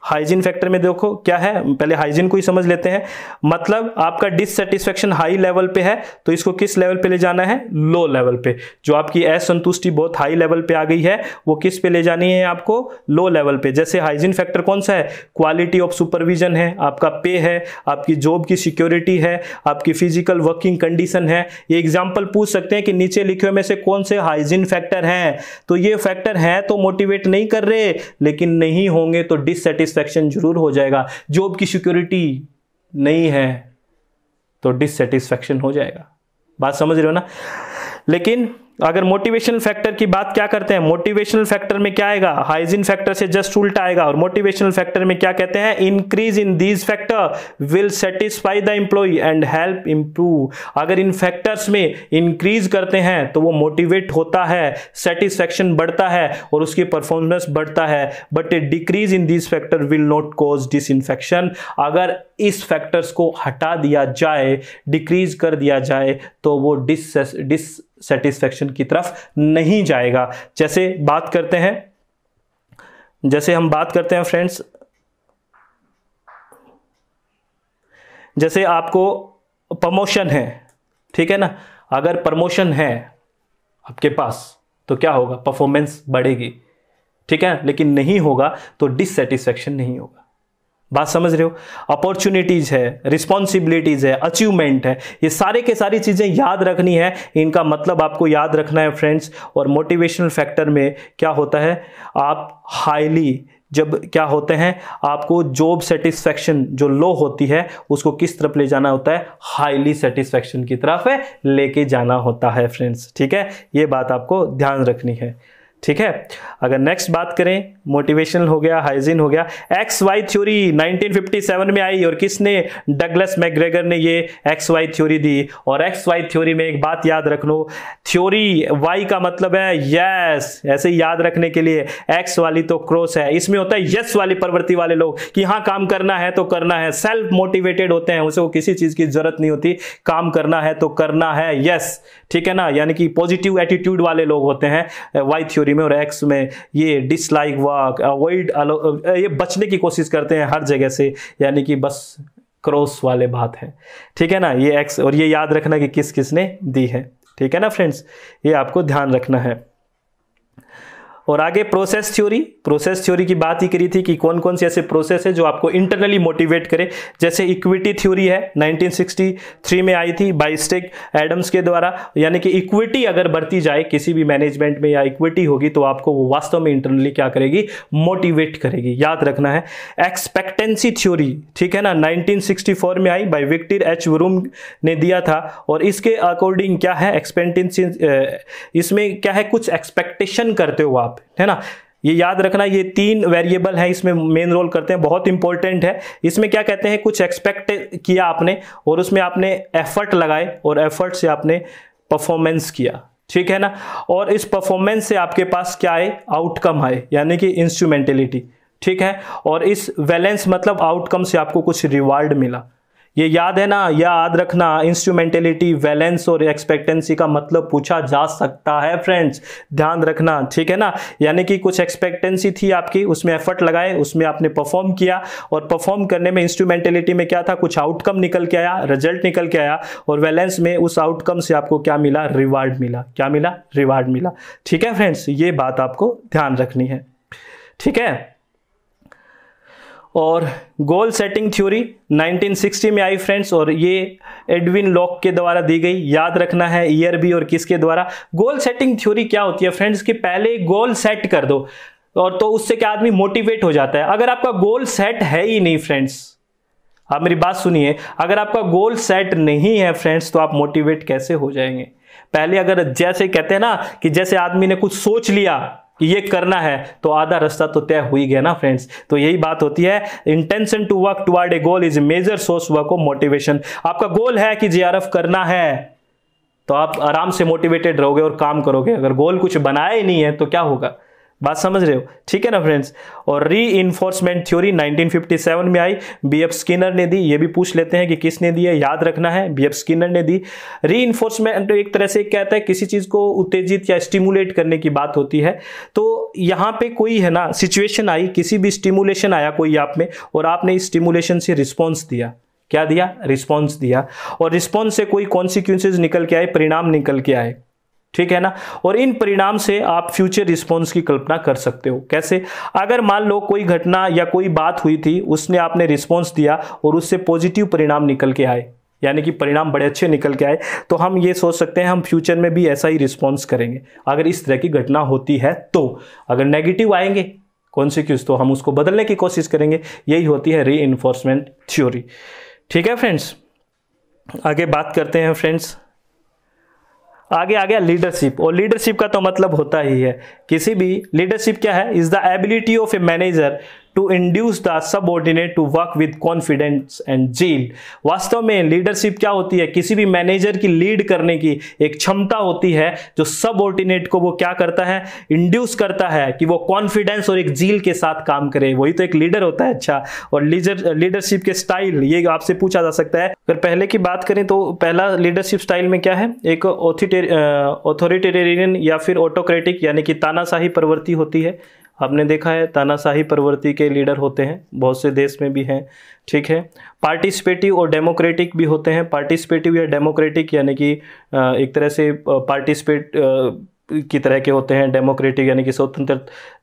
हाइजीन फैक्टर में देखो, क्या है? पहले हाइजीन को ही समझ लेते हैं। मतलब आपका डिससेटिस्फेक्शन हाई लेवल पे है तो इसको किस लेवल पे ले जाना है? लो लेवल पे। जो आपकी असंतुष्टि बहुत हाई लेवल पे आ गई है, वो किस पे ले जानी है आपको? लो लेवल पे। जैसे हाइजीन फैक्टर कौन सा है? क्वालिटी ऑफ़ सुपरविजन है, आपका पे है, आपकी जॉब की सिक्योरिटी है, आपकी फ़िज़िकल वर्किंग कंडीशन है। ये एग्ज़ाम्पल पूछ सकते हैं कि नीचे लिखे में से कौन से हाइजीन फैक्टर हैं? तो ये फैक्टर हैं तो मोटिवेट नहीं कर रहे, लेकिन नहीं होंगे तो डिससेटिस्फेक्शन डिससेटिस्फैक्शन ज़रूर हो जाएगा। जॉब की सिक्योरिटी नहीं है तो डिससेटिस्फैक्शन हो जाएगा। बात समझ रहे हो ना? लेकिन अगर मोटिवेशनल फैक्टर की बात क्या करते हैं? मोटिवेशनल फैक्टर में क्या आएगा? हाइजीन फैक्टर से जस्ट उल्टा आएगा। और मोटिवेशनल फैक्टर में क्या कहते हैं? Increase in these factor will satisfy the employee and help improve अगर इन फैक्टर्स में इंक्रीज करते हैं तो वो मोटिवेट होता है सेटिस्फैक्शन बढ़ता है और उसकी परफॉर्मेंस बढ़ता है। But a decrease in these factor will not cause dis अगर इस फैक्टर्स को हटा दिया जाए डिक्रीज कर दिया जाए तो वो डिस डिस सेटिस्फेक्शन की तरफ़ नहीं जाएगा। जैसे बात करते हैं, जैसे हम बात करते हैं फ्रेंड्स, जैसे आपको प्रमोशन है, ठीक है ना? अगर प्रमोशन है आपके पास तो क्या होगा? परफॉर्मेंस बढ़ेगी, ठीक है? लेकिन नहीं होगा तो डिससेटिस्फेक्शन नहीं होगा। बात समझ रहे हो? अपॉर्चुनिटीज़ है रिस्पॉन्सिबिलिटीज है अचीवमेंट है, ये सारे के सारी चीज़ें याद रखनी है। इनका मतलब आपको याद रखना है फ्रेंड्स और मोटिवेशनल फैक्टर में क्या होता है? आप हाईली जब क्या होते हैं? आपको जॉब सेटिस्फेक्शन जो लो होती है, उसको किस तरफ़ ले जाना होता है? हाईली सेटिस्फेक्शन की तरफ़ लेके जाना होता है फ्रेंड्स ठीक है? ये बात आपको ध्यान रखनी है। ठीक है? अगर नेक्स्ट बात करें मोटिवेशनल हो गया हाइजीन हो गया एक्स वाई थ्योरी 1957 में आई और किसने? डगलस मैग्रेगर ने ये एक्स वाई थ्योरी दी। और एक्स वाई थ्योरी में एक बात याद रख लो थ्योरी वाई का मतलब है यस ऐसे याद रखने के लिए एक्स वाली तो क्रॉस है। इसमें होता है यस वाली प्रवृत्ति वाले लोग कि हाँ काम करना है तो करना है। सेल्फ मोटिवेटेड होते हैं, उसे वो किसी चीज़ की ज़रूरत नहीं होती। काम करना है तो करना है यस ठीक है ना? यानी कि पॉजिटिव एटीट्यूड वाले लोग होते हैं वाई थ्योरी में और एक्स में ये डिसलाइक वर्क अवॉइड ये बचने की कोशिश करते हैं हर जगह से, यानी कि बस क्रॉस वाले बात है। ठीक है ना? ये एक्स और ये याद रखना कि किस किस ने दी है। ठीक है ना फ्रेंड्स ये आपको ध्यान रखना है। और आगे प्रोसेस थ्योरी प्रोसेस थ्योरी की बात ही करी थी कि कौन कौन से ऐसे प्रोसेस है जो आपको इंटरनली मोटिवेट करे। जैसे इक्विटी थ्योरी है 1963 में आई थी बाइस्टेक एडम्स के द्वारा। यानी कि इक्विटी अगर बढ़ती जाए किसी भी मैनेजमेंट में या इक्विटी होगी तो आपको वो वास्तव में इंटरनली क्या करेगी? मोटिवेट करेगी। याद रखना है एक्सपेक्टेंसी थ्योरी ठीक है ना? नाइनटीन में आई बाई विक्टर एच वरूम ने दिया था। और इसके अकॉर्डिंग क्या है? एक्सपेक्टेंसी इसमें क्या है? कुछ एक्सपेक्टेशन करते हो आप। है ना? ये याद रखना, ये तीन वेरिएबल हैं, इसमें मेन रोल करते हैं, बहुत इंपॉर्टेंट है। इसमें क्या कहते हैं? कुछ एक्सपेक्ट किया आपने और उसमें आपने एफर्ट लगाए और एफर्ट से आपने परफॉर्मेंस किया। ठीक है ना? और इस परफॉर्मेंस से आपके पास क्या आए? आउटकम आए, यानी कि इंस्ट्रूमेंटेलिटी ठीक है? और इस वैलेंस मतलब आउटकम से आपको कुछ रिवार्ड मिला। ये याद है ना याद रखना इंस्ट्रूमेंटेलिटी वैलेंस और एक्सपेक्टेंसी का मतलब पूछा जा सकता है फ्रेंड्स ध्यान रखना, ठीक है ना? यानी कि कुछ एक्सपेक्टेंसी थी आपकी, उसमें एफर्ट लगाए, उसमें आपने परफॉर्म किया और परफॉर्म करने में इंस्ट्रूमेंटेलिटी में क्या था? कुछ आउटकम निकल के आया रिज़ल्ट निकल के आया और वैलेंस में उस आउटकम से आपको क्या मिला? रिवार्ड मिला. क्या मिला? रिवार्ड मिला. ठीक है फ्रेंड्स ये बात आपको ध्यान रखनी है. ठीक है? और गोल सेटिंग थ्योरी 1960 में आई फ्रेंड्स, और ये एडविन लॉक के द्वारा दी गई। याद रखना है ईयर भी और किसके द्वारा? गोल सेटिंग थ्योरी क्या होती है फ्रेंड्स कि पहले गोल सेट कर दो, और तो उससे क्या आदमी मोटिवेट हो जाता है। अगर आपका गोल सेट है ही नहीं फ्रेंड्स आप मेरी बात सुनिए, अगर आपका गोल सेट नहीं है फ्रेंड्स तो आप मोटिवेट कैसे हो जाएँगे? पहले अगर जैसे कहते हैं ना, कि जैसे आदमी ने कुछ सोच लिया कि ये करना है तो आधा रास्ता तो तय हो ही गया ना फ्रेंड्स। तो यही बात होती है intention to work toward a goal is major source work of motivation आपका गोल है कि जीआरएफ करना है तो आप आराम से मोटिवेटेड रहोगे और काम करोगे। अगर गोल कुछ बनाया ही नहीं है तो क्या होगा? बात समझ रहे हो? ठीक है ना फ्रेंड्स और री इन्फोर्समेंट थ्योरी 1957 में आई। बी एफ़ स्किनर ने दी, ये भी पूछ लेते हैं कि किसने दी है, याद रखना है। बी एफ़ स्किनर ने दी। री इन्फोर्समेंट एक तरह से कहता है, किसी चीज़ को उत्तेजित या स्टिमुलेट करने की बात होती है। तो यहाँ पे कोई है ना सिचुएशन आई, किसी भी स्टिमुलेशन आया कोई आप में, और आपने इस स्टिमुलेशन से रिस्पॉन्स दिया। क्या दिया? रिस्पॉन्स दिया। और रिस्पॉन्स से कोई कॉन्सिक्वेंसेज निकल के आए, परिणाम निकल के आए। ठीक है ना? और इन परिणाम से आप फ्यूचर रिस्पॉन्स की कल्पना कर सकते हो। कैसे? अगर मान लो कोई घटना या कोई बात हुई थी, उसने आपने रिस्पॉन्स दिया और उससे पॉजिटिव परिणाम निकल के आए, यानी कि परिणाम बड़े अच्छे निकल के आए तो हम ये सोच सकते हैं, हम फ्यूचर में भी ऐसा ही रिस्पॉन्स करेंगे। अगर इस तरह की घटना होती है तो अगर नेगेटिव आएँगे कॉन्सिक्यूस तो हम उसको बदलने की कोशिश करेंगे। यही होती है री थ्योरी ठीक है फ्रेंड्स आगे बात करते हैं फ्रेंड्स आगे आ गया लीडरशिप और लीडरशिप का तो मतलब होता ही है। किसी भी लीडरशिप क्या है? Is the ability of a manager to induce the subordinate to work with confidence and zeal वास्तव में लीडरशिप क्या होती है? किसी भी मैनेजर की लीड करने की एक क्षमता होती है, जो सबऑर्डिनेट को वो क्या करता है? इंड्यूस करता है कि वो कॉन्फिडेंस और एक जील के साथ काम करे। वही तो एक लीडर होता है। अच्छा और लीडर लीडरशिप के स्टाइल ये आपसे पूछा जा सकता है। अगर पहले की बात करें तो पहला लीडरशिप स्टाइल में क्या है? एक ऑथोरिटेरियन या फिर ऑटोक्रेटिक यानी कि तानाशाही प्रवृत्ति होती है। आपने देखा है, तानाशाही प्रवृत्ति के लीडर होते हैं, बहुत से देश में भी हैं, ठीक है। पार्टिसिपेटिव और डेमोक्रेटिक भी होते हैं, पार्टिसिपेटिव या डेमोक्रेटिक यानी कि एक तरह से पार्टिसिपेट की तरह के होते हैं, डेमोक्रेटिक यानी कि स्वतंत्र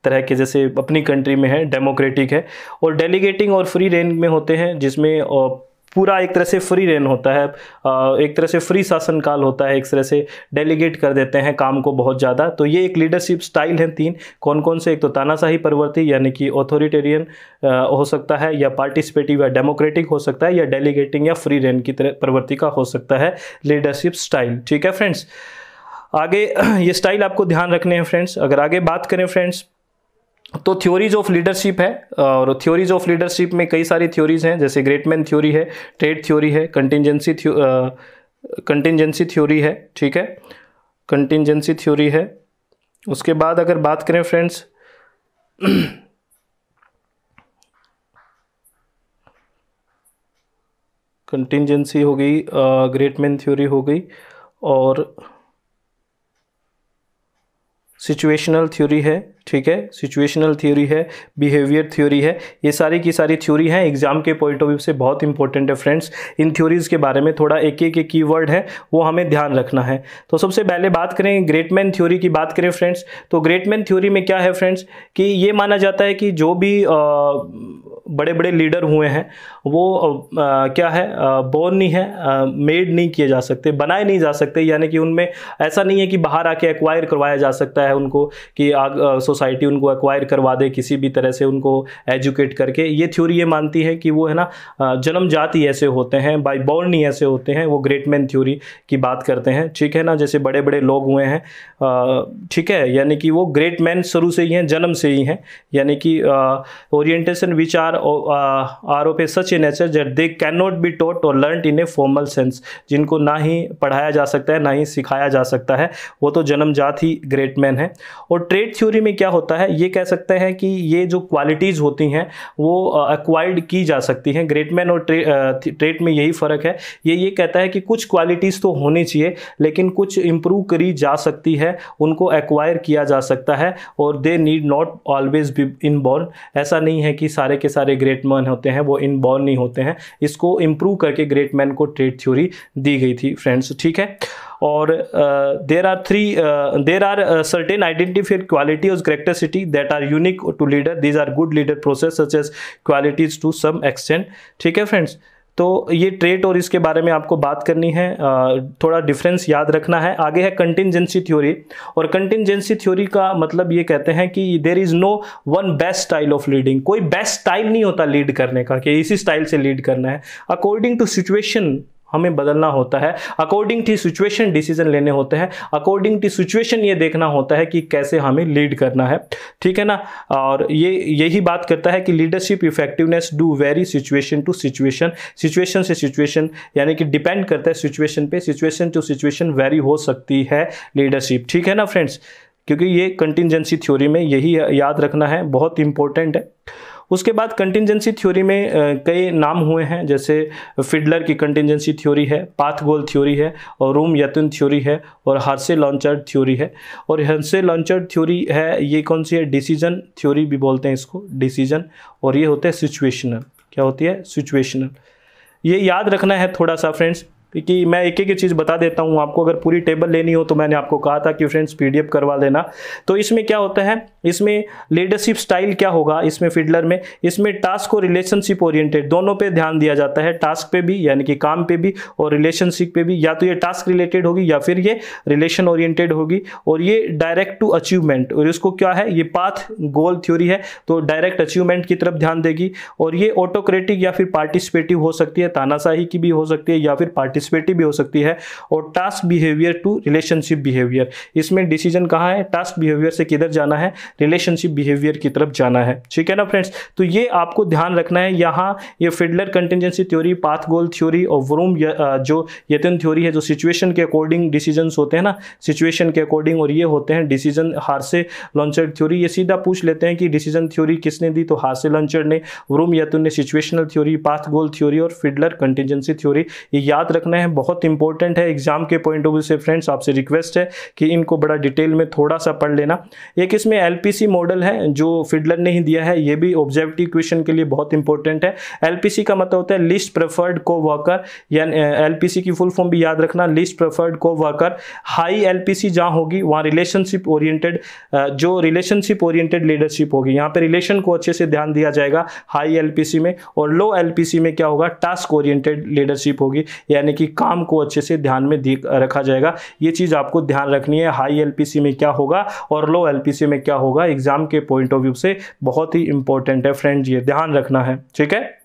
तरह के जैसे अपनी कंट्री में है, डेमोक्रेटिक है। और डेलीगेटिंग और फ्री रेंज में होते हैं, जिसमें पूरा एक तरह से फ्री रेन होता है। एक तरह से फ्री शासन काल होता है, एक तरह से डेलीगेट कर देते हैं काम को बहुत ज़्यादा। तो ये एक लीडरशिप स्टाइल है तीन। कौन कौन से? एक तो तानाशाही प्रवृत्ति यानी कि ऑथोरिटेरियन हो सकता है, या पार्टिसिपेटिव या डेमोक्रेटिक हो सकता है, या डेलीगेटिंग या फ्री रेन की तरह प्रवृत्ति का हो सकता है लीडरशिप स्टाइल ठीक है फ्रेंड्स आगे <clears throat> ये स्टाइल आपको ध्यान रखने हैं फ्रेंड्स अगर आगे बात करें फ्रेंड्स तो थ्योरीज ऑफ़ लीडरशिप है, और थ्योरीज ऑफ़ लीडरशिप में कई सारी थ्योरीज हैं, जैसे ग्रेटमैन थ्योरी है ट्रेड थ्योरी है कंटिजेंसी कंटिजेंसी थ्योरी है, ठीक है? कंटिजेंसी थ्योरी है। उसके बाद अगर बात करें फ्रेंड्स कंटिजेंसी हो गई ग्रेटमैन थ्योरी हो गई, और सिचुएशनल थ्योरी है। ठीक है? सिचुएशनल थ्योरी है बिहेवियर थ्योरी है ये सारी की सारी थ्योरी हैं। एग्ज़ाम के पॉइंट ऑफ़ व्यू से बहुत इंपॉर्टेंट है फ्रेंड्स इन थ्योरीज के बारे में थोड़ा एक एक की वर्ड है वो हमें ध्यान रखना है। तो सबसे पहले बात करें ग्रेटमैन थ्योरी की बात करें फ्रेंड्स तो ग्रेटमैन थ्योरी में क्या है फ्रेंड्स कि ये माना जाता है कि जो भी आ, बड़े बड़े लीडर हुए हैं वो आ, क्या है? बोर्न नहीं है मेड नहीं किए जा सकते बनाए नहीं जा सकते। यानी कि उनमें ऐसा नहीं है कि बाहर आके एक्वायर करवाया जा सकता है उनको कि सोसाइटी उनको एक्वायर करवा दे, किसी भी तरह से उनको एजुकेट करके। ये थ्योरी ये मानती है कि वो है ना जन्म जाति ऐसे होते हैं बाई बॉर्न ही ऐसे होते हैं, वो ग्रेट मैन थ्योरी की बात करते हैं। ठीक है ना, जैसे बड़े बड़े लोग हुए हैं ठीक है, यानी कि वो ग्रेट मैन शुरू से ही हैं, जन्म से ही हैं। यानी कि orientation which are of such a nature that they can not be taught or learn in a formal sense जिनको ना ही पढ़ाया जा सकता है, ना ही सिखाया जा सकता है। वो तो जन्म जन्मजात ही ग्रेट मैन है। और ट्रेड थ्योरी में क्या होता है? ये कह सकते हैं कि ये जो क्वालिटीज़ होती हैं, वो एक्वायर्ड की जा सकती हैं। ग्रेट मैन और ट्रेड में यही फ़र्क है। ये ये कहता है कि कुछ क्वालिटीज़ तो होनी चाहिए, लेकिन कुछ इम्प्रूव करी जा सकती है, उनको एक्वायर किया जा सकता है, और they need not always be inborn ऐसा नहीं है कि सारे के सारे ग्रेट मैन होते हैं, वो इन बॉर्न नहीं होते हैं। इसको इम्प्रूव करके ग्रेट मैन को ट्रेड थ्योरी दी गई थी फ्रेंड्स ठीक है? और there are three there are certain identified quality और characteristic that are unique to leader these are good leader process such as qualities to some extent ठीक है फ्रेंड्स तो ये ट्रेट और इसके बारे में आपको बात करनी है। थोड़ा डिफरेंस याद रखना है। आगे है कंटिजेंसी थ्योरी और कंटिजेंसी थ्योरी का मतलब ये कहते हैं कि there is no one best style of leading कोई बेस्ट स्टाइल नहीं होता लीड करने का कि इसी स्टाइल से लीड करना है। अकॉर्डिंग टू सिचुएशन हमें बदलना होता है। अकॉर्डिंग टू सिचुएशन डिसीज़न लेने होते हैं। अकॉर्डिंग टू सिचुएशन ये देखना होता है कि कैसे हमें लीड करना है। ठीक है ना? और ये, यही बात करता है कि leadership effectiveness do vary situation to situation situation से सिचुएशन यानी कि डिपेंड करता है सिचुएशन पे। सिचुएशन टू सिचुएशन वेरी हो सकती है लीडरशिप ठीक है ना फ्रेंड्स क्योंकि ये कंटिजेंसी थ्योरी में यही याद रखना है। बहुत इंपॉर्टेंट है। उसके बाद कंटिजेंसी थ्योरी में कई नाम हुए हैं, जैसे फिडलर की कंटिजेंसी थ्योरी है पाथ गोल थ्योरी है, और रूम यतुन थ्योरी है, और हर्से लॉन्चर थ्योरी है। और हर्से लॉन्चर थ्योरी है, ये कौन सी है? डिसीज़न थ्योरी भी बोलते हैं इसको डिसीज़न और ये होते हैं सिचुएशनल क्या होती है? सिचुएशनल ये याद रखना है थोड़ा सा फ्रेंड्स क्योंकि मैं एक एक चीज़ बता देता हूँ, आपको अगर पूरी टेबल लेनी हो तो मैंने आपको कहा था कि फ्रेंड्स पीडीएफ करवा लेना। तो इसमें क्या होता है? इसमें लीडरशिप स्टाइल क्या होगा? इसमें फिडलर में, इसमें टास्क और रिलेशनशिप ओरिएंटेड दोनों पे ध्यान दिया जाता है टास्क पे भी यानी कि काम पे भी और रिलेशनशिप पे भी। या तो ये टास्क रिलेटेड होगी या फिर ये रिलेशन ओरिएंटेड होगी। और ये डायरेक्ट टू अचीवमेंट और इसको क्या है? ये पाथ गोल थ्योरी है तो डायरेक्ट अचीवमेंट की तरफ़ ध्यान देगी। और ये ऑटोक्रेटिक या फिर पार्टिसिपेटिव हो सकती है, तानाशाही की भी हो सकती है या फिर पार्टिस पार्टिसिपेटिव भी हो सकती है और task behaviour to relationship behaviour इसमें डिसीज़न कहाँ है? टास्क बिहेवियर से किधर जाना है? रिलेशनशिप बिहेवियर की तरफ़ जाना है। ठीक है ना फ्रेंड्स तो ये आपको ध्यान रखना है। यहाँ ये Fiedler contingency theory path goal theory और वरूम जो यतन थ्योरी है, जो सिचुएशन के अकॉर्डिंग डिसीज़न होते हैं ना सिचुएशन के अकॉर्डिंग और ये होते हैं डिसीज़न हार से लॉन्चर थ्योरी ये सीधा पूछ लेते हैं कि डिसीज़न थ्योरी किसने दी? तो हार से लॉन्चर ने। वरूम यतन ने situational theory path goal theory और फिडलर कंटिजेंसी थ्योरी ये याद रखना है। बहुत इंपॉर्टेंट है एग्ज़ाम के पॉइंट ऑफ़ व्यू से फ्रेंड्स आपसे रिक्वेस्ट है कि इनको बड़ा डिटेल में थोड़ा सा पढ़ लेना। एक इसमें एलपीसी मॉडल है, जो फिडलर ने ही दिया है, ये भी ऑब्जेक्टिव क्वेश्चन के लिए बहुत इंपॉर्टेंट है। एलपीसी का मतलब होता है लिस्ट प्रेफर्ड को वर्कर यानी एलपीसी की फुल फॉर्म भी याद रखना least preferred coworker high LPC जहाँ होगी, वहाँ रिलेशनशिप ओरिएंटेड जो रिलेशनशिप ओरिएंटेड लीडरशिप होगी। यहाँ पे रिलेशन को अच्छे से ध्यान दिया जाएगा हाई एलपीसी में, और लो एलपीसी में क्या होगा टास्क ओरिएंटेड लीडरशिप होगी। यानी कि काम को अच्छे से ध्यान में रखा जाएगा। ये चीज़ आपको ध्यान रखनी है हाई एलपीसी में क्या होगा और लो एलपीसी में क्या होगा। एग्ज़ाम के पॉइंट ऑफ़ व्यू से बहुत ही इंपॉर्टेंट है फ्रेंड्स ये ध्यान रखना है, ठीक है?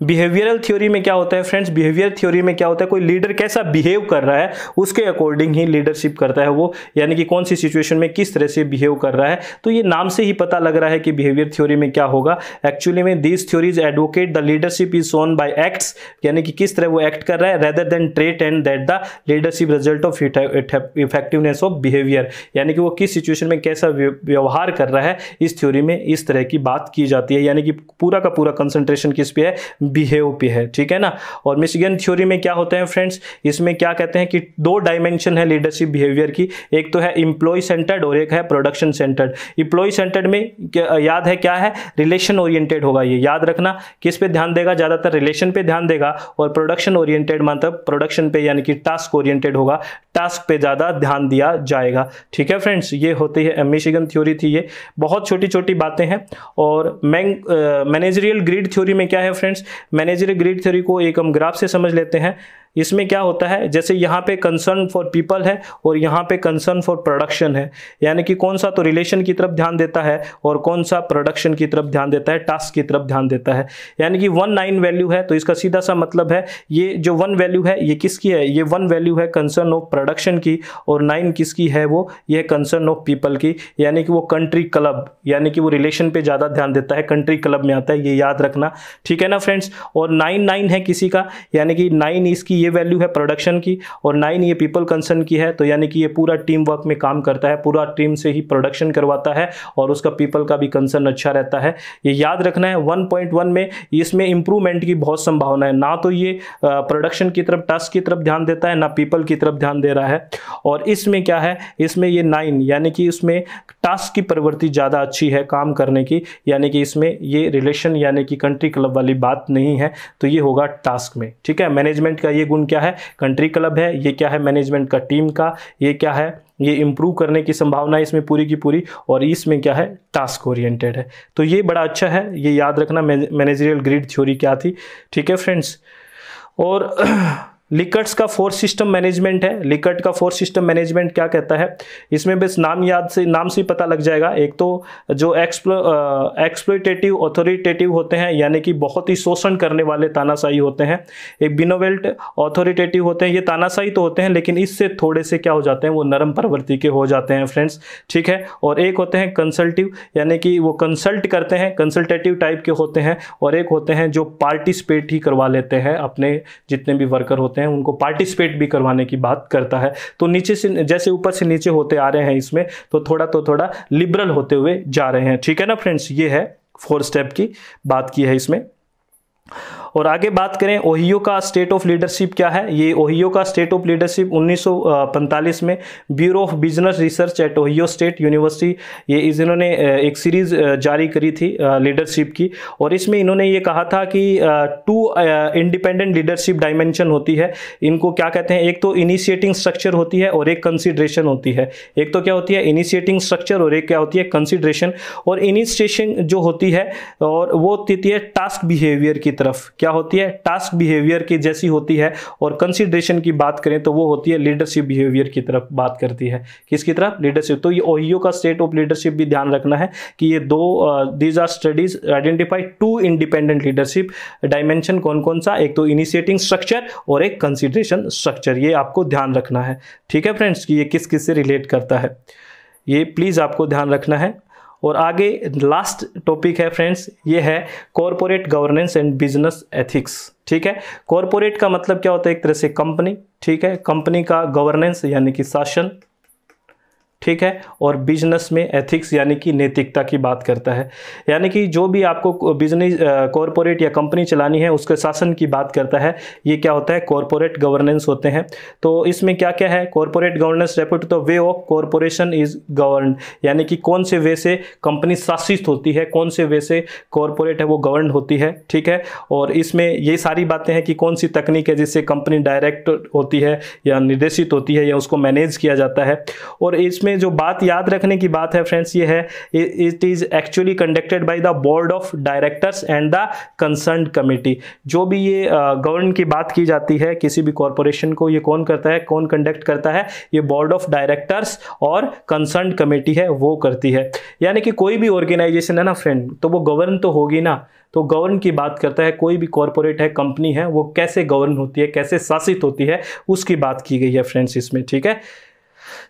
बिहेवियरल थ्योरी में क्या होता है फ्रेंड्स बिहेवियर थ्योरी में क्या होता है, कोई लीडर कैसा बिहेव कर रहा है, उसके अकॉर्डिंग ही लीडरशिप करता है वो। यानी कि कौन सी सिचुएशन में किस तरह से बिहेव कर रहा है। तो ये नाम से ही पता लग रहा है कि बिहेवियर थ्योरी में क्या होगा। एक्चुअली में this theories advocate the leadership is shown by acts यानी कि किस तरह वो एक्ट कर रहा है rather than trait and that the leadership result of effectiveness of behaviour यानी कि वो किस सिचुएशन में कैसा व्यवहार कर रहा है, इस थ्योरी में इस तरह की बात की जाती है। यानी कि पूरा का पूरा कंसंट्रेशन किस पे है? बिहेव पे है, ठीक है ना? और मिशिगन थ्योरी में क्या होते हैं फ्रेंड्स इसमें क्या कहते हैं कि दो डायमेंशन है लीडरशिप बिहेवियर की। एक तो है इंप्लॉय सेंटर्ड और एक है प्रोडक्शन सेंटर्ड इंप्लॉय सेंटर्ड में याद है क्या है? रिलेशन ओरिएंटेड होगा ये। याद रखना, किस पे ध्यान देगा? ज़्यादातर रिलेशन पे ध्यान देगा और प्रोडक्शन ओरिएंटेड मतलब प्रोडक्शन पे यानी कि टास्क ओरिएंटेड होगा। टास्क पे ज़्यादा ध्यान दिया जाएगा। ठीक है फ्रेंड्स ये होती है मिशिगन थ्योरी थी ये। बहुत छोटी छोटी बातें हैं और मैनेजरियल ग्रीड थ्योरी में क्या है फ्रेंड्स मैनेजरियल ग्रीड थ्योरी को एक हम ग्राफ से समझ लेते हैं। इसमें क्या होता है? जैसे यहाँ पे कंसर्न फॉर पीपल है और यहाँ पे कंसर्न फॉर प्रोडक्शन है। यानी कि कौन सा तो रिलेशन की तरफ़ ध्यान देता है और कौन सा प्रोडक्शन की तरफ़ ध्यान देता है टास्क की तरफ़ ध्यान देता है। यानी कि वन नाइन वैल्यू है तो इसका सीधा सा मतलब है, ये जो वन वैल्यू है, ये किसकी है? ये वन वैल्यू है कंसर्न ऑफ़ प्रोडक्शन की और नाइन किसकी है वो? ये कंसर्न ऑफ़ पीपल की। यानी कि वो कंट्री क्लब यानी कि वो रिलेशन पे ज़्यादा ध्यान देता है कंट्री क्लब में आता है, ये याद रखना। ठीक है ना फ्रेंड्स और नाइन नाइन है किसी का? यानी कि नाइन इसकी ये वैल्यू है प्रोडक्शन की और नाइन ये पीपल कंसर्न की है तो यानी कि ये पूरा टीम वर्क में काम करता है, पूरा टीम से ही प्रोडक्शन करवाता है और उसका पीपल का भी कंसर्न अच्छा रहता है। ये याद रखना है 1.1 में इसमें इंप्रूवमेंट की बहुत संभावना है। ना तो ये प्रोडक्शन की तरफ़ टास्क की तरफ़ ध्यान देता है, ना पीपल की तरफ़ ध्यान दे रहा है। और इसमें क्या है, इसमें ये नाइन यानी कि इसमें टास्क की प्रवृत्ति ज़्यादा अच्छी है काम करने की, यानी कि इसमें ये रिलेशन यानी कि कंट्री क्लब वाली बात नहीं है तो ये होगा टास्क में। ठीक है? मैनेजमेंट का ये गुण क्या है? कंट्री क्लब है, ये क्या है मैनेजमेंट का टीम का, ये क्या है? ये इम्प्रूव करने की संभावना इसमें पूरी की पूरी और इसमें क्या है? टास्क ओरिएंटेड है। तो ये बड़ा अच्छा है, ये याद रखना मैनेजरियल ग्रिड थ्योरी क्या थी? ठीक है फ्रेंड्स और <clears throat> लिकट्स का फोर्स सिस्टम मैनेजमेंट है। लिकट का फोर्स सिस्टम मैनेजमेंट क्या कहता है? इसमें बस नाम याद से, नाम से पता लग जाएगा। एक तो जो एक्सप्लो एक्सप्लोटेटिव ऑथोरिटेटिव होते हैं, यानी कि बहुत ही शोषण करने वाले तानाशाही होते हैं। एक बिनोवेल्ट ऑथोरिटेटिव होते हैं, ये तानाशाही तो होते हैं, लेकिन इससे थोड़े से क्या हो जाते हैं, वो नरम प्रवृत्ति के हो जाते हैं फ्रेंड्स ठीक है? और एक होते हैं कंसल्टिव यानी कि वो कंसल्ट करते हैं कंसल्टेटिव टाइप के होते हैं, और एक होते हैं जो पार्टिसिपेट ही करवा लेते हैं, अपने जितने भी वर्कर होते हैं। हैं, उनको पार्टिसिपेट भी करवाने की बात करता है। तो नीचे से, जैसे ऊपर से नीचे होते आ रहे हैं इसमें तो थोड़ा तो थोड़ा लिबरल होते हुए जा रहे हैं। ठीक है ना फ्रेंड्स ये है फोर स्टेप की बात की है इसमें। और आगे बात करें, ओहियो का स्टेट ऑफ़ लीडरशिप क्या है? ये ओहियो का स्टेट ऑफ़ लीडरशिप 1945 में bureau of business research at Ohio State University ये इन्होंने एक सीरीज़ जारी करी थी लीडरशिप की। और इसमें इन्होंने ये कहा था कि टू इंडिपेंडेंट लीडरशिप डायमेंशन होती है। इनको क्या कहते हैं? एक तो इनिशिएटिंग स्ट्रक्चर होती है और एक कंसिड्रेशन होती है। एक तो क्या होती है? इनिशिएटिंग स्ट्रक्चर और एक क्या होती है? कंसिड्रेशन और इनिशिएशन जो होती है और वो होती है टास्क बिहेवियर की तरफ़। क्या होती है? टास्क बिहेवियर की जैसी होती है और कंसिडरेशन की बात करें तो वो होती है लीडरशिप बिहेवियर की तरफ़ बात करती है। किसकी तरफ़? लीडरशिप तो ये ओहियो का स्टेट ऑफ़ लीडरशिप भी ध्यान रखना है कि ये दो these are studies identify two independent leadership dimension कौन कौन सा? एक तो इनिशिएटिंग स्ट्रक्चर और एक कंसिडरेशन स्ट्रक्चर ये आपको ध्यान रखना है। ठीक है फ्रेंड्स कि ये किस किस से रिलेट करता है। ये प्लीज़ आपको ध्यान रखना है। और आगे लास्ट टॉपिक है फ्रेंड्स ये है corporate governance and business ethics ठीक है? कॉरपोरेट का मतलब क्या होता है? एक तरह से कंपनी ठीक है? कंपनी का गवर्नेंस यानी कि शासन। ठीक है? और बिज़नेस में एथिक्स यानी कि नैतिकता की बात करता है। यानी कि जो भी आपको बिज़नेस कॉरपोरेट या कंपनी चलानी है, उसके शासन की बात करता है, ये क्या होता है? कॉरपोरेट गवर्नेंस होते हैं। तो इसमें क्या क्या है corporate governance report to way of corporation is govern यानी कि कौन से वे से कंपनी शासित होती है, कौन से वे से कॉरपोरेट है, वो गवर्न होती है, ठीक है? और इसमें ये सारी बातें हैं कि कौन सी तकनीक है जिससे कंपनी डायरेक्ट होती है या निर्देशित होती है या उसको मैनेज किया जाता है। और इसमें इसमें जो बात याद रखने की बात है फ्रेंड्स ये है it is actually conducted by the board of directors and the concern committee जो भी ये गवर्न की बात की जाती है, किसी भी कॉरपोरेशन को ये कौन करता है, कौन कंडक्ट करता है, ये बोर्ड ऑफ़ डायरेक्टर्स और कंसर्न कमेटी है, वो करती है। यानी कि कोई भी ऑर्गेनाइजेशन है ना फ्रेंड तो वो गवर्न तो होगी ना तो गवर्न की बात करता है, कोई भी कॉरपोरेट है कंपनी है, वो कैसे गवर्न होती है, कैसे शासित होती है, उसकी बात की गई है फ्रेंड्स इसमें, ठीक है?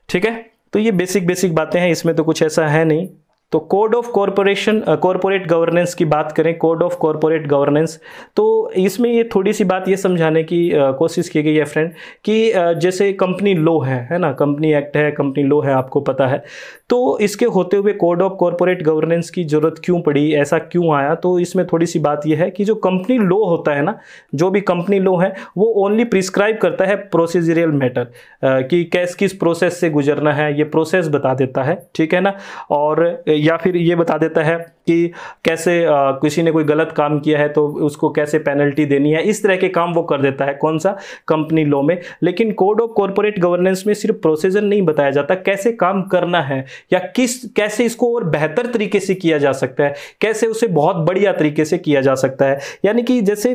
ठीक है? तो ये बेसिक बेसिक बातें हैं इसमें तो कुछ ऐसा है नहीं। तो code of corporation corporate governance की बात करें कोड ऑफ़ कॉरपोरेट गवर्नेंस तो इसमें ये थोड़ी सी बात ये समझाने की uh, कोशिश की गई है फ्रेंड कि uh, जैसे कंपनी लो है है ना? कंपनी एक्ट है कंपनी लो है आपको पता है। तो इसके होते हुए कोड ऑफ़ कॉरपोरेट गवर्नेंस की ज़रूरत क्यों पड़ी ऐसा क्यों आया? तो इसमें थोड़ी सी बात यह है कि जो कंपनी लो होता है ना जो भी कंपनी लो है वो ओनली प्रिस्क्राइब करता है प्रोसीजरियल मैटर uh, कि कैस किस प्रोसेस से गुजरना है ये प्रोसेस बता देता है ठीक है ना? और या फिर ये बता देता है कि कैसे आ, किसी ने कोई गलत काम किया है तो उसको कैसे पेनल्टी देनी है इस तरह के काम वो कर देता है कौन सा कंपनी लॉ में। लेकिन कोड ऑफ़ कॉरपोरेट गवर्नेंस में सिर्फ़ प्रोसीजर नहीं बताया जाता कैसे काम करना है या किस कैसे इसको और बेहतर तरीके से किया जा सकता है कैसे उसे बहुत बढ़िया तरीके से किया जा सकता है। यानी कि जैसे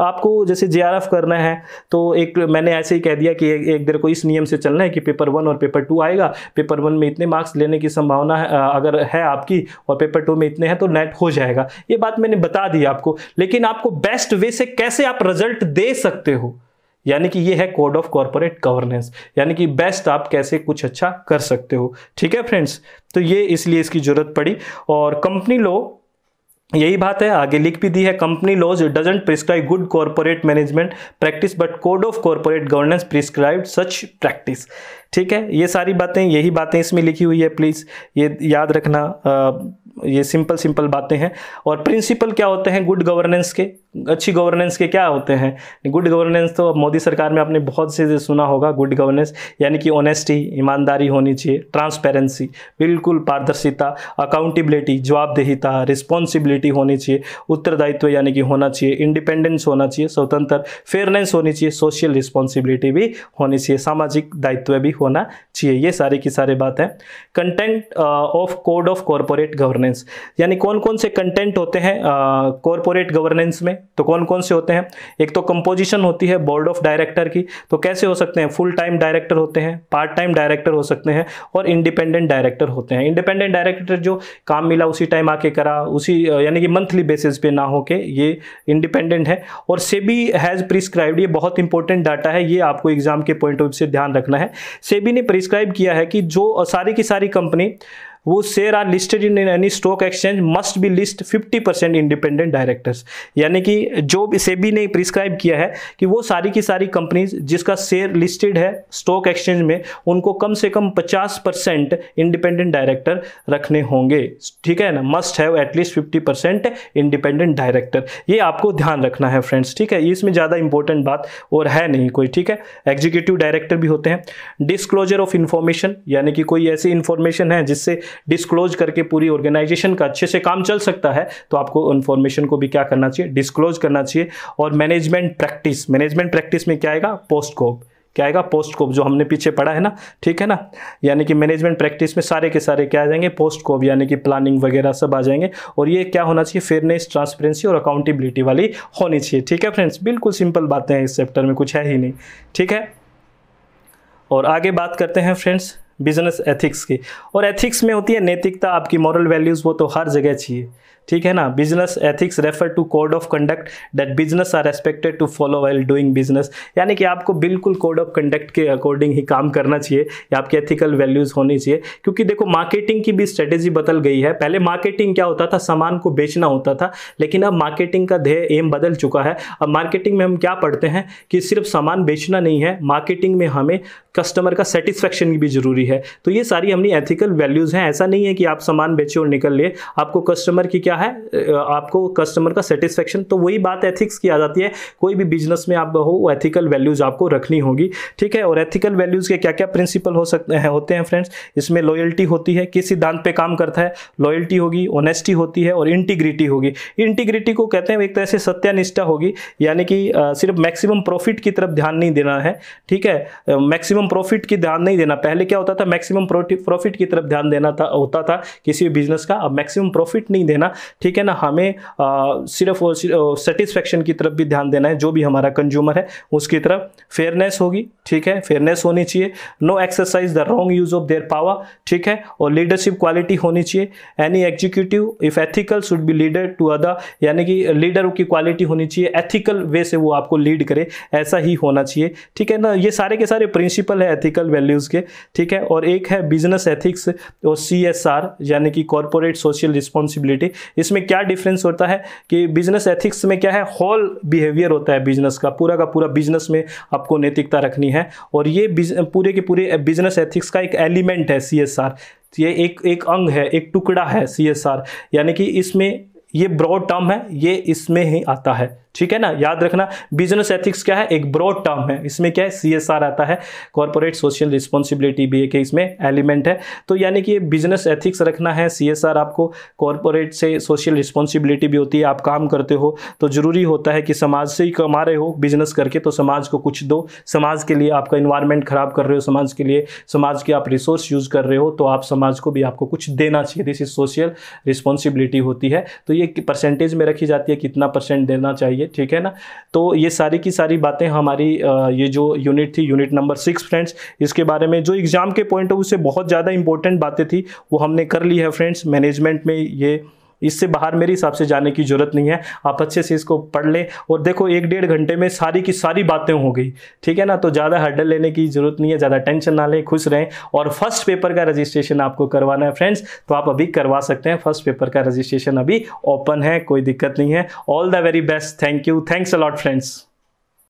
आपको जैसे जे करना है तो एक मैंने ऐसे ही कह दिया कि एक, देर को इस नियम से चलना है कि पेपर वन और पेपर टू आएगा। पेपर वन में इतने मार्क्स लेने की संभावना है अगर है आपकी और पेपर टू में इतने हैं तो नेट हो जाएगा। ये बात मैंने बता दी आपको लेकिन आपको बेस्ट वे से कैसे आप रिज़ल्ट दे सकते हो? यानी कि ये है कोड ऑफ़ कॉरपोरेट गवर्नेंस यानी कि बेस्ट आप कैसे कुछ अच्छा कर सकते हो। ठीक है फ्रेंड्स तो ये इसलिए इसकी ज़रूरत पड़ी। और कंपनी लो यही बात है आगे लिख भी दी है। Company laws doesn't prescribe good corporate management practice but code of corporate governance prescribe such practice ठीक है? ये सारी बातें यही बातें इसमें लिखी हुई है प्लीज़ ये याद रखना आ, ये सिंपल सिंपल बातें हैं। और प्रिंसिपल क्या होते हैं? गुड गवर्नेंस के। अच्छी गवर्नेंस के क्या होते हैं? गुड गवर्नेंस तो अब मोदी सरकार में आपने बहुत से सुना होगा गुड गवर्नेंस यानी कि ऑनेस्टी ईमानदारी होनी चाहिए ट्रांसपेरेंसी बिल्कुल पारदर्शिता अकाउंटेबिलिटी जवाबदेहिता रिस्पॉन्सिबिलिटी होनी चाहिए उत्तरदायित्व यानी कि होना चाहिए इंडिपेंडेंस होना चाहिए स्वतंत्र फेयरनेस होनी चाहिए सोशल रिस्पॉन्सिबिलिटी भी होनी चाहिए सामाजिक दायित्व भी होना चाहिए ये सारी की सारी बात है। Content of code of corporate governance यानी कौन कौन से कंटेंट होते हैं कॉरपोरेट uh, गवर्नेंस में? तो कौन कौन से होते हैं? एक तो कंपोजिशन होती है बोर्ड ऑफ़ डायरेक्टर की तो कैसे हो सकते हैं? फुल टाइम डायरेक्टर होते हैं पार्ट टाइम डायरेक्टर हो सकते हैं और इंडिपेंडेंट डायरेक्टर होते हैं। इंडिपेंडेंट डायरेक्टर जो काम मिला उसी टाइम आके करा, उसी, यानी कि मंथली बेसिस पे ना होके ये इंडिपेंडेंट है। और सेबी हैज़ प्रिस्क्राइब्ड ये बहुत इंपॉर्टेंट डाटा है, ये आपको एग्ज़ाम के पॉइंट ऑफ़ व्यू से ध्यान रखना है। सेबी ने प्रिस्क्राइब किया है कि जो सारी की सारी कंपनी वो share are listed in any stock exchange must be list 50 percent independent directors यानी कि जो भी सेबी ने प्रिस्क्राइब किया है कि वो सारी की सारी कंपनीज़ जिसका शेयर लिस्टेड है स्टॉक एक्सचेंज में, उनको कम से कम 50 परसेंट इंडिपेंडेंट डायरेक्टर रखने होंगे। ठीक है ना? Must have at least 50 percent independent director ये आपको ध्यान रखना है फ्रेंड्स ठीक है? इसमें ज़्यादा इंपॉर्टेंट बात और है नहीं कोई। ठीक है? एग्जीक्यूटिव डायरेक्टर भी होते हैं। डिस्क्लोजर ऑफ़ इंफॉर्मेशन यानी कि कोई ऐसी इंफॉर्मेशन है जिससे डिस्क्लोज करके पूरी ऑर्गेनाइजेशन का अच्छे से काम चल सकता है तो आपको इन्फॉर्मेशन को भी क्या करना चाहिए? डिस्क्लोज करना चाहिए। और मैनेजमेंट प्रैक्टिस मैनेजमेंट प्रैक्टिस में क्या आएगा? पोस्ट कोप क्या आएगा? पोस्ट कोप जो हमने पीछे पढ़ा है ना? ठीक है ना? यानी कि मैनेजमेंट प्रैक्टिस में सारे के सारे क्या आ जाएँगे? पोस्ट कोप यानी कि प्लानिंग वगैरह सब आ जाएँगे। और ये क्या होना चाहिए? फेयरनेस ट्रांसपेरेंसी और अकाउंटेबिलिटी वाली होनी चाहिए। ठीक है फ्रेंड्स बिल्कुल सिंपल बातें हैं, इस चैप्टर में कुछ है ही नहीं। ठीक है? और आगे बात करते हैं फ्रेंड्स बिज़नेस एथिक्स की। और एथिक्स में होती है नैतिकता, आपकी मॉरल वैल्यूज़ वो तो हर जगह चाहिए। ठीक है ना? Business ethics refer to code of conduct that business are expected to follow while doing business यानी कि आपको बिल्कुल कोड ऑफ़ कंडक्ट के अकॉर्डिंग ही काम करना चाहिए, या आपकी एथिकल वैल्यूज़ होनी चाहिए। क्योंकि देखो मार्केटिंग की भी स्ट्रेटेजी बदल गई है। पहले मार्केटिंग क्या होता था? सामान को बेचना होता था। लेकिन अब मार्केटिंग का ध्येय एम बदल चुका है। अब मार्केटिंग में हम क्या पढ़ते हैं? कि सिर्फ़ सामान बेचना नहीं है मार्केटिंग में हमें कस्टमर का सेटिस्फेक्शन भी ज़रूरी है। तो ये सारी हमने एथिकल वैल्यूज़ हैं। ऐसा नहीं है कि आप सामान बेचे और निकल लिए। आपको कस्टमर की क्या है? आपको कस्टमर का सेटिस्फेक्शन तो वही बात एथिक्स की आ जाती है। कोई भी बिज़नेस में आप हो एथिकल वैल्यूज़ आपको रखनी होगी, ठीक है? और एथिकल वैल्यूज़ के क्या क्या प्रिंसिपल हो सकते हैं, होते हैं फ्रेंड्स इसमें लॉयल्टी होती है, किस सिद्धांत पे काम करता है? लॉयल्टी होगी ऑनेस्टी होती है और इंटीग्रिटी होगी। इंटीग्रिटी को कहते हैं एक तरह से सत्यानिष्ठा होगी, यानी कि सिर्फ़ मैक्सिमम प्रॉफिट की तरफ़ ध्यान नहीं देना है, ठीक है? मैक्सिमम प्रॉफिट की ध्यान नहीं देना। पहले क्या होता था? मैक्सिमम प्रॉफिट की तरफ़ ध्यान देना था, होता था किसी भी बिज़नेस का। अब मैक्सिमम प्रॉफिट नहीं देना ठीक है ना? हमें आ, सिर्फ़ सेटिस्फेक्शन की तरफ़ भी ध्यान देना है जो भी हमारा कंज्यूमर है उसकी तरफ़ फेयरनेस होगी ठीक है? फेयरनेस होनी चाहिए। No exercise the wrong use of their power ठीक है? और लीडरशिप क्वालिटी होनी चाहिए। Any executive if ethical should be leader to other यानी कि लीडर की क्वालिटी होनी चाहिए। एथिकल वे से वो आपको लीड करे ऐसा ही होना चाहिए। ठीक है ना? ये सारे के सारे प्रिंसिपल है एथिकल वैल्यूज़ के ठीक है? और एक है बिज़नेस एथिक्स और सी एस आर यानी कि कॉरपोरेट सोशल रिस्पॉन्सिबिलिटी इसमें क्या डिफरेंस होता है कि बिज़नेस एथिक्स में क्या है? होल बिहेवियर होता है बिज़नेस का। पूरा का पूरा बिज़नेस में आपको नैतिकता रखनी है। और ये पूरे के पूरे बिज़नेस एथिक्स का एक एलिमेंट है सी एस आर ये एक एक अंग है, एक टुकड़ा है सी एस आर यानी कि इसमें ये ब्रॉड टर्म है, ये इसमें ही आता है। ठीक है ना? याद रखना बिज़नेस एथिक्स क्या है? एक ब्रॉड टर्म है। इसमें क्या है? सी एस आर आता है। कॉर्पोरेट सोशल रिस्पॉन्सिबिलिटी भी एक इसमें एलिमेंट है। तो यानी कि बिज़नेस एथिक्स रखना है। सी एस आर आपको कॉर्पोरेट से सोशल रिस्पॉन्सिबिलिटी भी होती है। आप काम करते हो तो ज़रूरी होता है कि समाज से ही कमा रहे हो बिज़नेस करके तो समाज को कुछ दो। समाज के लिए आपका इन्वायरमेंट खराब कर रहे हो, समाज के लिए, समाज के आप रिसोर्स यूज़ कर रहे हो तो आप समाज को भी आपको कुछ देना चाहिए। दिस इज़ सोशल रिस्पॉन्सिबिलिटी होती है। तो ये परसेंटेज में रखी जाती है। कितना परसेंट देना चाहिए? चाहिए, ठीक है ना? तो ये सारी की सारी बातें हमारी ये जो यूनिट थी यूनिट नंबर सिक्स फ्रेंड्स इसके बारे में जो एग्ज़ाम के पॉइंट ऑफ़ व्यू से बहुत ज़्यादा इंपॉर्टेंट बातें थी, वो हमने कर ली है फ्रेंड्स मैनेजमेंट में ये इससे बाहर मेरे हिसाब से जाने की ज़रूरत नहीं है। आप अच्छे से इसको पढ़ लें और देखो, एक डेढ़ घंटे में सारी की सारी बातें हो गई, ठीक है ना? तो ज़्यादा हर्डल लेने की ज़रूरत नहीं है, ज़्यादा टेंशन ना लें, खुश रहें और फ़र्स्ट पेपर का रजिस्ट्रेशन आपको करवाना है फ्रेंड्स तो आप अभी करवा सकते हैं। फ़र्स्ट पेपर का रजिस्ट्रेशन अभी ओपन है, कोई दिक्कत नहीं है। All the very best thank you thanks a lot friends